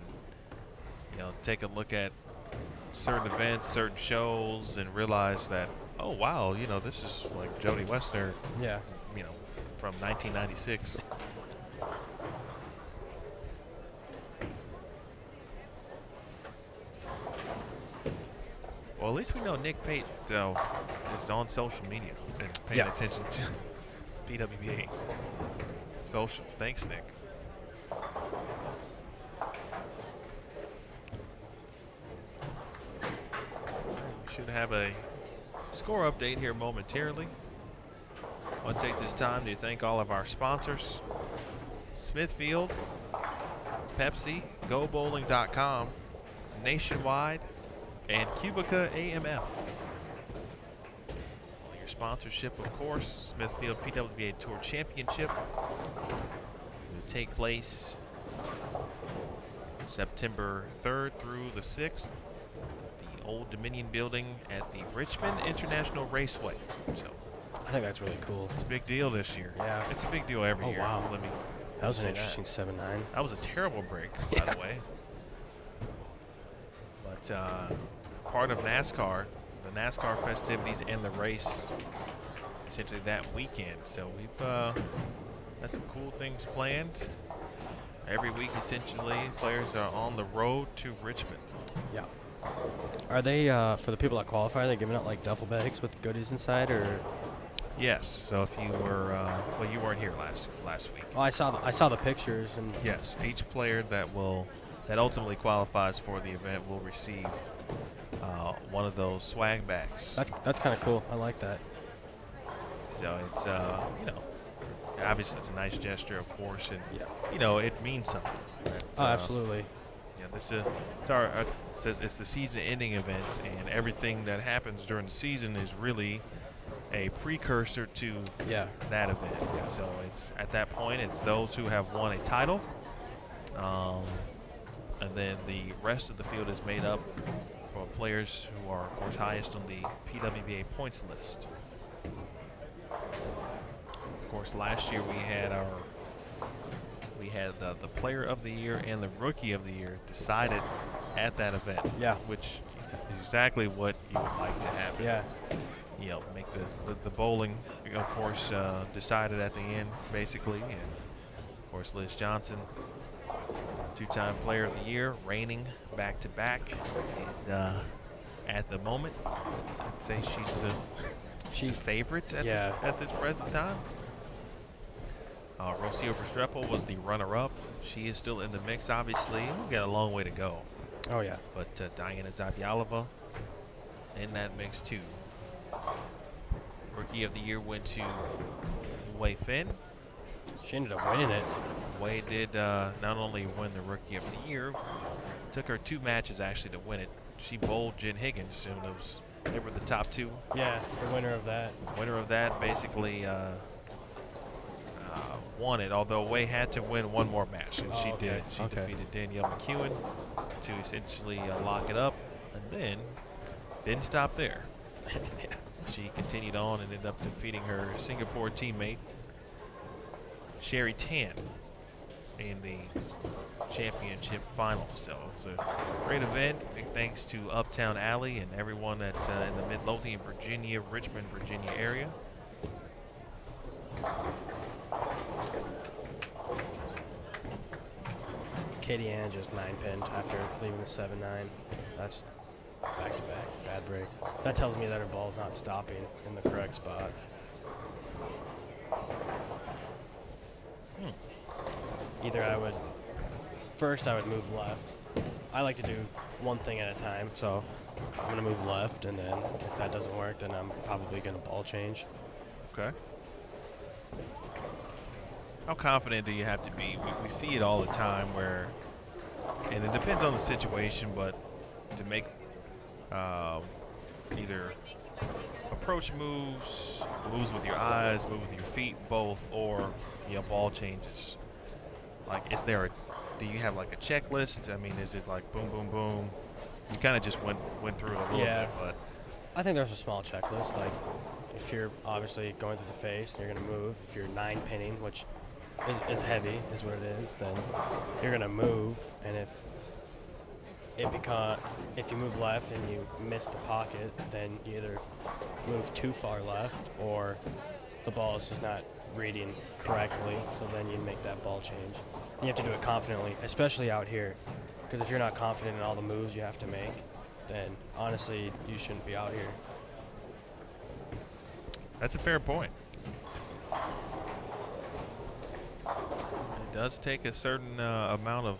you know take a look at certain events, certain shows, and realize that oh wow, you know this is like Jody Woessner, Yeah. you know, from 1996. Well, at least we know Nick Pate though is on social media and paying Yeah. attention to <laughs> PWBA social. Thanks, Nick. Should have a score update here momentarily. I want to take this time to thank all of our sponsors Smithfield, Pepsi, GoBowling.com, Nationwide, and QubicaAMF. Your sponsorship, of course, Smithfield PWBA Tour Championship will take place September 3rd through the 6th the Old Dominion Building at the Richmond International Raceway. So I think that's really cool. it's a big deal this year. Yeah. It's a big deal every Oh, year. wow. Let me That was an interesting seven nine. that was a terrible break, by the <laughs> way. But uh, part of NASCAR, the NASCAR festivities and the race, essentially that weekend. So we've uh, got some cool things planned. Every week, essentially, players are on the road to Richmond. Yeah. Are they uh, for the people that qualify? Are they giving out like duffel bags with goodies inside, or? Yes. So if you were, uh, well, you weren't here last last week. Oh, I saw the, I saw the pictures and Yes, each player that will that ultimately qualifies for the event will receive uh, one of those swag bags. that's that's kind of cool. I like that. So it's uh, you know, obviously it's a nice gesture, of course, and Yeah. you know it means something. Oh, uh, absolutely. This is it's our uh, it's, it's the season-ending events, and everything that happens during the season is really a precursor to Yeah. that event. So it's at that point, it's those who have won a title, um, and then the rest of the field is made up for players who are, of course, highest on the PWBA points list. Of course, last year we had our we had the, the player of the year and the rookie of the year decided at that event. Yeah. Which is exactly what you would like to have Yeah. you know, make the, the, the bowling, of course, uh, decided at the end, basically. And, of course, Liz Johnson, two-time player of the year, reigning back-to-back, is uh, at the moment, I'd say she's a, she's She- a favorite at, yeah. this, at this present time. Uh, Rocio Restrepo was the runner-up. She is still in the mix, obviously. We've got a long way to go. Oh yeah. But uh, Diana Zavjalova in that mix too. Rookie of the year went to Wei Finn. She ended up winning it. Wei did uh, not only win the Rookie of the Year, took her two matches actually to win it. She bowled Jen Higgins, and it was they were the top two. Yeah, the winner of that. Winner of that basically uh, uh, won it, although Wei had to win one more match, and Oh, she okay, did. She okay. defeated Danielle McEwan to essentially uh, lock it up, and then didn't stop there. <laughs> She continued on and ended up defeating her Singapore teammate, Cherie Tan, in the championship final. So it was a great event. Big thanks to Uptown Alley and everyone at uh, in the Midlothian, Virginia, Richmond, Virginia area. Katie Ann just nine pinned after leaving the seven nine. That's back to back bad breaks. That tells me that her ball's not stopping in the correct spot. Hmm. Either I would first I would move left. I like to do one thing at a time, so I'm gonna move left, and then if that doesn't work, then I'm probably gonna ball change. Okay. How confident do you have to be? We, we see it all the time where, and it depends on the situation, but to make um, either approach moves, moves with your eyes, move with your feet, both, or you know, ball changes. Like, is there a, do you have like a checklist? I mean, is it like boom, boom, boom? You kind of just went went through it a little Yeah. bit, but I think there's a small checklist. Like, if you're obviously going through the face and you're going to move, if you're nine pinning, which is, is heavy, is what it is, then you're to move. And if it become, if you move left and you miss the pocket, then you either move too far left or the ball is just not reading correctly. So then you make that ball change. You have to do it confidently, especially out here. Because if you're not confident in all the moves you have to make, then honestly, you shouldn't be out here. That's a fair point. It does take a certain uh, amount of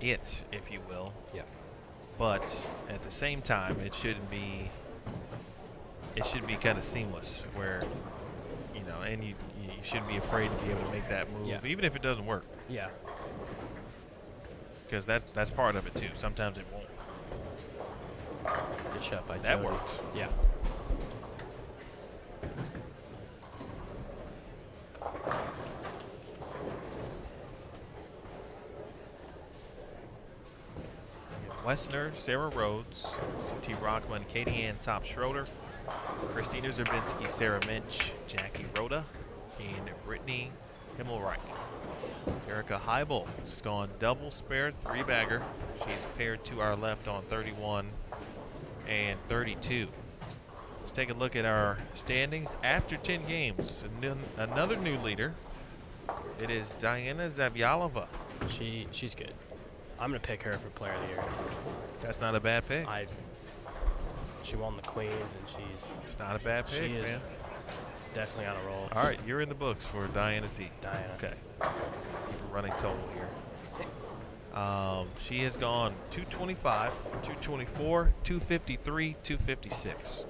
it, if you will. Yeah. But at the same time, it shouldn't be. It should be kind of seamless, where you know, and you you shouldn't be afraid to be able to make that move, Yeah. even if it doesn't work. Yeah. because that's that's part of it too. Sometimes it won't. Good shot by That Jody. works. Yeah. Woessner, Sarah Rhodes, Siti Rahman, Katie Ann Top Schroeder, Christina Zerbinski, Sarah Minch, Jackie Rhoda, and Brittany Himmelreich. Erica Heibel has gone double spare three bagger. She's paired to our left on 31 and 32. Let's take a look at our standings after 10 games. Another new leader. It is Diana Zavjalova. She she's good. I'm gonna pick her for player of the year. That's not a bad pick. I she won the Queens and she's It's not a bad pick, she is man. definitely on a roll. All right, you're in the books for Diana Z. Diana. Okay. Running total here. Um, she has gone 225, 224, 253, 256.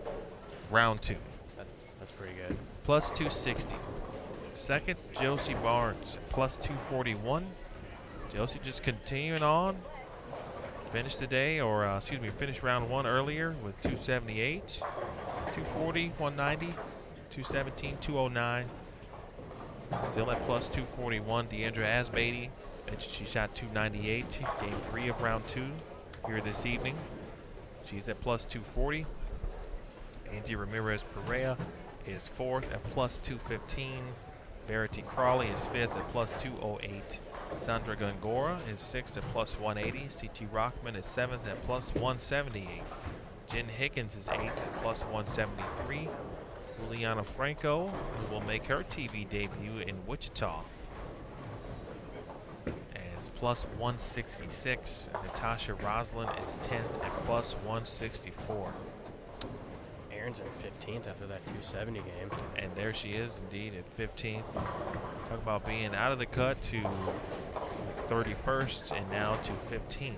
Round two. That's that's pretty good. Plus 260. Second, Josie Barnes, plus 241. Josie just continuing on. Finished the day, or uh, excuse me, finished round one earlier with 278, 240, 190, 217, 209. Still at plus 241. Diandra mentioned she shot 298. Game three of round two here this evening. She's at plus 240. Angie Ramirez Perea is fourth at plus 215. Verity Crawley is fifth at plus 208. Sandra Gongora is sixth at plus 180. Siti Rahman is seventh at plus 178. Jen Higgins is eighth at plus 173. Juliana Franco who will make her TV debut in Wichita as plus 166. Natasha Roslan is 10th at plus 164. Erin's in 15th after that 270 game. And there she is, indeed, at 15th. Talk about being out of the cut to 31st and now to 15th.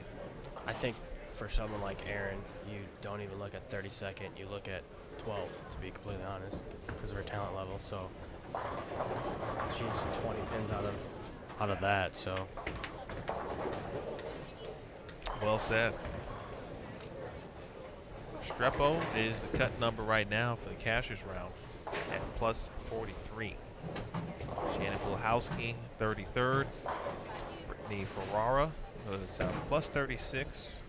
I think for someone like Aaron, you don't even look at 32nd. You look at 12th, to be completely honest, because of her talent level. So she's 20 pins out of out of that. So Well said. Strepo is the cut number right now for the cashers round at plus 43. Shannon Pluhowski, 33rd. Brittany Ferrara was uh, plus 36.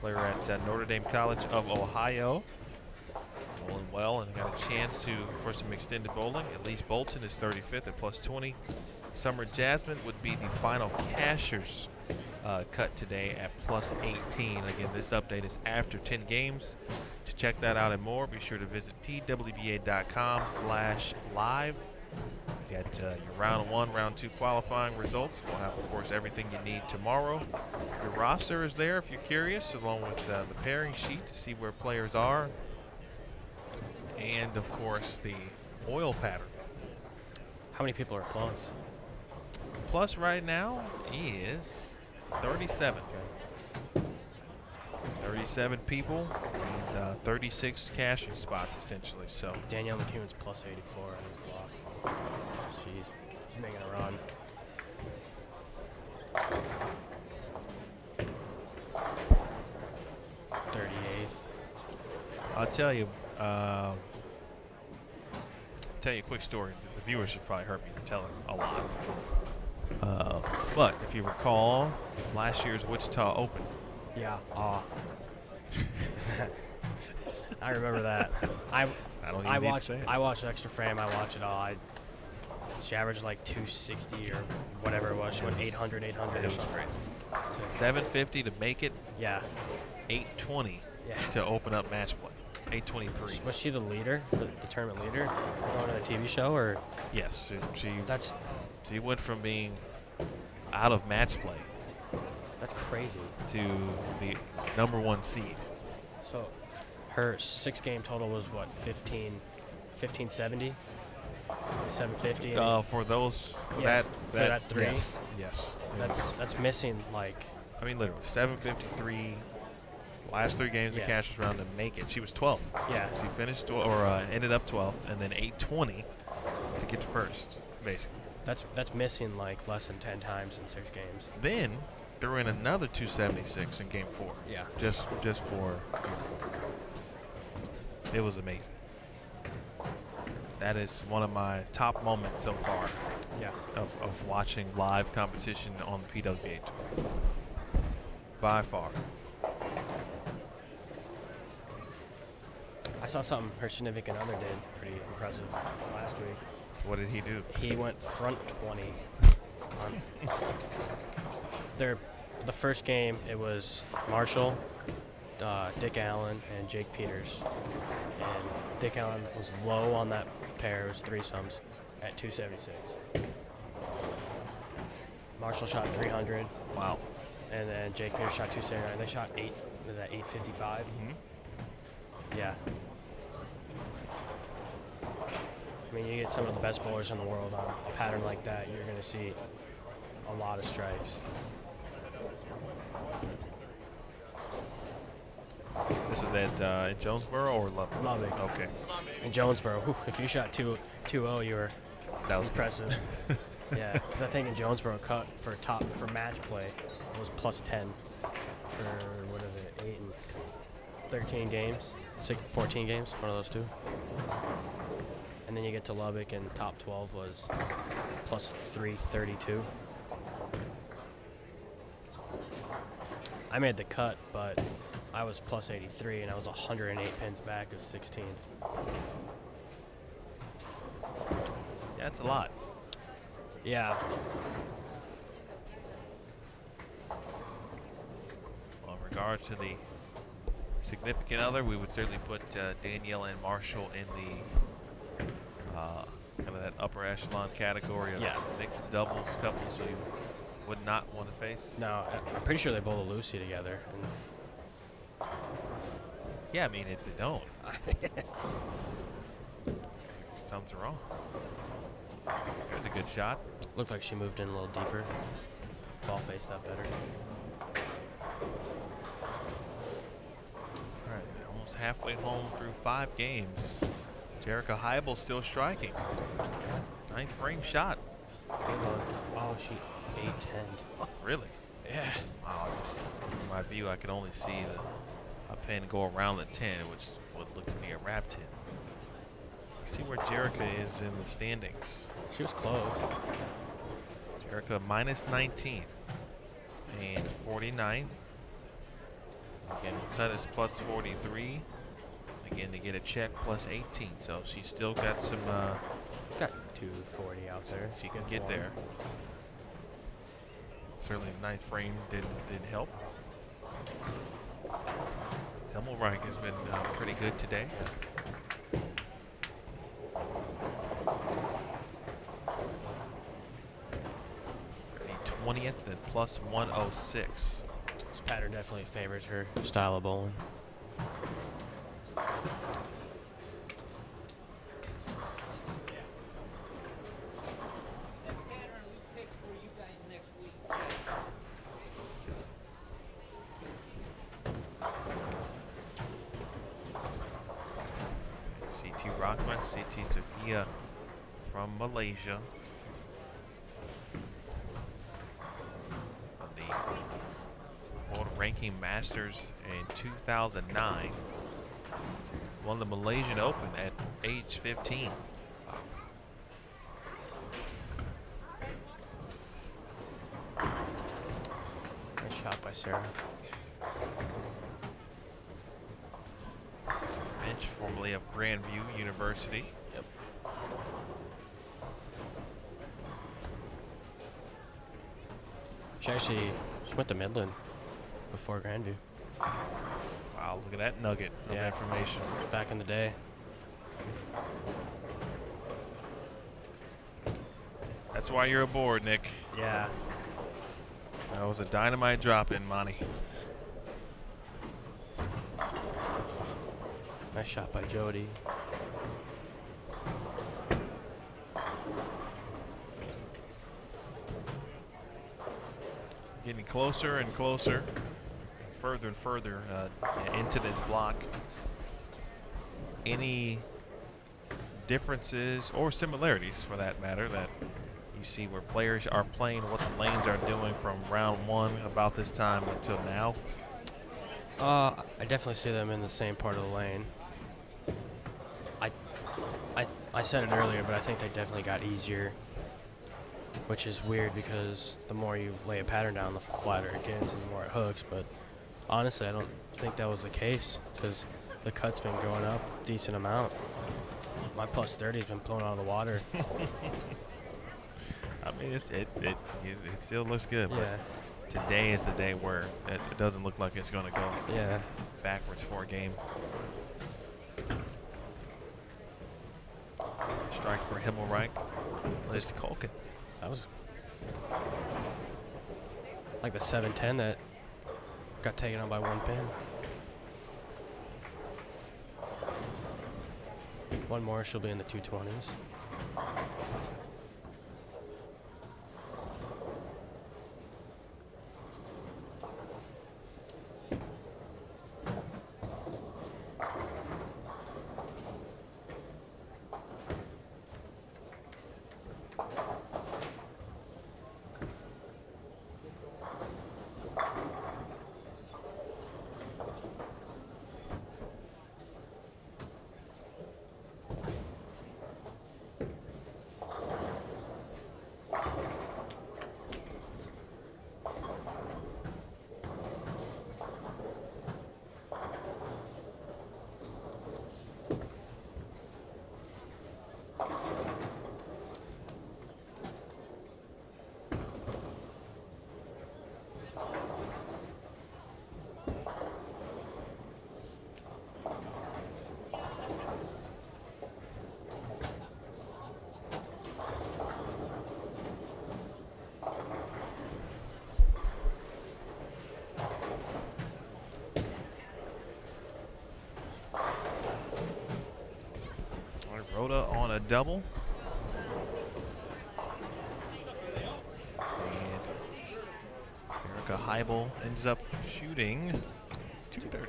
Player at uh, Notre Dame College of Ohio. Bowling well and got a chance to for some extended bowling. Elise Bolton is 35th at plus 20. Summer Jasmine would be the final cashers uh, cut today at plus 18. Again, this update is after 10 games. To check that out and more, be sure to visit pwba.com slash live. Get uh, your round one, round two qualifying results. We'll have, of course, everything you need tomorrow. Your roster is there if you're curious, along with uh, the pairing sheet to see where players are. And, of course, the oil pattern. how many people are close? Plus, right now, is 37. 37 people and uh, 36 cashing spots, essentially. So, Danielle McEwan's plus 84 on his block. She's she's making a run. Thirty-eighth. I'll tell you, uh, tell you a quick story. The viewers should probably heard me tell it a lot. Uh, but if you recall, last year's Wichita Open, Yeah. Uh, I remember that. I I don't even I need to say it. I watched extra frame. I watch it all. I she averaged like 260 or whatever it was. She went was- 800, 800 it or something. crazy. So, 750 to make it, yeah. 820 Yeah. to open up match play. 823. Was she the leader, for the tournament leader, going to the TV show, or Yes, she- she that's she went from being out of match play that's crazy. to the number one seed. So her six game total was what 15, 1570, 750. Uh, for those for Yeah, that for that three? Yes, yes. That, that's missing like I mean, literally 753. Last three games Yeah. of Cashers round to make it. She was 12. yeah. She finished or uh, ended up 12, and then 820 to get to first, basically. That's that's missing like less than ten times in six games. Then threw in another 276 in game four. Yeah. Just just for it was amazing. That is one of my top moments so far Yeah. of, of watching live competition on the PWA tour. By far. I saw something her significant other did pretty impressive last week. What did he do? He went front 20. On their, the first game, it was Marshall, uh, Dick Allen, and Jake Peters. And Dick Allen was low on that pair. It was three sums at 276. Marshall shot 300, Wow. and then Jake Peters shot 279. They shot eight. Was that 855? Mhm. Yeah. I mean, you get some of the best bowlers in the world on a pattern like that, you're going to see a lot of strikes. This was at uh, in Jonesboro or Lubbock? Lubbock. Okay. In Jonesboro, whew, if you shot 2 2 you were That was impressive. <laughs> yeah, because I think in Jonesboro, cut for top for match play, it was plus 10 for what is it, 8 and 13 games, Six, 14 games, one of those two. And then you get to Lubbock, and top 12 was plus 332. I made the cut, but I was plus 83, and I was 108 pins back of 16th. Yeah, that's a lot. Yeah, Well, in regard to the significant other, we would certainly put uh, Danielle and Marshall in the uh, kind of that upper echelon category of Yeah. mixed doubles couples you would not want to face. no, I- I'm pretty sure they bowled a Lucy together. Yeah, I mean, if they don't, <laughs> something's wrong. There's a good shot. looked like she moved in a little deeper. Ball faced up better. All right, almost halfway home through five games. Jerica Heibel still striking. Ninth frame shot. Oh, she 810. Really? Yeah. Wow, just from my view, I can only see the a pin go around the 10, which would look to be a wrap 10. See where Jerica is in the standings. She was close. Jerica minus 19 and 49. Again, cut is plus 43. Again, to get a check plus 18. So she's still got some. Uh, Got 240 out there. she can get there. Certainly, the ninth frame didn't didn't help. Himmelreich has been uh, pretty good today. The 20th and plus 106. This pattern definitely favors her style of bowling. pattern we picked for you guys next week. Siti Rahman, Siti Safiyah from Malaysia. On the World Ranking Masters in 2009. Won the Malaysian Open at age 15. Nice shot by Sarah. Bench formerly of Grandview University. She actually she went to Midland before Grandview. Wow, look at that nugget of Yeah. information. Back in the day. That's why you're aboard, Nick. Yeah. That was a dynamite drop in, Monty. Nice shot by Jody. Getting closer and closer, further and further uh, into this block. Any differences or similarities, for that matter, that you see where players are playing, what the lanes are doing from round one about this time until now? Uh, I definitely see them in the same part of the lane. I, I, I said it earlier, but I think they definitely got easier, which is weird because the more you lay a pattern down, the flatter it gets and the more it hooks. But honestly, I don't think that was the case because the cut's been going up a decent amount. My plus 30 has been blown out of the water. <laughs> I mean, it's, it, it, it, it still looks good, but yeah, today is the day where it, it doesn't look like it's going to go yeah. backwards for a game. Strike for Himmelreich. Liz Kuhlkin. That was like the 710 that got taken on by one pin. One more, she'll be in the 220s. All right, Rhoda on a double. And Erica Heibel ends up shooting 230.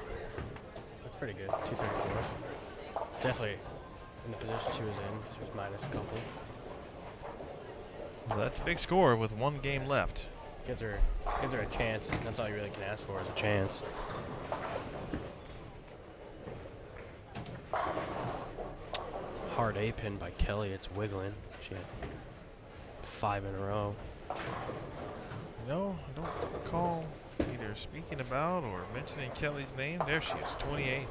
That's pretty good. 234. Definitely in the position she was in. She was minus a couple. So that's a big score with one game left. Gives her, gives her a chance. That's all you really can ask for is a chance. Hard A pin by Kelly. It's wiggling. She had five in a row. No, I don't recall either speaking about or mentioning Kelly's name. There she is, 28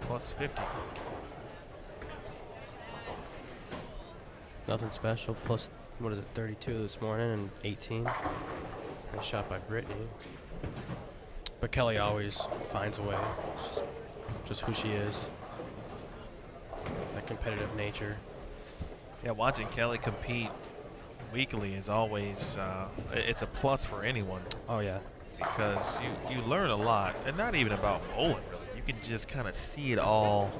plus 50. Nothing special. Plus, what is it, 32 this morning and 18. Nice shot by Brittany. But Kelly always finds a way. Just, just who she is. That competitive nature. Yeah, watching Kelly compete weekly is always uh, it's a plus for anyone Oh yeah. because you, you learn a lot, and not even about bowling really. You can just kind of see it all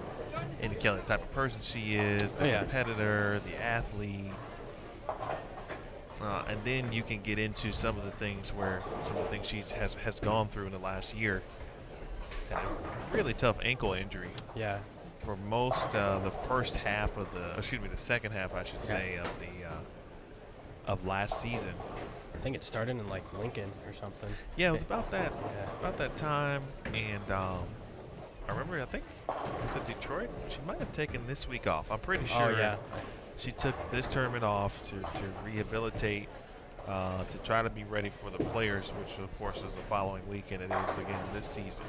in Kelly, the type of person she is, the Oh, yeah. competitor, the athlete. Uh, and then you can get into some of the things where some of the things she has has gone through in the last year. Really tough ankle injury Yeah. For most uh, the first half of the excuse me the second half I should say of the uh, of last season. I think it started in like Lincoln or something. Yeah, it was about that Yeah. about that time, and um, I remember I think it was it Detroit. She might have taken this week off. I'm pretty sure. Oh yeah. She took this tournament off to to rehabilitate. Uh, to try to be ready for the players, which of course is the following week, and it is again this season.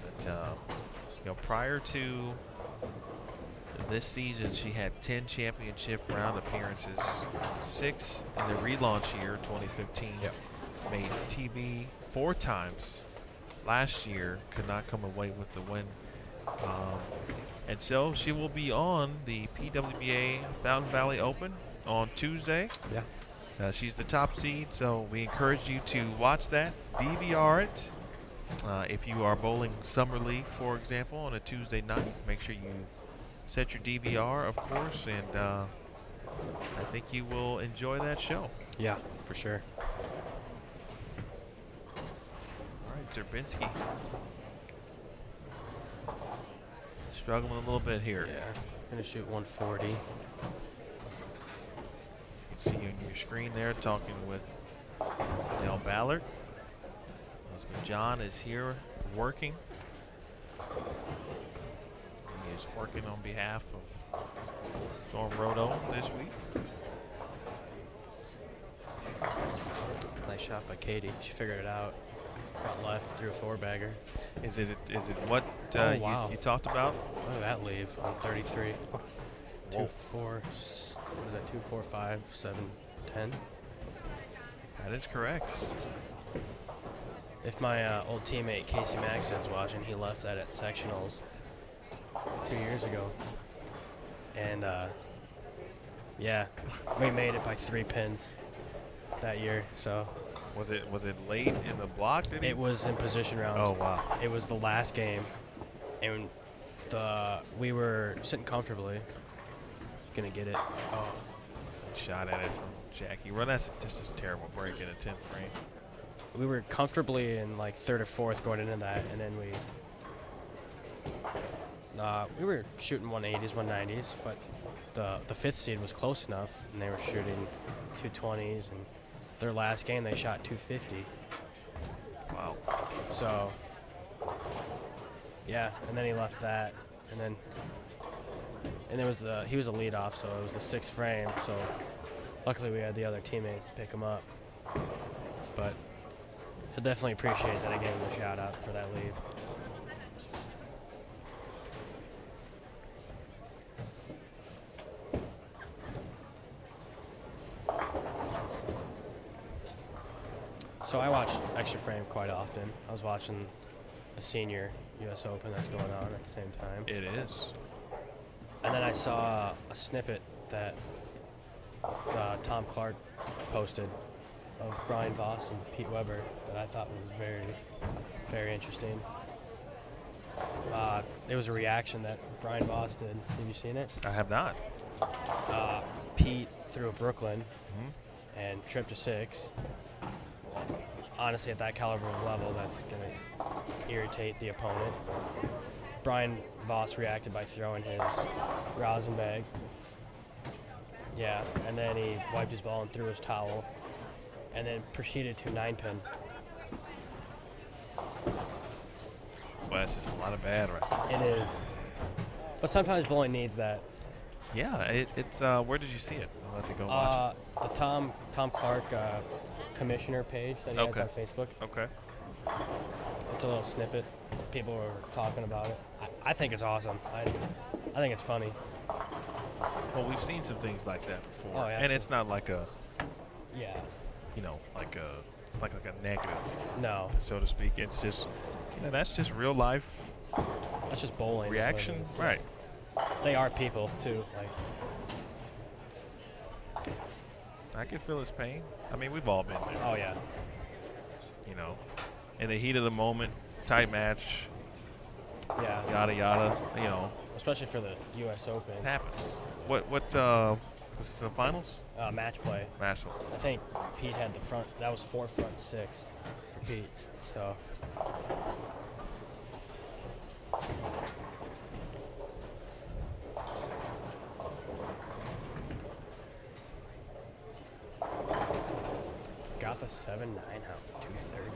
But um, know, prior to this season, she had 10 championship round appearances, six in the relaunch year, 2015. Yep. Made TV four times last year, could not come away with the win. Um, and so she will be on the PWBA Fountain Valley Open on Tuesday. Yeah. Uh, she's the top seed, so we encourage you to watch that, DVR it. Uh, if you are bowling Summer League, for example, on a Tuesday night, make sure you set your DVR, of course, and uh, I think you will enjoy that show. Yeah, for sure. All right, Zerbinski. Struggling a little bit here. Yeah. Gonna shoot 140. You can See you on your screen there talking with Del Ballard. Husband John is here working. He is working on behalf of Storm Roto this week. Nice shot by Katie. She figured it out. Got left, threw a four bagger. Is it is it what uh, Oh, you- wow. you, talked about? Look at that leave on 33. <laughs> Two, Whoa. four, s- what is that? Two, four, five, seven, ten. That is correct. If my uh, old teammate Casey Maxton's watching, he left that at sectionals two years ago. And uh, yeah, we made it by three pins that year. So Was it was it late in the block? Did it was in position round. Oh wow. It was the last game, and the we were sitting comfortably. Gonna get it. Oh, Shot at it from Jackie. Well, that's just a terrible break in a 10th frame. We were comfortably in like third or fourth going into that, and then we. Uh, we were shooting 180s, 190s, but the the fifth seed was close enough, and they were shooting 220s, and their last game they shot 250. Wow. So, yeah, and then he left that, and then and it was the he was a lead off, so it was the sixth frame. So luckily we had the other teammates to pick him up. But to definitely appreciate that I gave him a shout out for that lead. So I watch Extra Frame quite often. I was watching the senior U.S. Open that's going on at the same time. It is. And then I saw a snippet that uh, Tom Clark posted of Brian Voss and Pete Weber that I thought was very, very interesting. Uh, it was a reaction that Brian Voss did. Have you seen it? I have not. Uh, Pete threw a Brooklyn Mhm. and tripped to six. Honestly, at that caliber of level, that's going to irritate the opponent. Brian Voss reacted by throwing his rosin bag. Yeah, and then he wiped his ball and threw his towel, and then proceeded to nine pin. Well, that's just a lot of bad right It is. But sometimes bowling needs that. Yeah, it, it's. Uh, where did you see it? I'll have to go watch Uh, the Tom Tom Clark uh, commissioner page that he Okay. has on Facebook. Okay. It's a little snippet. People are talking about it. I, I think it's awesome. I, I think it's funny. Well, we've seen some things like that before, Oh, yeah, and it's not like a, Yeah. You know, like a, like like a negative, No, so to speak. It's just, you know, that's just real life that's just bowling. is what it reaction, right? They are people too. Like I can feel his pain. I mean, we've all been there. oh yeah. You know, in the heat of the moment, tight match, Yeah. yada yada. You know, Especially for the U.S. Open it happens. What what uh, was this the finals? uh, match play. National. I think Pete had the front. That was four front six for Pete. So got the seven nine out for two thirty.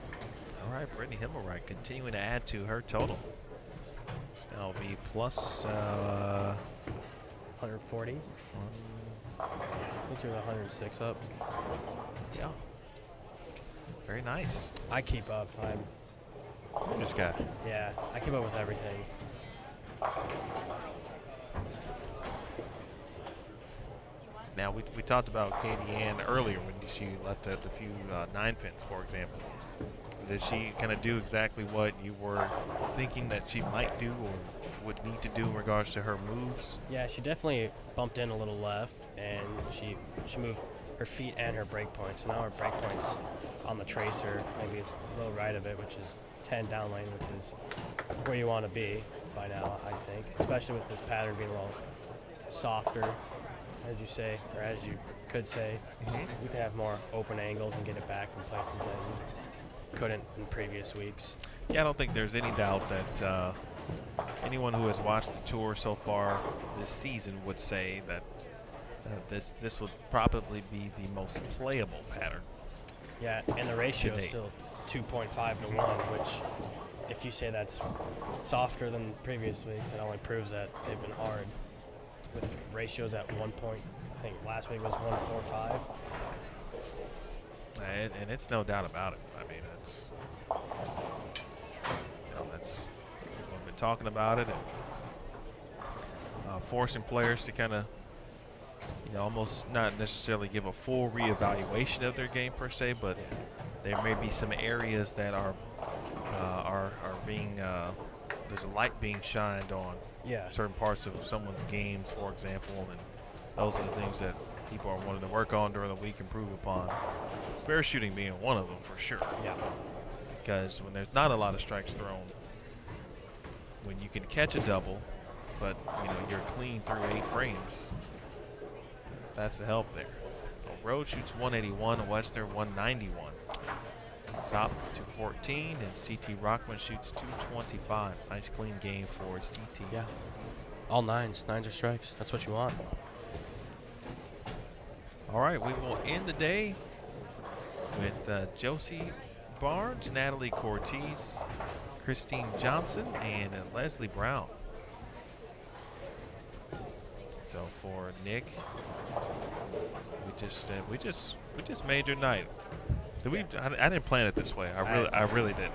All right, Brittany Himmelreich continuing to add to her total. That'll be plus. Uh, 140. I think was 106 up. yeah. Very nice. I keep up. I'm This guy. yeah. I keep up with everything. Now we, we talked about Katie Ann earlier when she left at the few uh, nine pins, for example. Did she kind of do exactly what you were thinking that she might do or would need to do in regards to her moves? Yeah, she definitely bumped in a little left, and she she moved her feet and her brake point. So now her brake point's on the tracer, maybe a little right of it, which is 10 down lane, which is where you want to be by now, I think. Especially with this pattern being a little softer, as you say, or as you could say. You can have more open angles and get it back from places that you couldn't in previous weeks. Yeah, I don't think there's any doubt that uh, anyone who has watched the tour so far this season would say that uh, this this would probably be the most playable pattern. Yeah, and the ratio is still 2.5 to 1, which, if you say that's softer than previous weeks, it only proves that they've been hard. With ratios at 1 point, I think last week was 145. And, and it's no doubt about it. I mean, it's you know, that's talking about it and uh, forcing players to kind of you know almost not necessarily give a full reevaluation of their game per se, but there may be some areas that are uh, are are being uh, there's a light being shined on Yeah. certain parts of someone's games, for example, and those are the things that people are wanting to work on during the week, improve upon. Spare shooting being one of them for sure, Yeah. because when there's not a lot of strikes thrown, when you can catch a double, but you know you're clean through eight frames, that's the help there. So Road shoots 181, Woessner 191. Top 214, and Siti Rahman shoots 225. Nice clean game for Siti. Yeah. All nines. Nines are strikes. That's what you want. All right, we will end the day with uh, Josie Barnes, Natalie Cortez, Christine Johnson, and Leslie Brown. So for Nick, we just uh, we just we just made your night. Did we? I, I didn't plan it this way. I really I really didn't.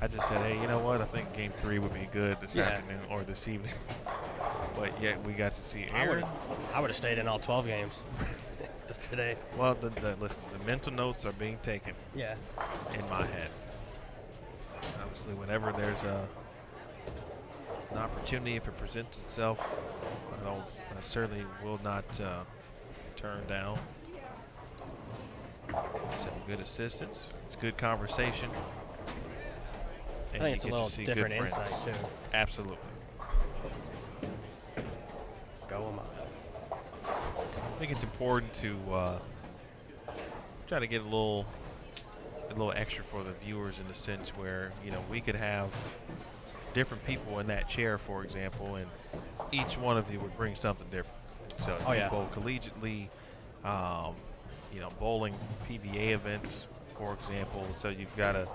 I just said, hey, you know what? I think Game Three would be good this Yeah. afternoon or this evening. <laughs> but yet we got to see I would Erin. I would have stayed in all 12 games <laughs> today. Well, the, the listen, the mental notes are being taken Yeah. in my head. Obviously, whenever there's a an opportunity, if it presents itself, I don't, I certainly will not uh, turn down. Some good assistance. It's good conversation. I and think you it's a little different insight, too. Absolutely. Go I. I think it's important to uh, try to get a little a little extra for the viewers in the sense where you know we could have different people in that chair, for example, and each one of you would bring something different. So Oh, you yeah. bowl collegiately, um, you know, bowling PBA events, for example. So you've got a,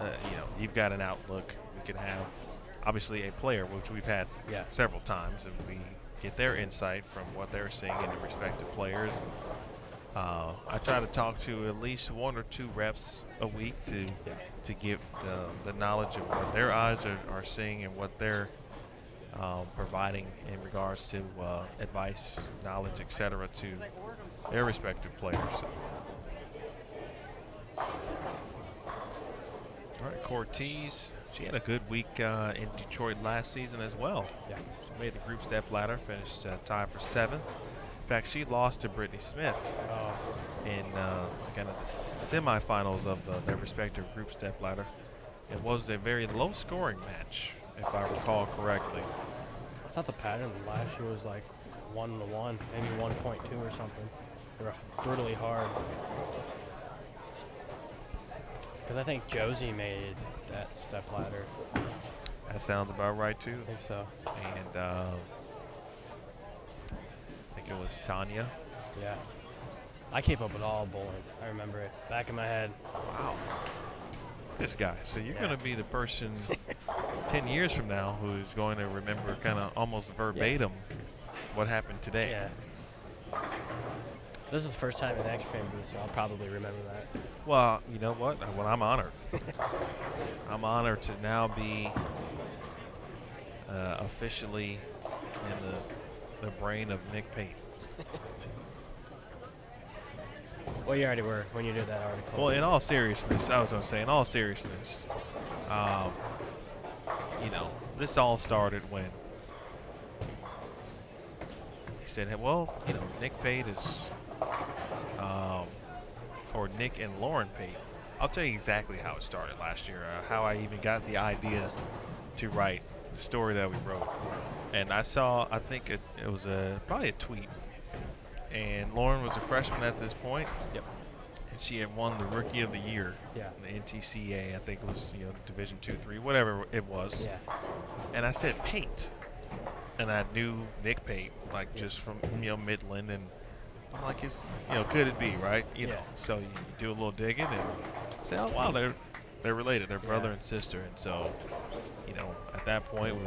uh, you know, you've got an outlook. We could have obviously a player, which we've had Yeah. several times, and we get their insight from what they're seeing in the respective players. Uh, I try to talk to at least one or two reps a week to Yeah. to get the, the knowledge of what their eyes are, are seeing and what they're um, providing in regards to uh, advice, knowledge, etc. to their respective players. All right, Cortez. She had a good week uh, in Detroit last season as well. Yeah. She made the group step ladder, finished uh, tied for seventh. In fact, she lost to Brittany Smith Oh, in uh, kind of the semifinals of uh, their respective group step ladder. It was a very low scoring match, if I recall correctly. I thought the pattern last year was like one to one, maybe 1.2 or something. They were brutally hard. Because I think Josie made that step ladder. That sounds about right too. I think so. And uh, it was Tanya. Yeah. I keep up with all bowling. I remember it back in my head. Wow. This guy. So you're Yeah. going to be the person <laughs> 10 years from now who's going to remember kind of almost verbatim what happened today. Yeah. This is the first time in the X-Frame booth, so I'll probably remember that. Well, you know what? Well, I'm honored. <laughs> I'm honored to now be uh, officially in the the brain of Nick Pate. <laughs> Well, you already were when you did that article. Well, in all seriousness, I was going to say, in all seriousness, um, you know, this all started when he said, hey, well, you know, Nick Pate is, um, or Nick and Lauren Pate. I'll tell you exactly how it started last year, uh, how I even got the idea to write the story that we wrote. And I saw, I think it, it was a probably a tweet, and Lauren was a freshman at this point. Yep. And she had won the Rookie of the Year. Yeah. in The NTCA, I think it was you know Division two, three, whatever it was. Yeah. And I said Pate, and I knew Nick Pate, like just from you know Midland, and I'm like, it's you know, could it be right? You know, Yeah. so you, you do a little digging and say, oh wow, they're they're related, they're brother Yeah. and sister, and so you know, at that point we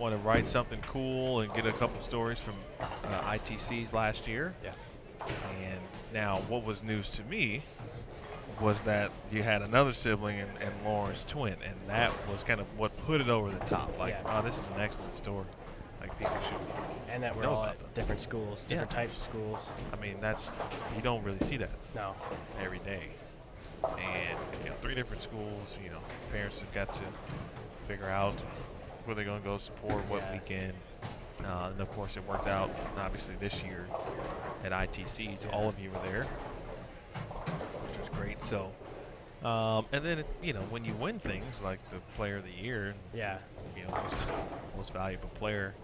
want to write something cool and get a couple stories from uh, ITCs last year. Yeah. And now, what was news to me was that you had another sibling and, and Lauren's twin, and that was kind of what put it over the top. Like, Yeah. oh, this is an excellent story. Like people should. And that we're all at them. different schools, different Yeah. types of schools. I mean, that's you don't really see that No. every day. And you know, three different schools. You know, parents have got to figure out where they're going to go support what Yeah. weekend. Uh, and of course, it worked out. Obviously, this year at ITCs, Yeah. all of you were there, which was great. So, um, and then you know, when you win things like the Player of the Year, Yeah. you know, most, most valuable player,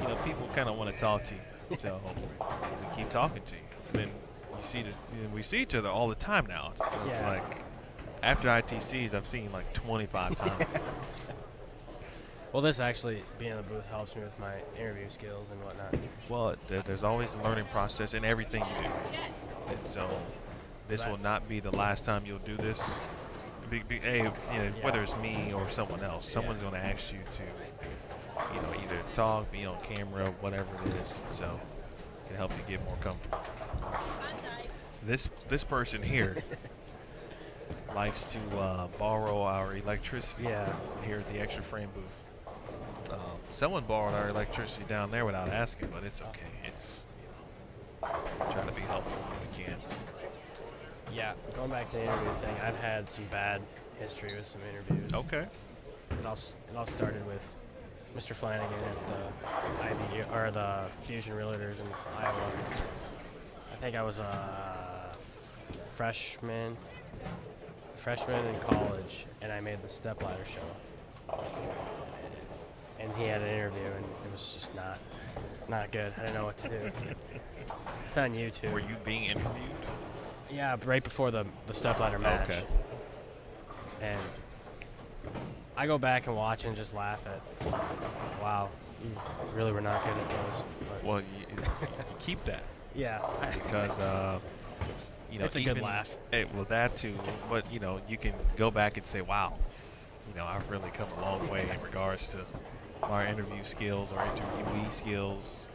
you know, people kind of want to talk to you. So we keep talking to you. And then you see the, you know, we see each other all the time now. So it's Yeah. like after ITCs, I've seen like 25 <laughs> times. Well, this actually being in the booth helps me with my interview skills and whatnot. well, there, there's always a learning process in everything you do. And so this will not be the last time you'll do this. Be, be, hey, you know, Yeah. whether it's me or someone else, Yeah. someone's going to ask you to, you know, either talk, be on camera, whatever it is. So it can help you get more comfortable. This this person here <laughs> likes to uh, borrow our electricity Yeah. here at the extra frame booth. Someone borrowed our electricity down there without asking, but it's okay. It's you know, try to be helpful when we can. Yeah. Going back to the interview thing, I've had some bad history with some interviews. Okay. It all, it all started with Mr. Flanagan at the IB or the Fusion Realtors in Iowa. I think I was a freshman, freshman in college, and I made the stepladder show. And he had an interview, and it was just not, not good. I didn't know what to do. <laughs> it's on YouTube. Were you being interviewed? Yeah, right before the the stepladder match. Okay. And I go back and watch and just laugh at, wow, you really were not good at those. But Well, you, you keep that <laughs> yeah, because uh, you know It's a good laugh. eh, well, that too, but you know you can go back and say, "Wow, you know I've really come a long way in regards to my interview skills or interviewee skills."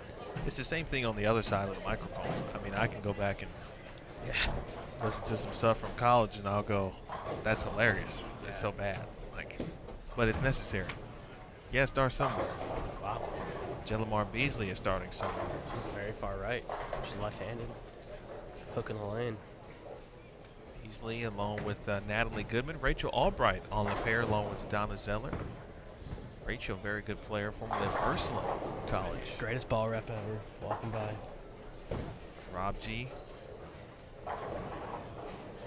It's the same thing on the other side of the microphone. I mean, I can go back and yeah, listen to some stuff from college, and I'll go, "That's hilarious. It's so bad." Like, but it's necessary. Yeah, start somewhere. wow. Jellamar Beasley is starting somewhere. She's very far right. She's left-handed, hooking the lane. Beasley, along with uh, Natalie Goodman, Rachel Albright on the pair, along with Donna Zeller. Rachel, very good player, formerly of Ursuline College. Greatest ball rep ever. Walking by. Rob G.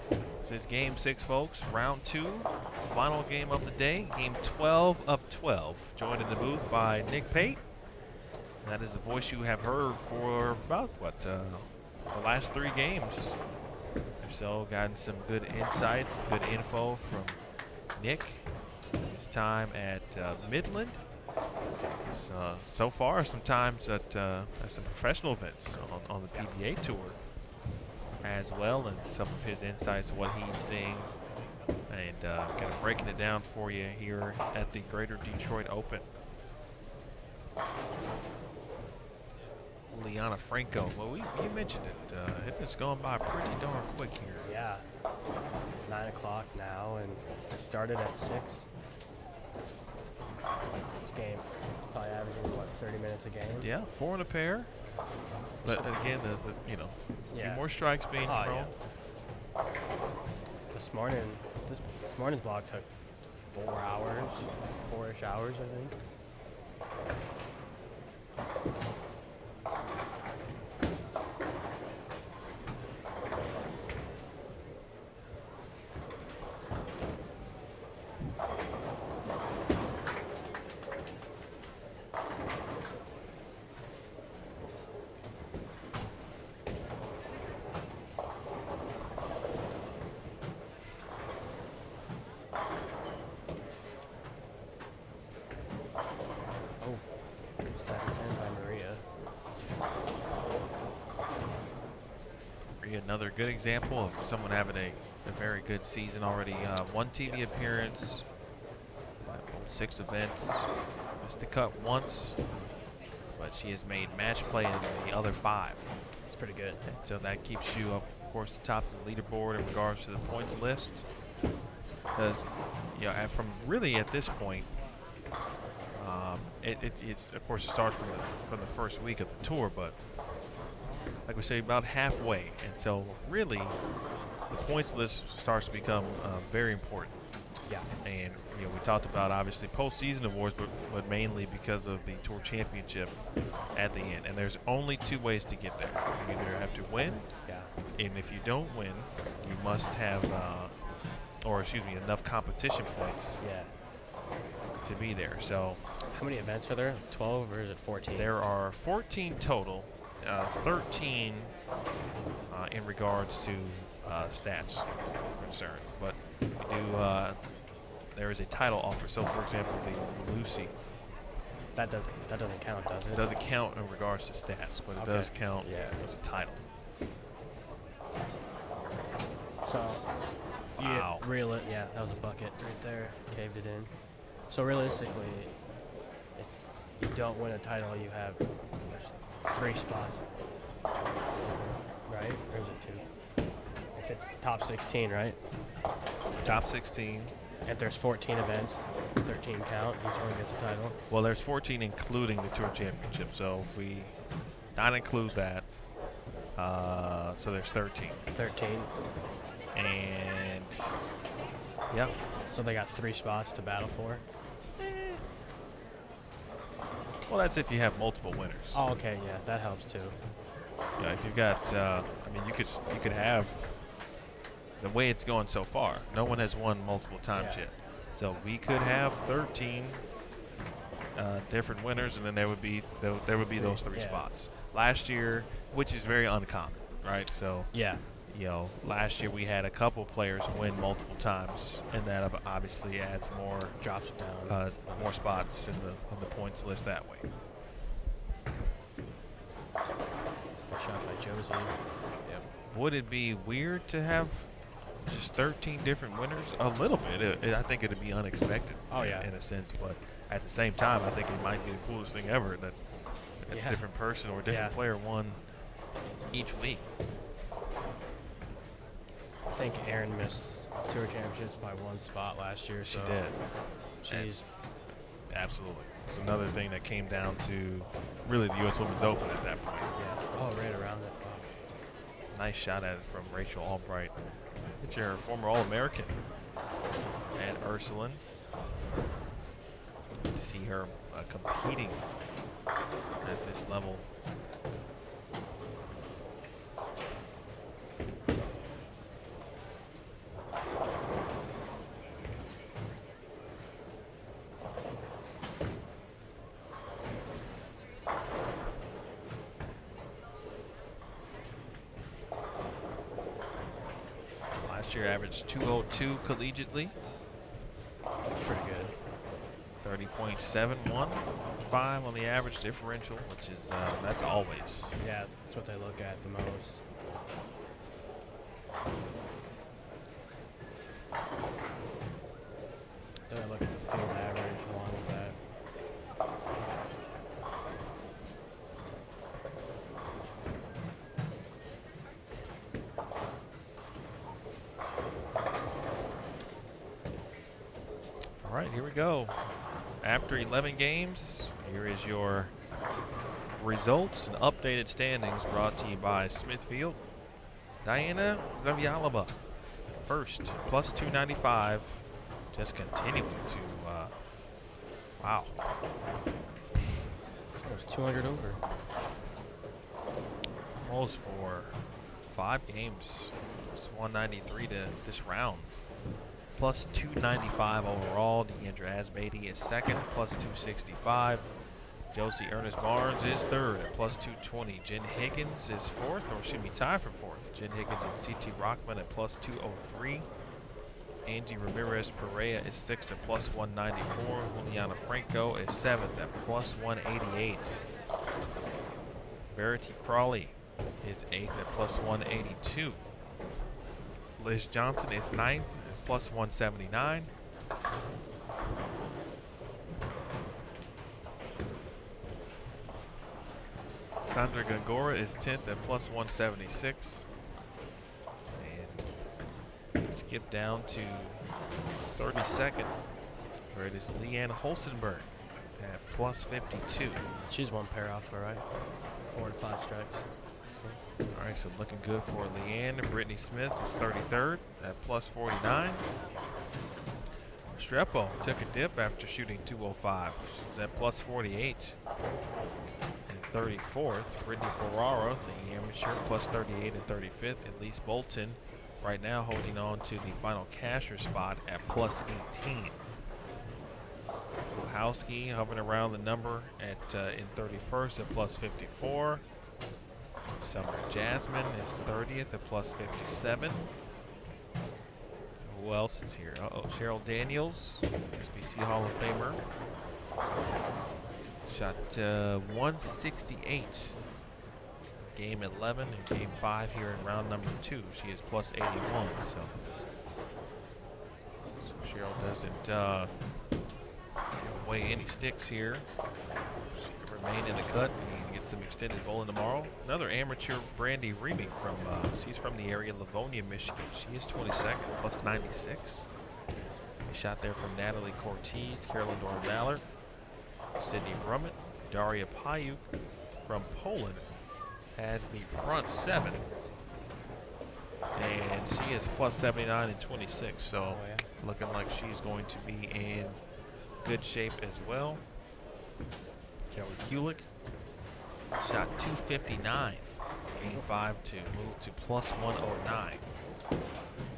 This is game six, folks. Round two, final game of the day. Game 12 of 12. Joined in the booth by Nick Pate. That is the voice you have heard for about, what, uh, the last three games so. Gotten some good insights, good info from Nick. His time at uh, Midland. Uh, so far, sometimes at, uh, at some professional events on, on the PBA tour as well, and some of his insights, what he's seeing, and uh, kind of breaking it down for you here at the Greater Detroit Open. Liana Franco. Well, we, you mentioned it. Uh, it's going by pretty darn quick here. Yeah. Nine o'clock now, and it started at six. This game probably averaging what 30 minutes a game. Yeah, four in a pair. But again, the, the you know, Yeah. more strikes being Oh, thrown. yeah. This morning, this this morning's block took four hours, four-ish hours, I think. Oh, 710 by Maria. Maybe another good example of someone having a, a very good season already. Uh, one TV appearance, uh, six events, missed the cut once, but she has made match play in the other five. It's pretty good. And so that keeps you up, of course, top of the leaderboard in regards to the points list. Because, you know, from really at this point, um, it, it, it's of course it starts from the from the first week of the tour, but like we say, about halfway, and so really, the points list starts to become uh, very important. Yeah. And you know, we talked about obviously postseason awards, but, but mainly because of the tour championship at the end. And there's only two ways to get there. You either have to win, Yeah. and if you don't win, you must have, uh, or excuse me, enough competition points Yeah. to be there. So How many events are there? 12 or is it 14? there are 14 total, uh, 13 uh, in regards to uh, stats concerned. But we do. Uh, there is a title offer. So, for example, the Lucy That does that doesn't count, does it? it doesn't count in regards to stats, but it Okay. does count Yeah. as a title. So, Wow. yeah, real yeah, that was a bucket right there. Caved it in. So realistically, if you don't win a title, you have three spots, right? Or is it two? If it's top 16, right? Top 16. If there's 14 events, 13 count. Each one gets a title. Well, there's 14 including the Tour Championship. So if we not include that, uh, so there's 13. 13. And yeah, So they got three spots to battle for. Well, that's if you have multiple winners. Oh, okay, yeah, that helps too. Yeah, if you've got, uh, I mean, you could you could have the way it's going so far. No one has won multiple times Yeah. yet, so we could have 13 uh, different winners, and then there would be tho- there would be those three yeah. spots. Last year, which is very uncommon, right? So Yeah, you know, last year we had a couple players win multiple times, and that obviously adds more drops down. uh, more spots in the on the points list that way. Good shot by Josie. Yep. Would it be weird to have just 13 different winners? A little bit. It, it- I think it'd be unexpected. Oh, in- yeah. In a sense, but at the same time, I think it might be the coolest thing ever that a different person or a different Yeah. player won each week. I think Erin missed tour championships by one spot last year, She so did. she's Absolutely. It's another thing that came down to really the U.S. Women's Open at that point. yeah. Oh, right around it. Wow. Nice shot at it from Rachel Albright. It's your former All-American. And Ursuline. To see her uh, competing at this level. Last year averaged 202 collegiately, That's pretty good. 30.715 on the average differential, which is uh, that's always Yeah, that's what they look at the most. Then I look at the field average along with that. All right, here we go. After 11 games, here is your results and updated standings brought to you by Smithfield. Diana Zavjalova, first, plus 295, just continuing to, uh, wow, was 200 over. almost for five games. It's 193 to this round. Plus 295 overall. Diandra Asbaty is second, plus 265. Josie Earnest Barnes is third at plus 220. Jen Higgins is fourth, or should be tied for fourth. Jen Higgins and Siti Rahman at plus 203. Angie Ramirez Perea is sixth at plus 194. Juliana Franco is seventh at plus 188. Verity Crawley is eighth at plus 182. Liz Johnson is ninth plus 179. Sandra Gongora is 10th at plus 176. And skip down to 32nd, where it is Leanne Hulsenberg at plus 52. She's one pair off, all right. Four to five strikes. All right, so looking good for Leanne. and Brittany Smith is 33rd at plus 49. Strepo took a dip after shooting 205. She's at plus 48. And 34th, Brittany Ferrara, the amateur, plus 38 and 35th. Elise Bolton right now holding on to the final casher spot at plus 18. Pluhowski hovering around the number at uh, in 31st at plus 54. Summer Jasmine is 30th at plus 57. Who else is here? Uh oh, Cheryl Daniels, SBC Hall of Famer. Shot uh, 168. Game 11 and game 5 here in round number 2. She is plus 81, so. So Cheryl doesn't uh, weigh any sticks here. She can remain in the cut and some extended bowling tomorrow. Another amateur, Brandy Reaming from, uh, she's from the area, Livonia, Michigan. She is 22nd, plus 96. A shot there from Natalie Cortez, Carolyn Dorin Ballard, Sydney Brummett, Daria Pajak from Poland has the front seven. And she is plus 79 and 26, so Oh, yeah. looking like she's going to be in good shape as well. Kelly Kulik shot 259. Game five to move to plus 109.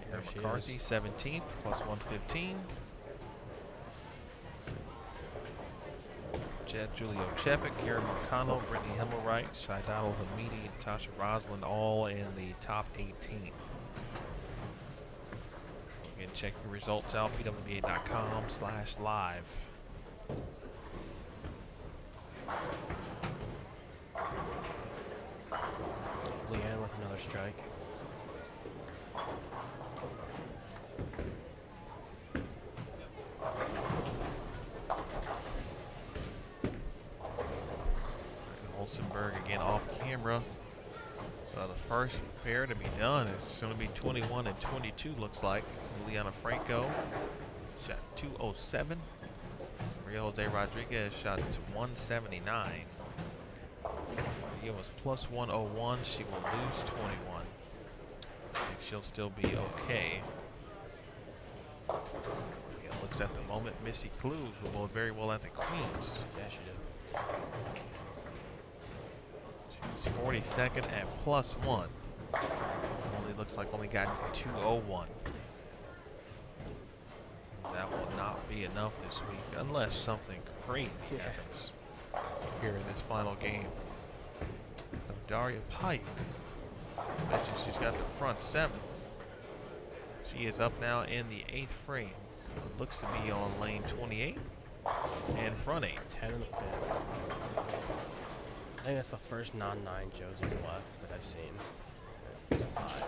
There McCarthy, is. 17th, plus 115. Jed Julio Chepik, Karen McConnell, Brittany Himmelwright, Syaidatul Hamidi, and Tasha Roslan all in the top 18. Again, check your results out, pwba.com slash live. Leanne with another strike. Hulsenberg again off camera. Uh, the first pair to be done is going to be 21 and 22, looks like. Liana Franco shot 207. Maria Jose Rodriguez shot to 179. Maria was plus 101. She will lose 21. I think she'll still be okay. Looks at the moment. Missy Clue, who bowled very well at the Queens. Yeah, she did. She's 42nd at plus one. Only looks like only got to 201. That will not be enough this week unless something crazy Yeah. happens here in this final game. Daria Pajak. Bet you she's got the front seven. She is up now in the eighth frame. It looks to be on lane 28 and front eight. 10 in the pit. I think that's the first non-nine Josie's left that I've seen. It's five.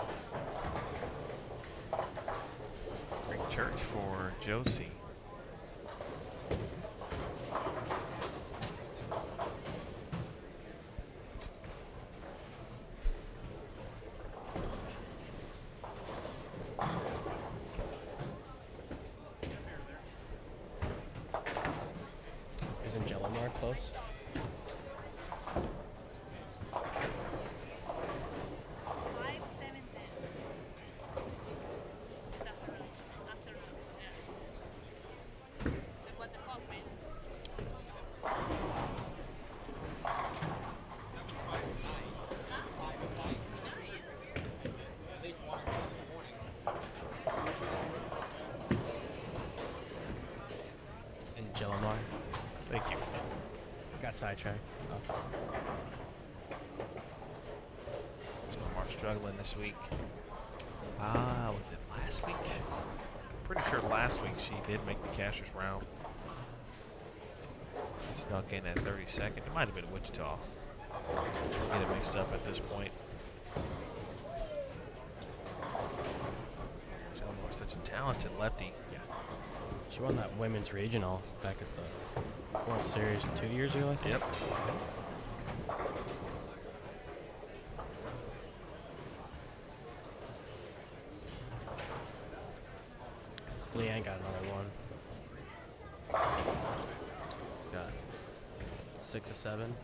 Great church for Josie. Close? sidetracked. Oh. Omar struggling this week. Ah, uh, was it last week? Pretty sure last week she did make the cashers round. Snuck in at 32nd. It might have been Wichita. Get it mixed up at this point. Elmore's such a talented lefty. Yeah. She won that women's regional back at the World Series two years ago, I think. Yep. Leanne got another one. She's got six or seven.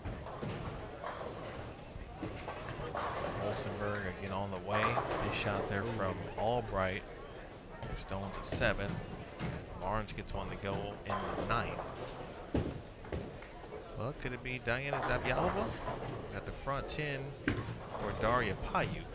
Hulsenberg again on the way. They shot there from Albright. Stones at seven. Barnes gets one to go in the ninth. Could it be Diana Zavjalova at the front 10 or Daria Pajak?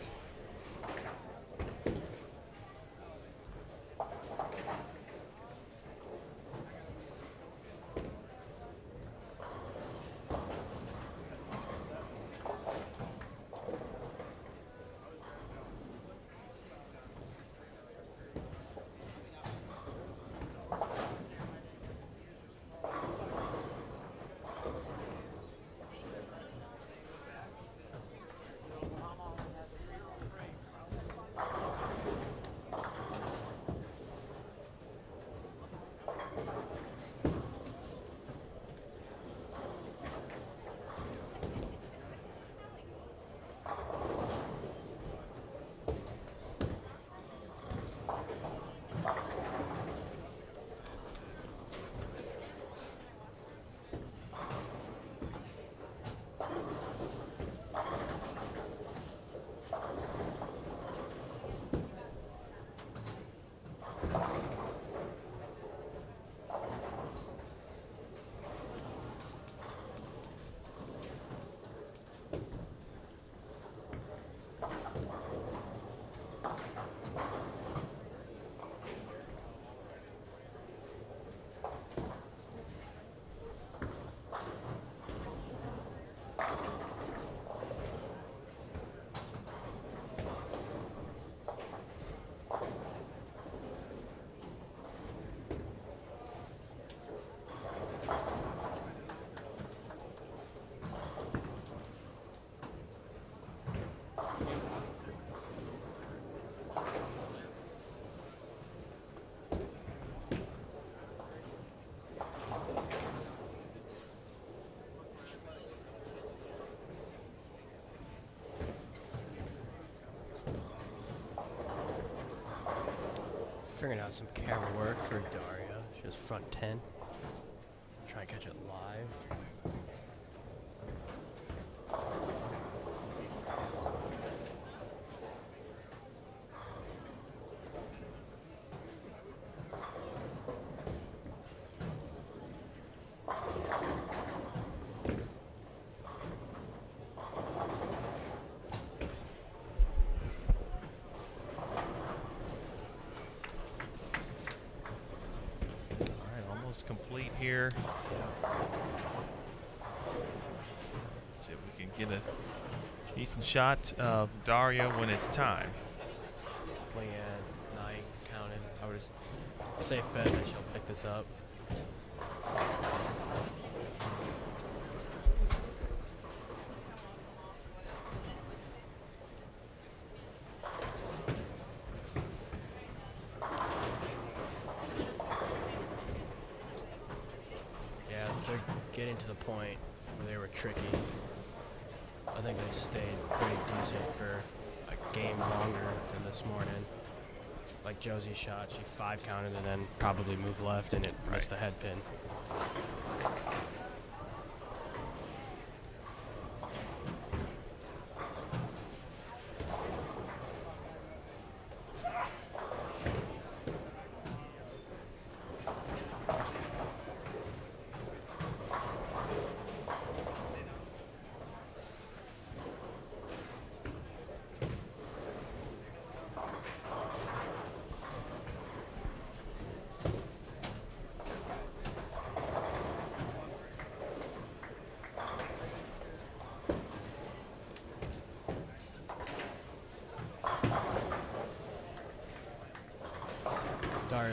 Figuring out some camera work for Daria. She has front 10. Try and catch it live. All right, almost complete here. Yeah. See if we can get a decent shot of Daria when it's time. Leanne, nine counted. I would s- safe bet that she'll pick this up. Yeah, they're getting to the point where they were tricky. I think they stayed pretty decent for a game longer than this morning. Like Josie shot, she five counted and then probably moved left and it missed the head pin.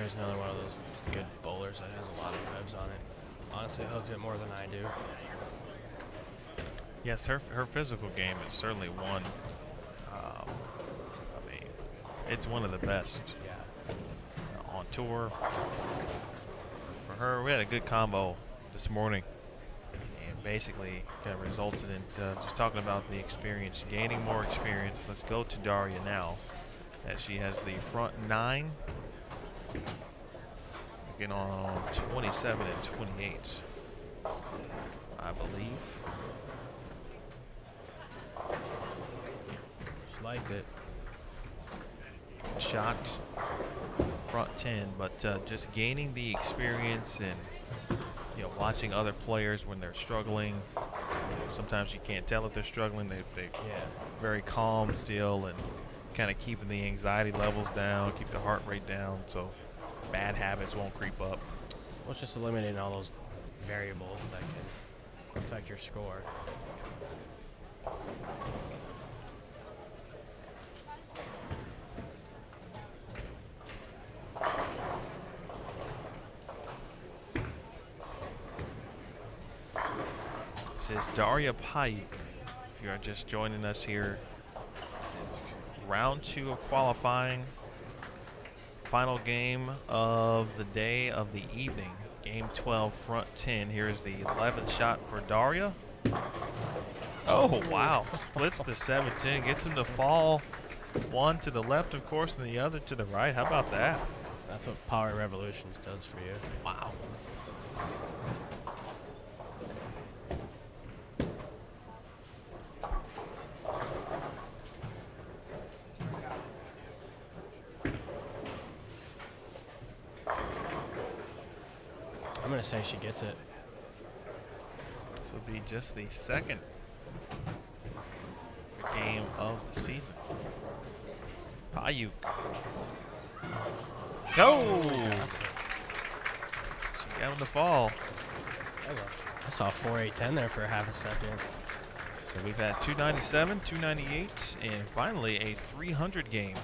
Is another one of those good bowlers that has a lot of revs on it. Honestly, hooked it more than I do. Yes, her her physical game is certainly one. Um, I mean, it's one of the best Yeah. on tour. For her, we had a good combo this morning, and basically kind of resulted in uh, just talking about the experience, gaining more experience. Let's go to Daria now, as she has the front nine, looking on 27 and 28, I believe. She liked it. shot front 10 but uh, just gaining the experience and you know watching other players when they're struggling you know, sometimes you can't tell if they're struggling they, they Yeah. very calm still and kind of keeping the anxiety levels down keep the heart rate down so bad habits won't creep up Well, it's just eliminating all those variables that can affect your score. This is Daria Pajak. If you are just joining us here, it's round two of qualifying. Final game of the day of the evening. Game 12, front 10. Here's the 11th shot for Daria. Oh, wow. Splits the 7 10. Gets him to fall one to the left, of course, and the other to the right. How about that? That's what Power Revolutions does for you. Wow. Say she gets it. This will be just the second game of the season. Pajak. Go! She got him to fall. I saw 4-8-10 there for half a second. So we've had 297, 298, and finally a 300 game.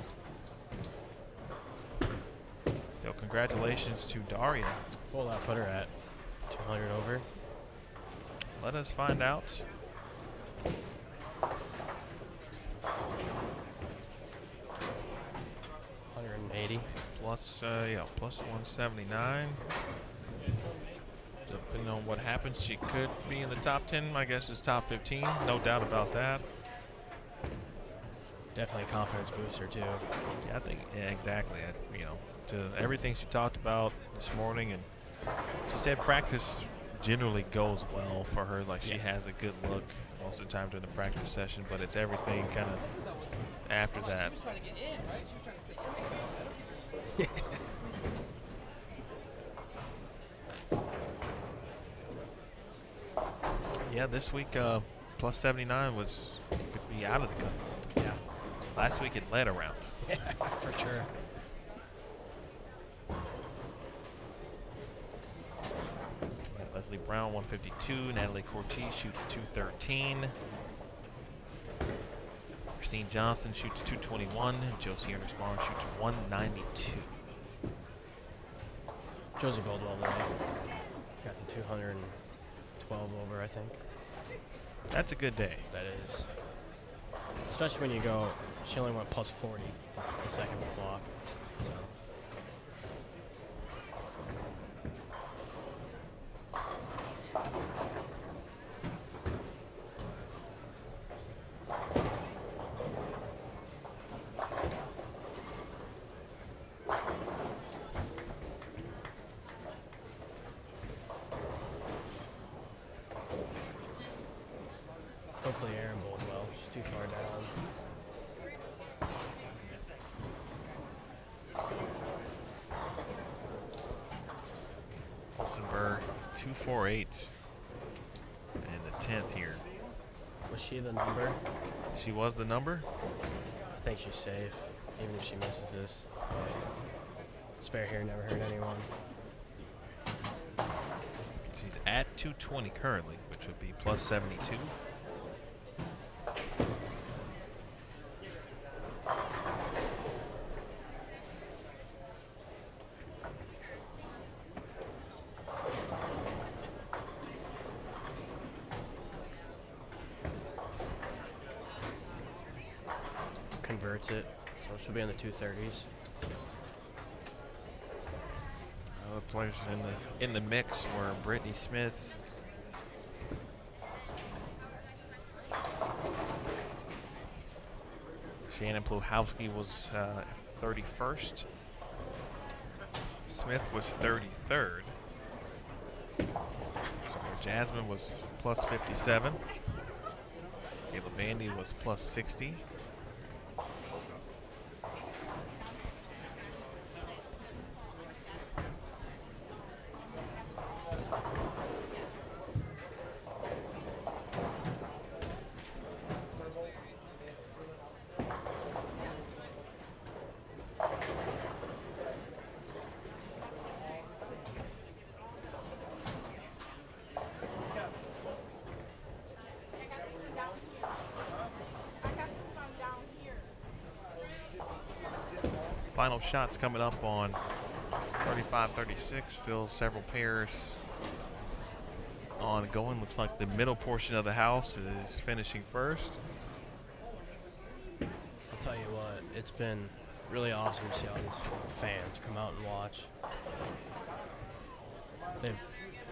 So congratulations to Daria. Will that putter at? 200 over? Let us find out. Hundred and eighty. Plus, uh, yeah, plus 179. Depending on what happens, she could be in the top 10. I guess is top 15. No doubt about that. Definitely a confidence booster too. Yeah, I think yeah, exactly. I, you know, to everything she talked about this morning, and she said practice generally goes well for her. Like she Yeah. has a good look most of the time during the practice session, but it's everything kind of after that. She was trying to get in, right? She was trying to stay in there. That'll get you. <laughs> Yeah, this week uh, plus 79 was could be out of the cup. Yeah, Last week it led around. <laughs> for sure. Leslie Brown 152, Natalie Cortez shoots 213. Christine Johnson shoots 221, and Josie Earnest Barnes shoots 192. Josie today. Got the 212 over, I think. That's a good day. That is. Especially when you go, she only went plus 40 the second block. So. Hopefully Erin bowled well. She's too far down. Hulsenberg 248 and the 10th here. Was she the number? She was the number. I think she's safe, even if she misses this. Spare here never hurt anyone. She's at 220 currently, which would be plus 72. She'll be in the 230s. Other players in the in the mix were Brittany Smith, Shannon Pluhowski was uh, 31st. Smith was 33rd. So Jasmine was plus 57. Kayla Bandy was plus 60. Shots coming up on 35-36. Still several pairs ongoing. Looks like the middle portion of the house is finishing first. I'll tell you what, it's been really awesome to see all these fans come out and watch. They've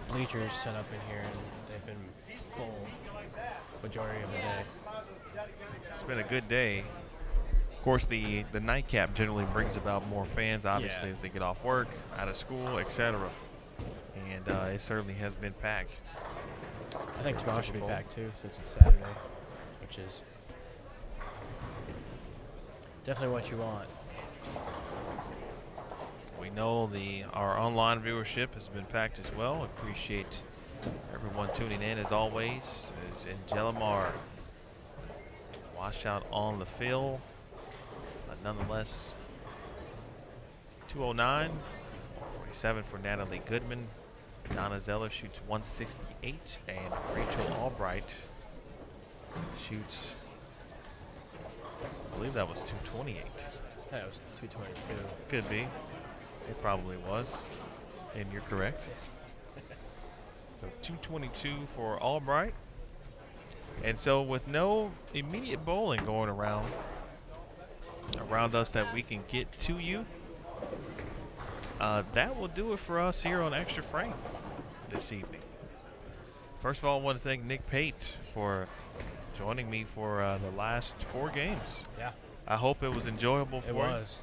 bleachers set up in here and they've been full majority of the day. It's been a good day. Of course, the the nightcap generally brings about more fans, obviously, Yeah. as they get off work, out of school, etc. And uh, it certainly has been packed. I think tomorrow should be back too, since it's Saturday, which is definitely what you want. We know the our online viewership has been packed as well. Appreciate everyone tuning in as always. As Angela Mar wash out on the field, nonetheless 209, 47 for Natalie Goodman. Donna Zeller shoots 168, and Rachel Albright shoots. I believe that was 228. That was 222. Could be. It probably was. And you're correct. <laughs> so 222 for Albright. And so with no immediate bowling going around around us that we can get to you, uh, that will do it for us here on Extra Frame this evening. First of all, I want to thank Nick Pate for joining me for uh, the last four games. Yeah, I hope it was enjoyable for it you. was.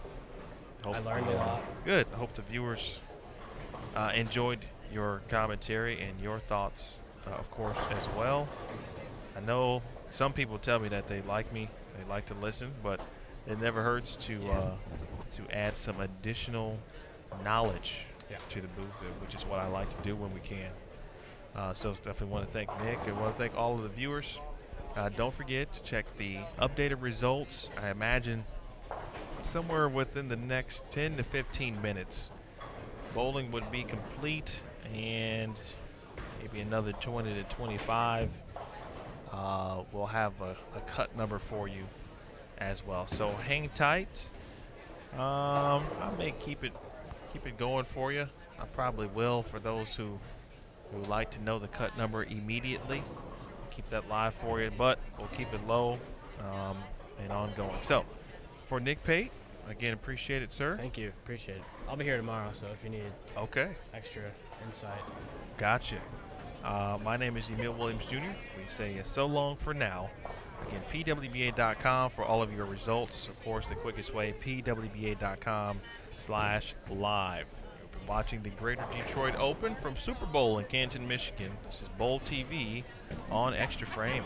Hope I learned a lot. Good. I hope the viewers uh, enjoyed your commentary and your thoughts, uh, of course, as well. I know some people tell me that they like me, they like to listen, but it never hurts to Yeah. uh, to add some additional knowledge Yeah. to the booth, which is what I like to do when we can. Uh, so definitely want to thank Nick. I want to thank all of the viewers. Uh, don't forget to check the updated results. I imagine somewhere within the next 10 to 15 minutes, bowling would be complete and maybe another 20 to 25. Uh, we'll have a, a cut number for you as well. So hang tight. Um, I may keep it keep it going for you. I probably will for those who who like to know the cut number immediately. Keep that live for you, but we'll keep it low um, and ongoing. So, for Nick Pate, again, appreciate it, sir. Thank you. Appreciate it. I'll be here tomorrow, so if you need Okay, extra insight. gotcha. Uh, my name is Emil Williams Jr. We say so long for now. Again, pwba.com for all of your results. Of course, the quickest way, pwba.com slash live. You've been watching the Greater Detroit Open from Super Bowl in Canton, Michigan. This is Bowl TV on Extra Frame.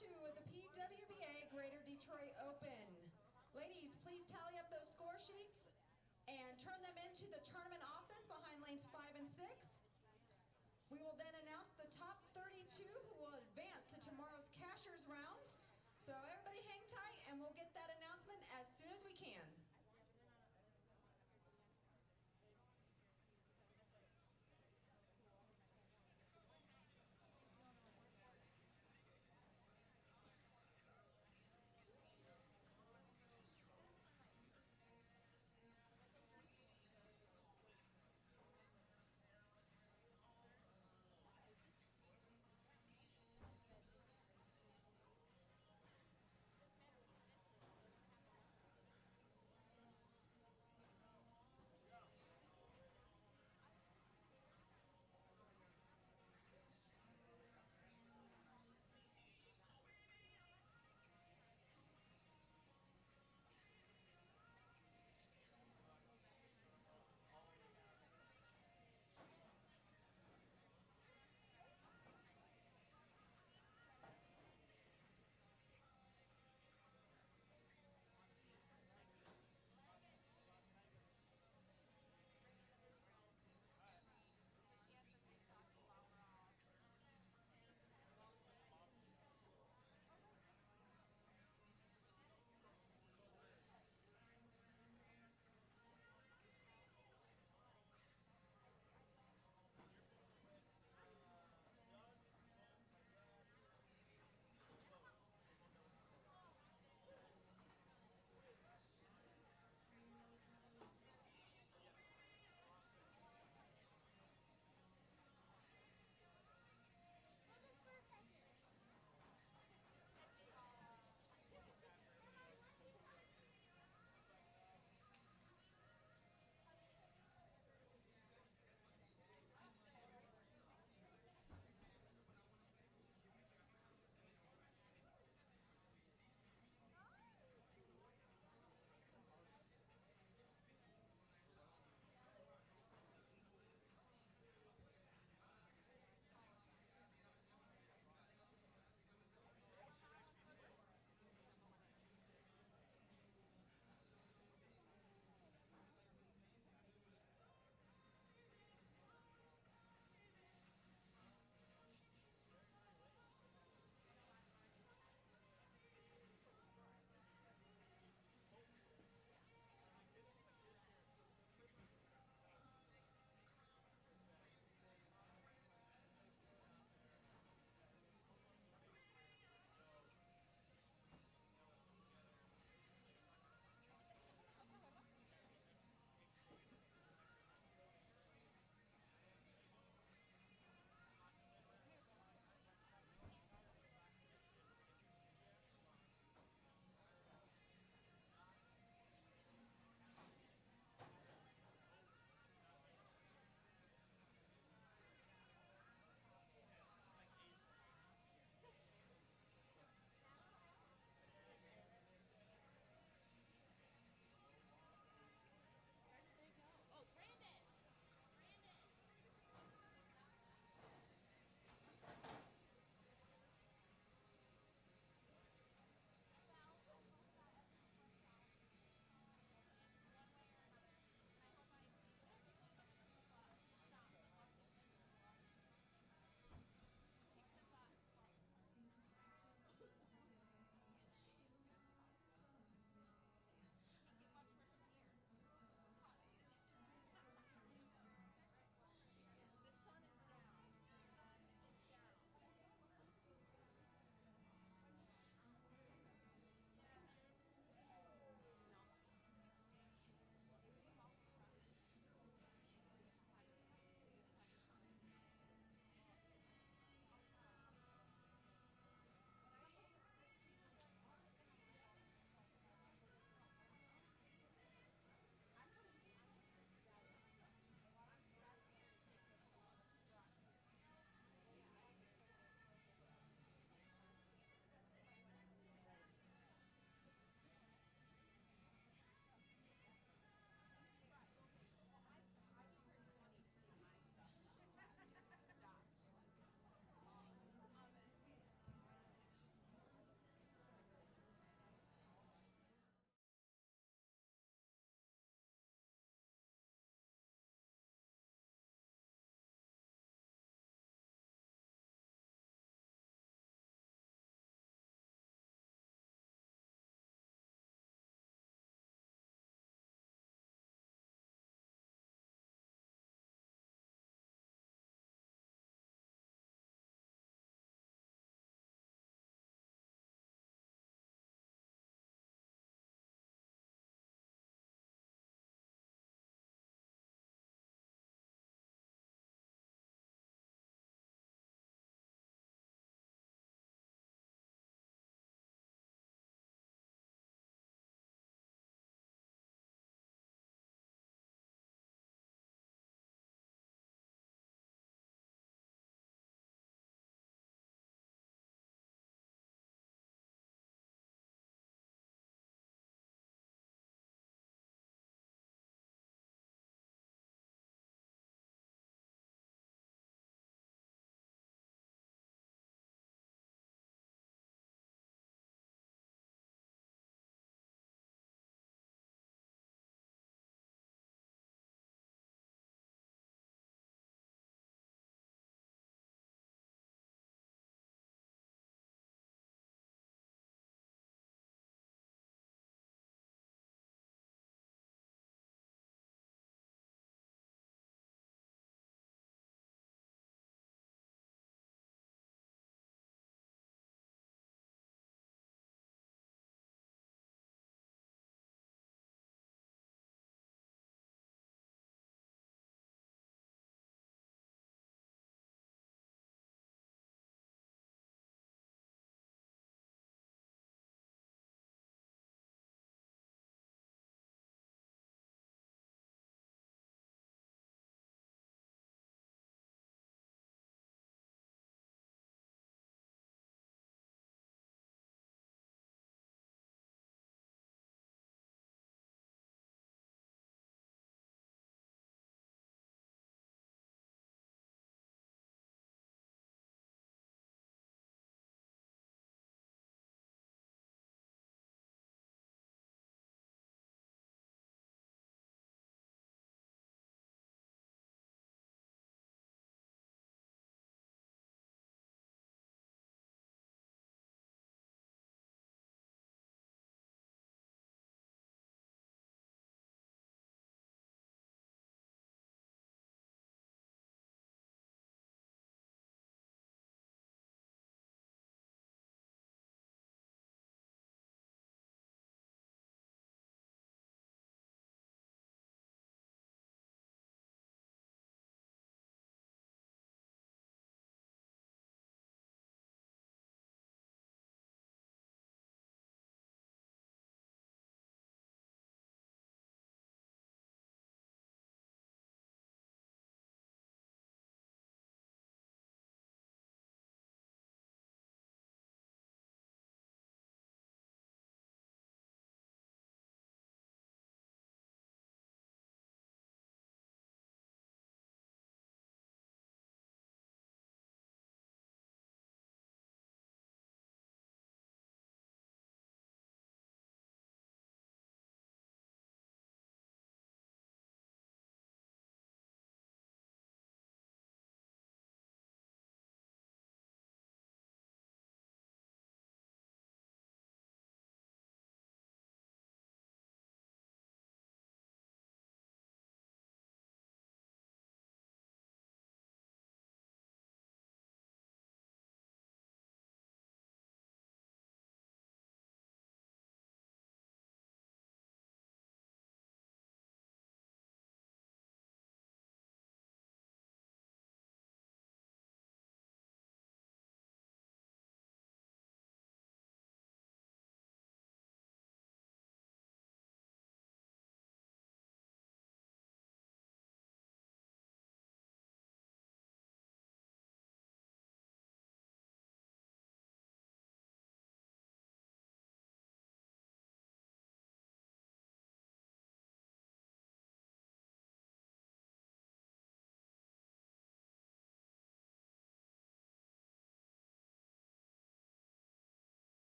Two of the PWBA Greater Detroit Open. Ladies, please tally up those score sheets and turn them into the tournament office behind lanes five and six. We will then announce the top 32 who will advance to tomorrow's cashers round. So everybody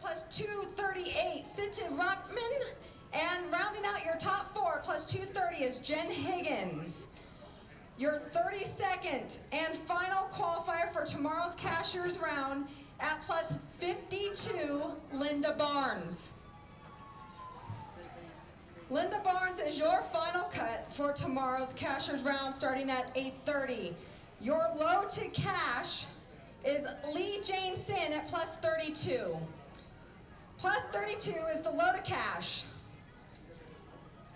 plus 238, Siti Rahman. And rounding out your top four, plus 230 is Jen Higgins. Your 32nd and final qualifier for tomorrow's cashiers round at plus 52, Linda Barnes. Linda Barnes is your final cut for tomorrow's cashiers round starting at 8.30. Your low to cash is Li Jane Sin at plus 32. Plus 32 is the low to cash.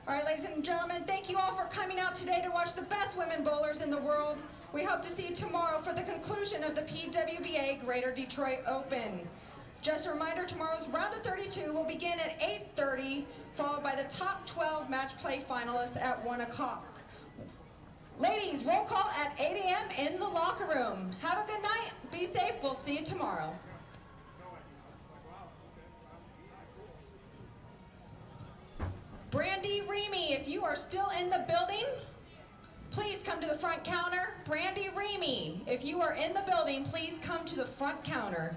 All right, ladies and gentlemen, thank you all for coming out today to watch the best women bowlers in the world. We hope to see you tomorrow for the conclusion of the PWBA Greater Detroit Open. Just a reminder, tomorrow's round of 32 will begin at 8.30, followed by the top 12 match play finalists at 1 o'clock. Ladies, roll call at 8 a.m. in the locker room. Have a good night. Be safe. We'll see you tomorrow. Brandy Remy, if you are still in the building, please come to the front counter. Brandy Remy, if you are in the building, please come to the front counter.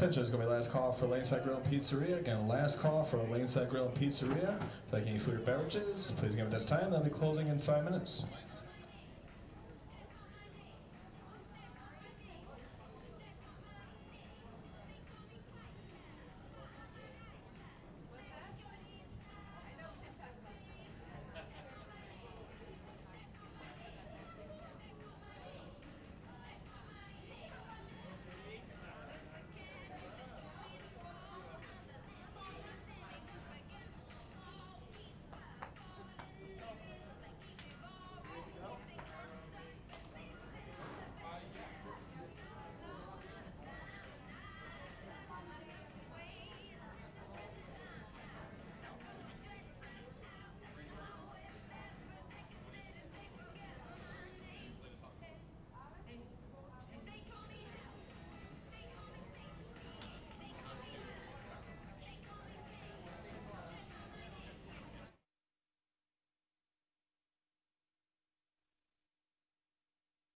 Attention, is going to be last call for Laneside Grill and Pizzeria. Again, last call for Laneside Grill and Pizzeria. If you like any food or beverages, please give it this time. They'll be closing in five minutes.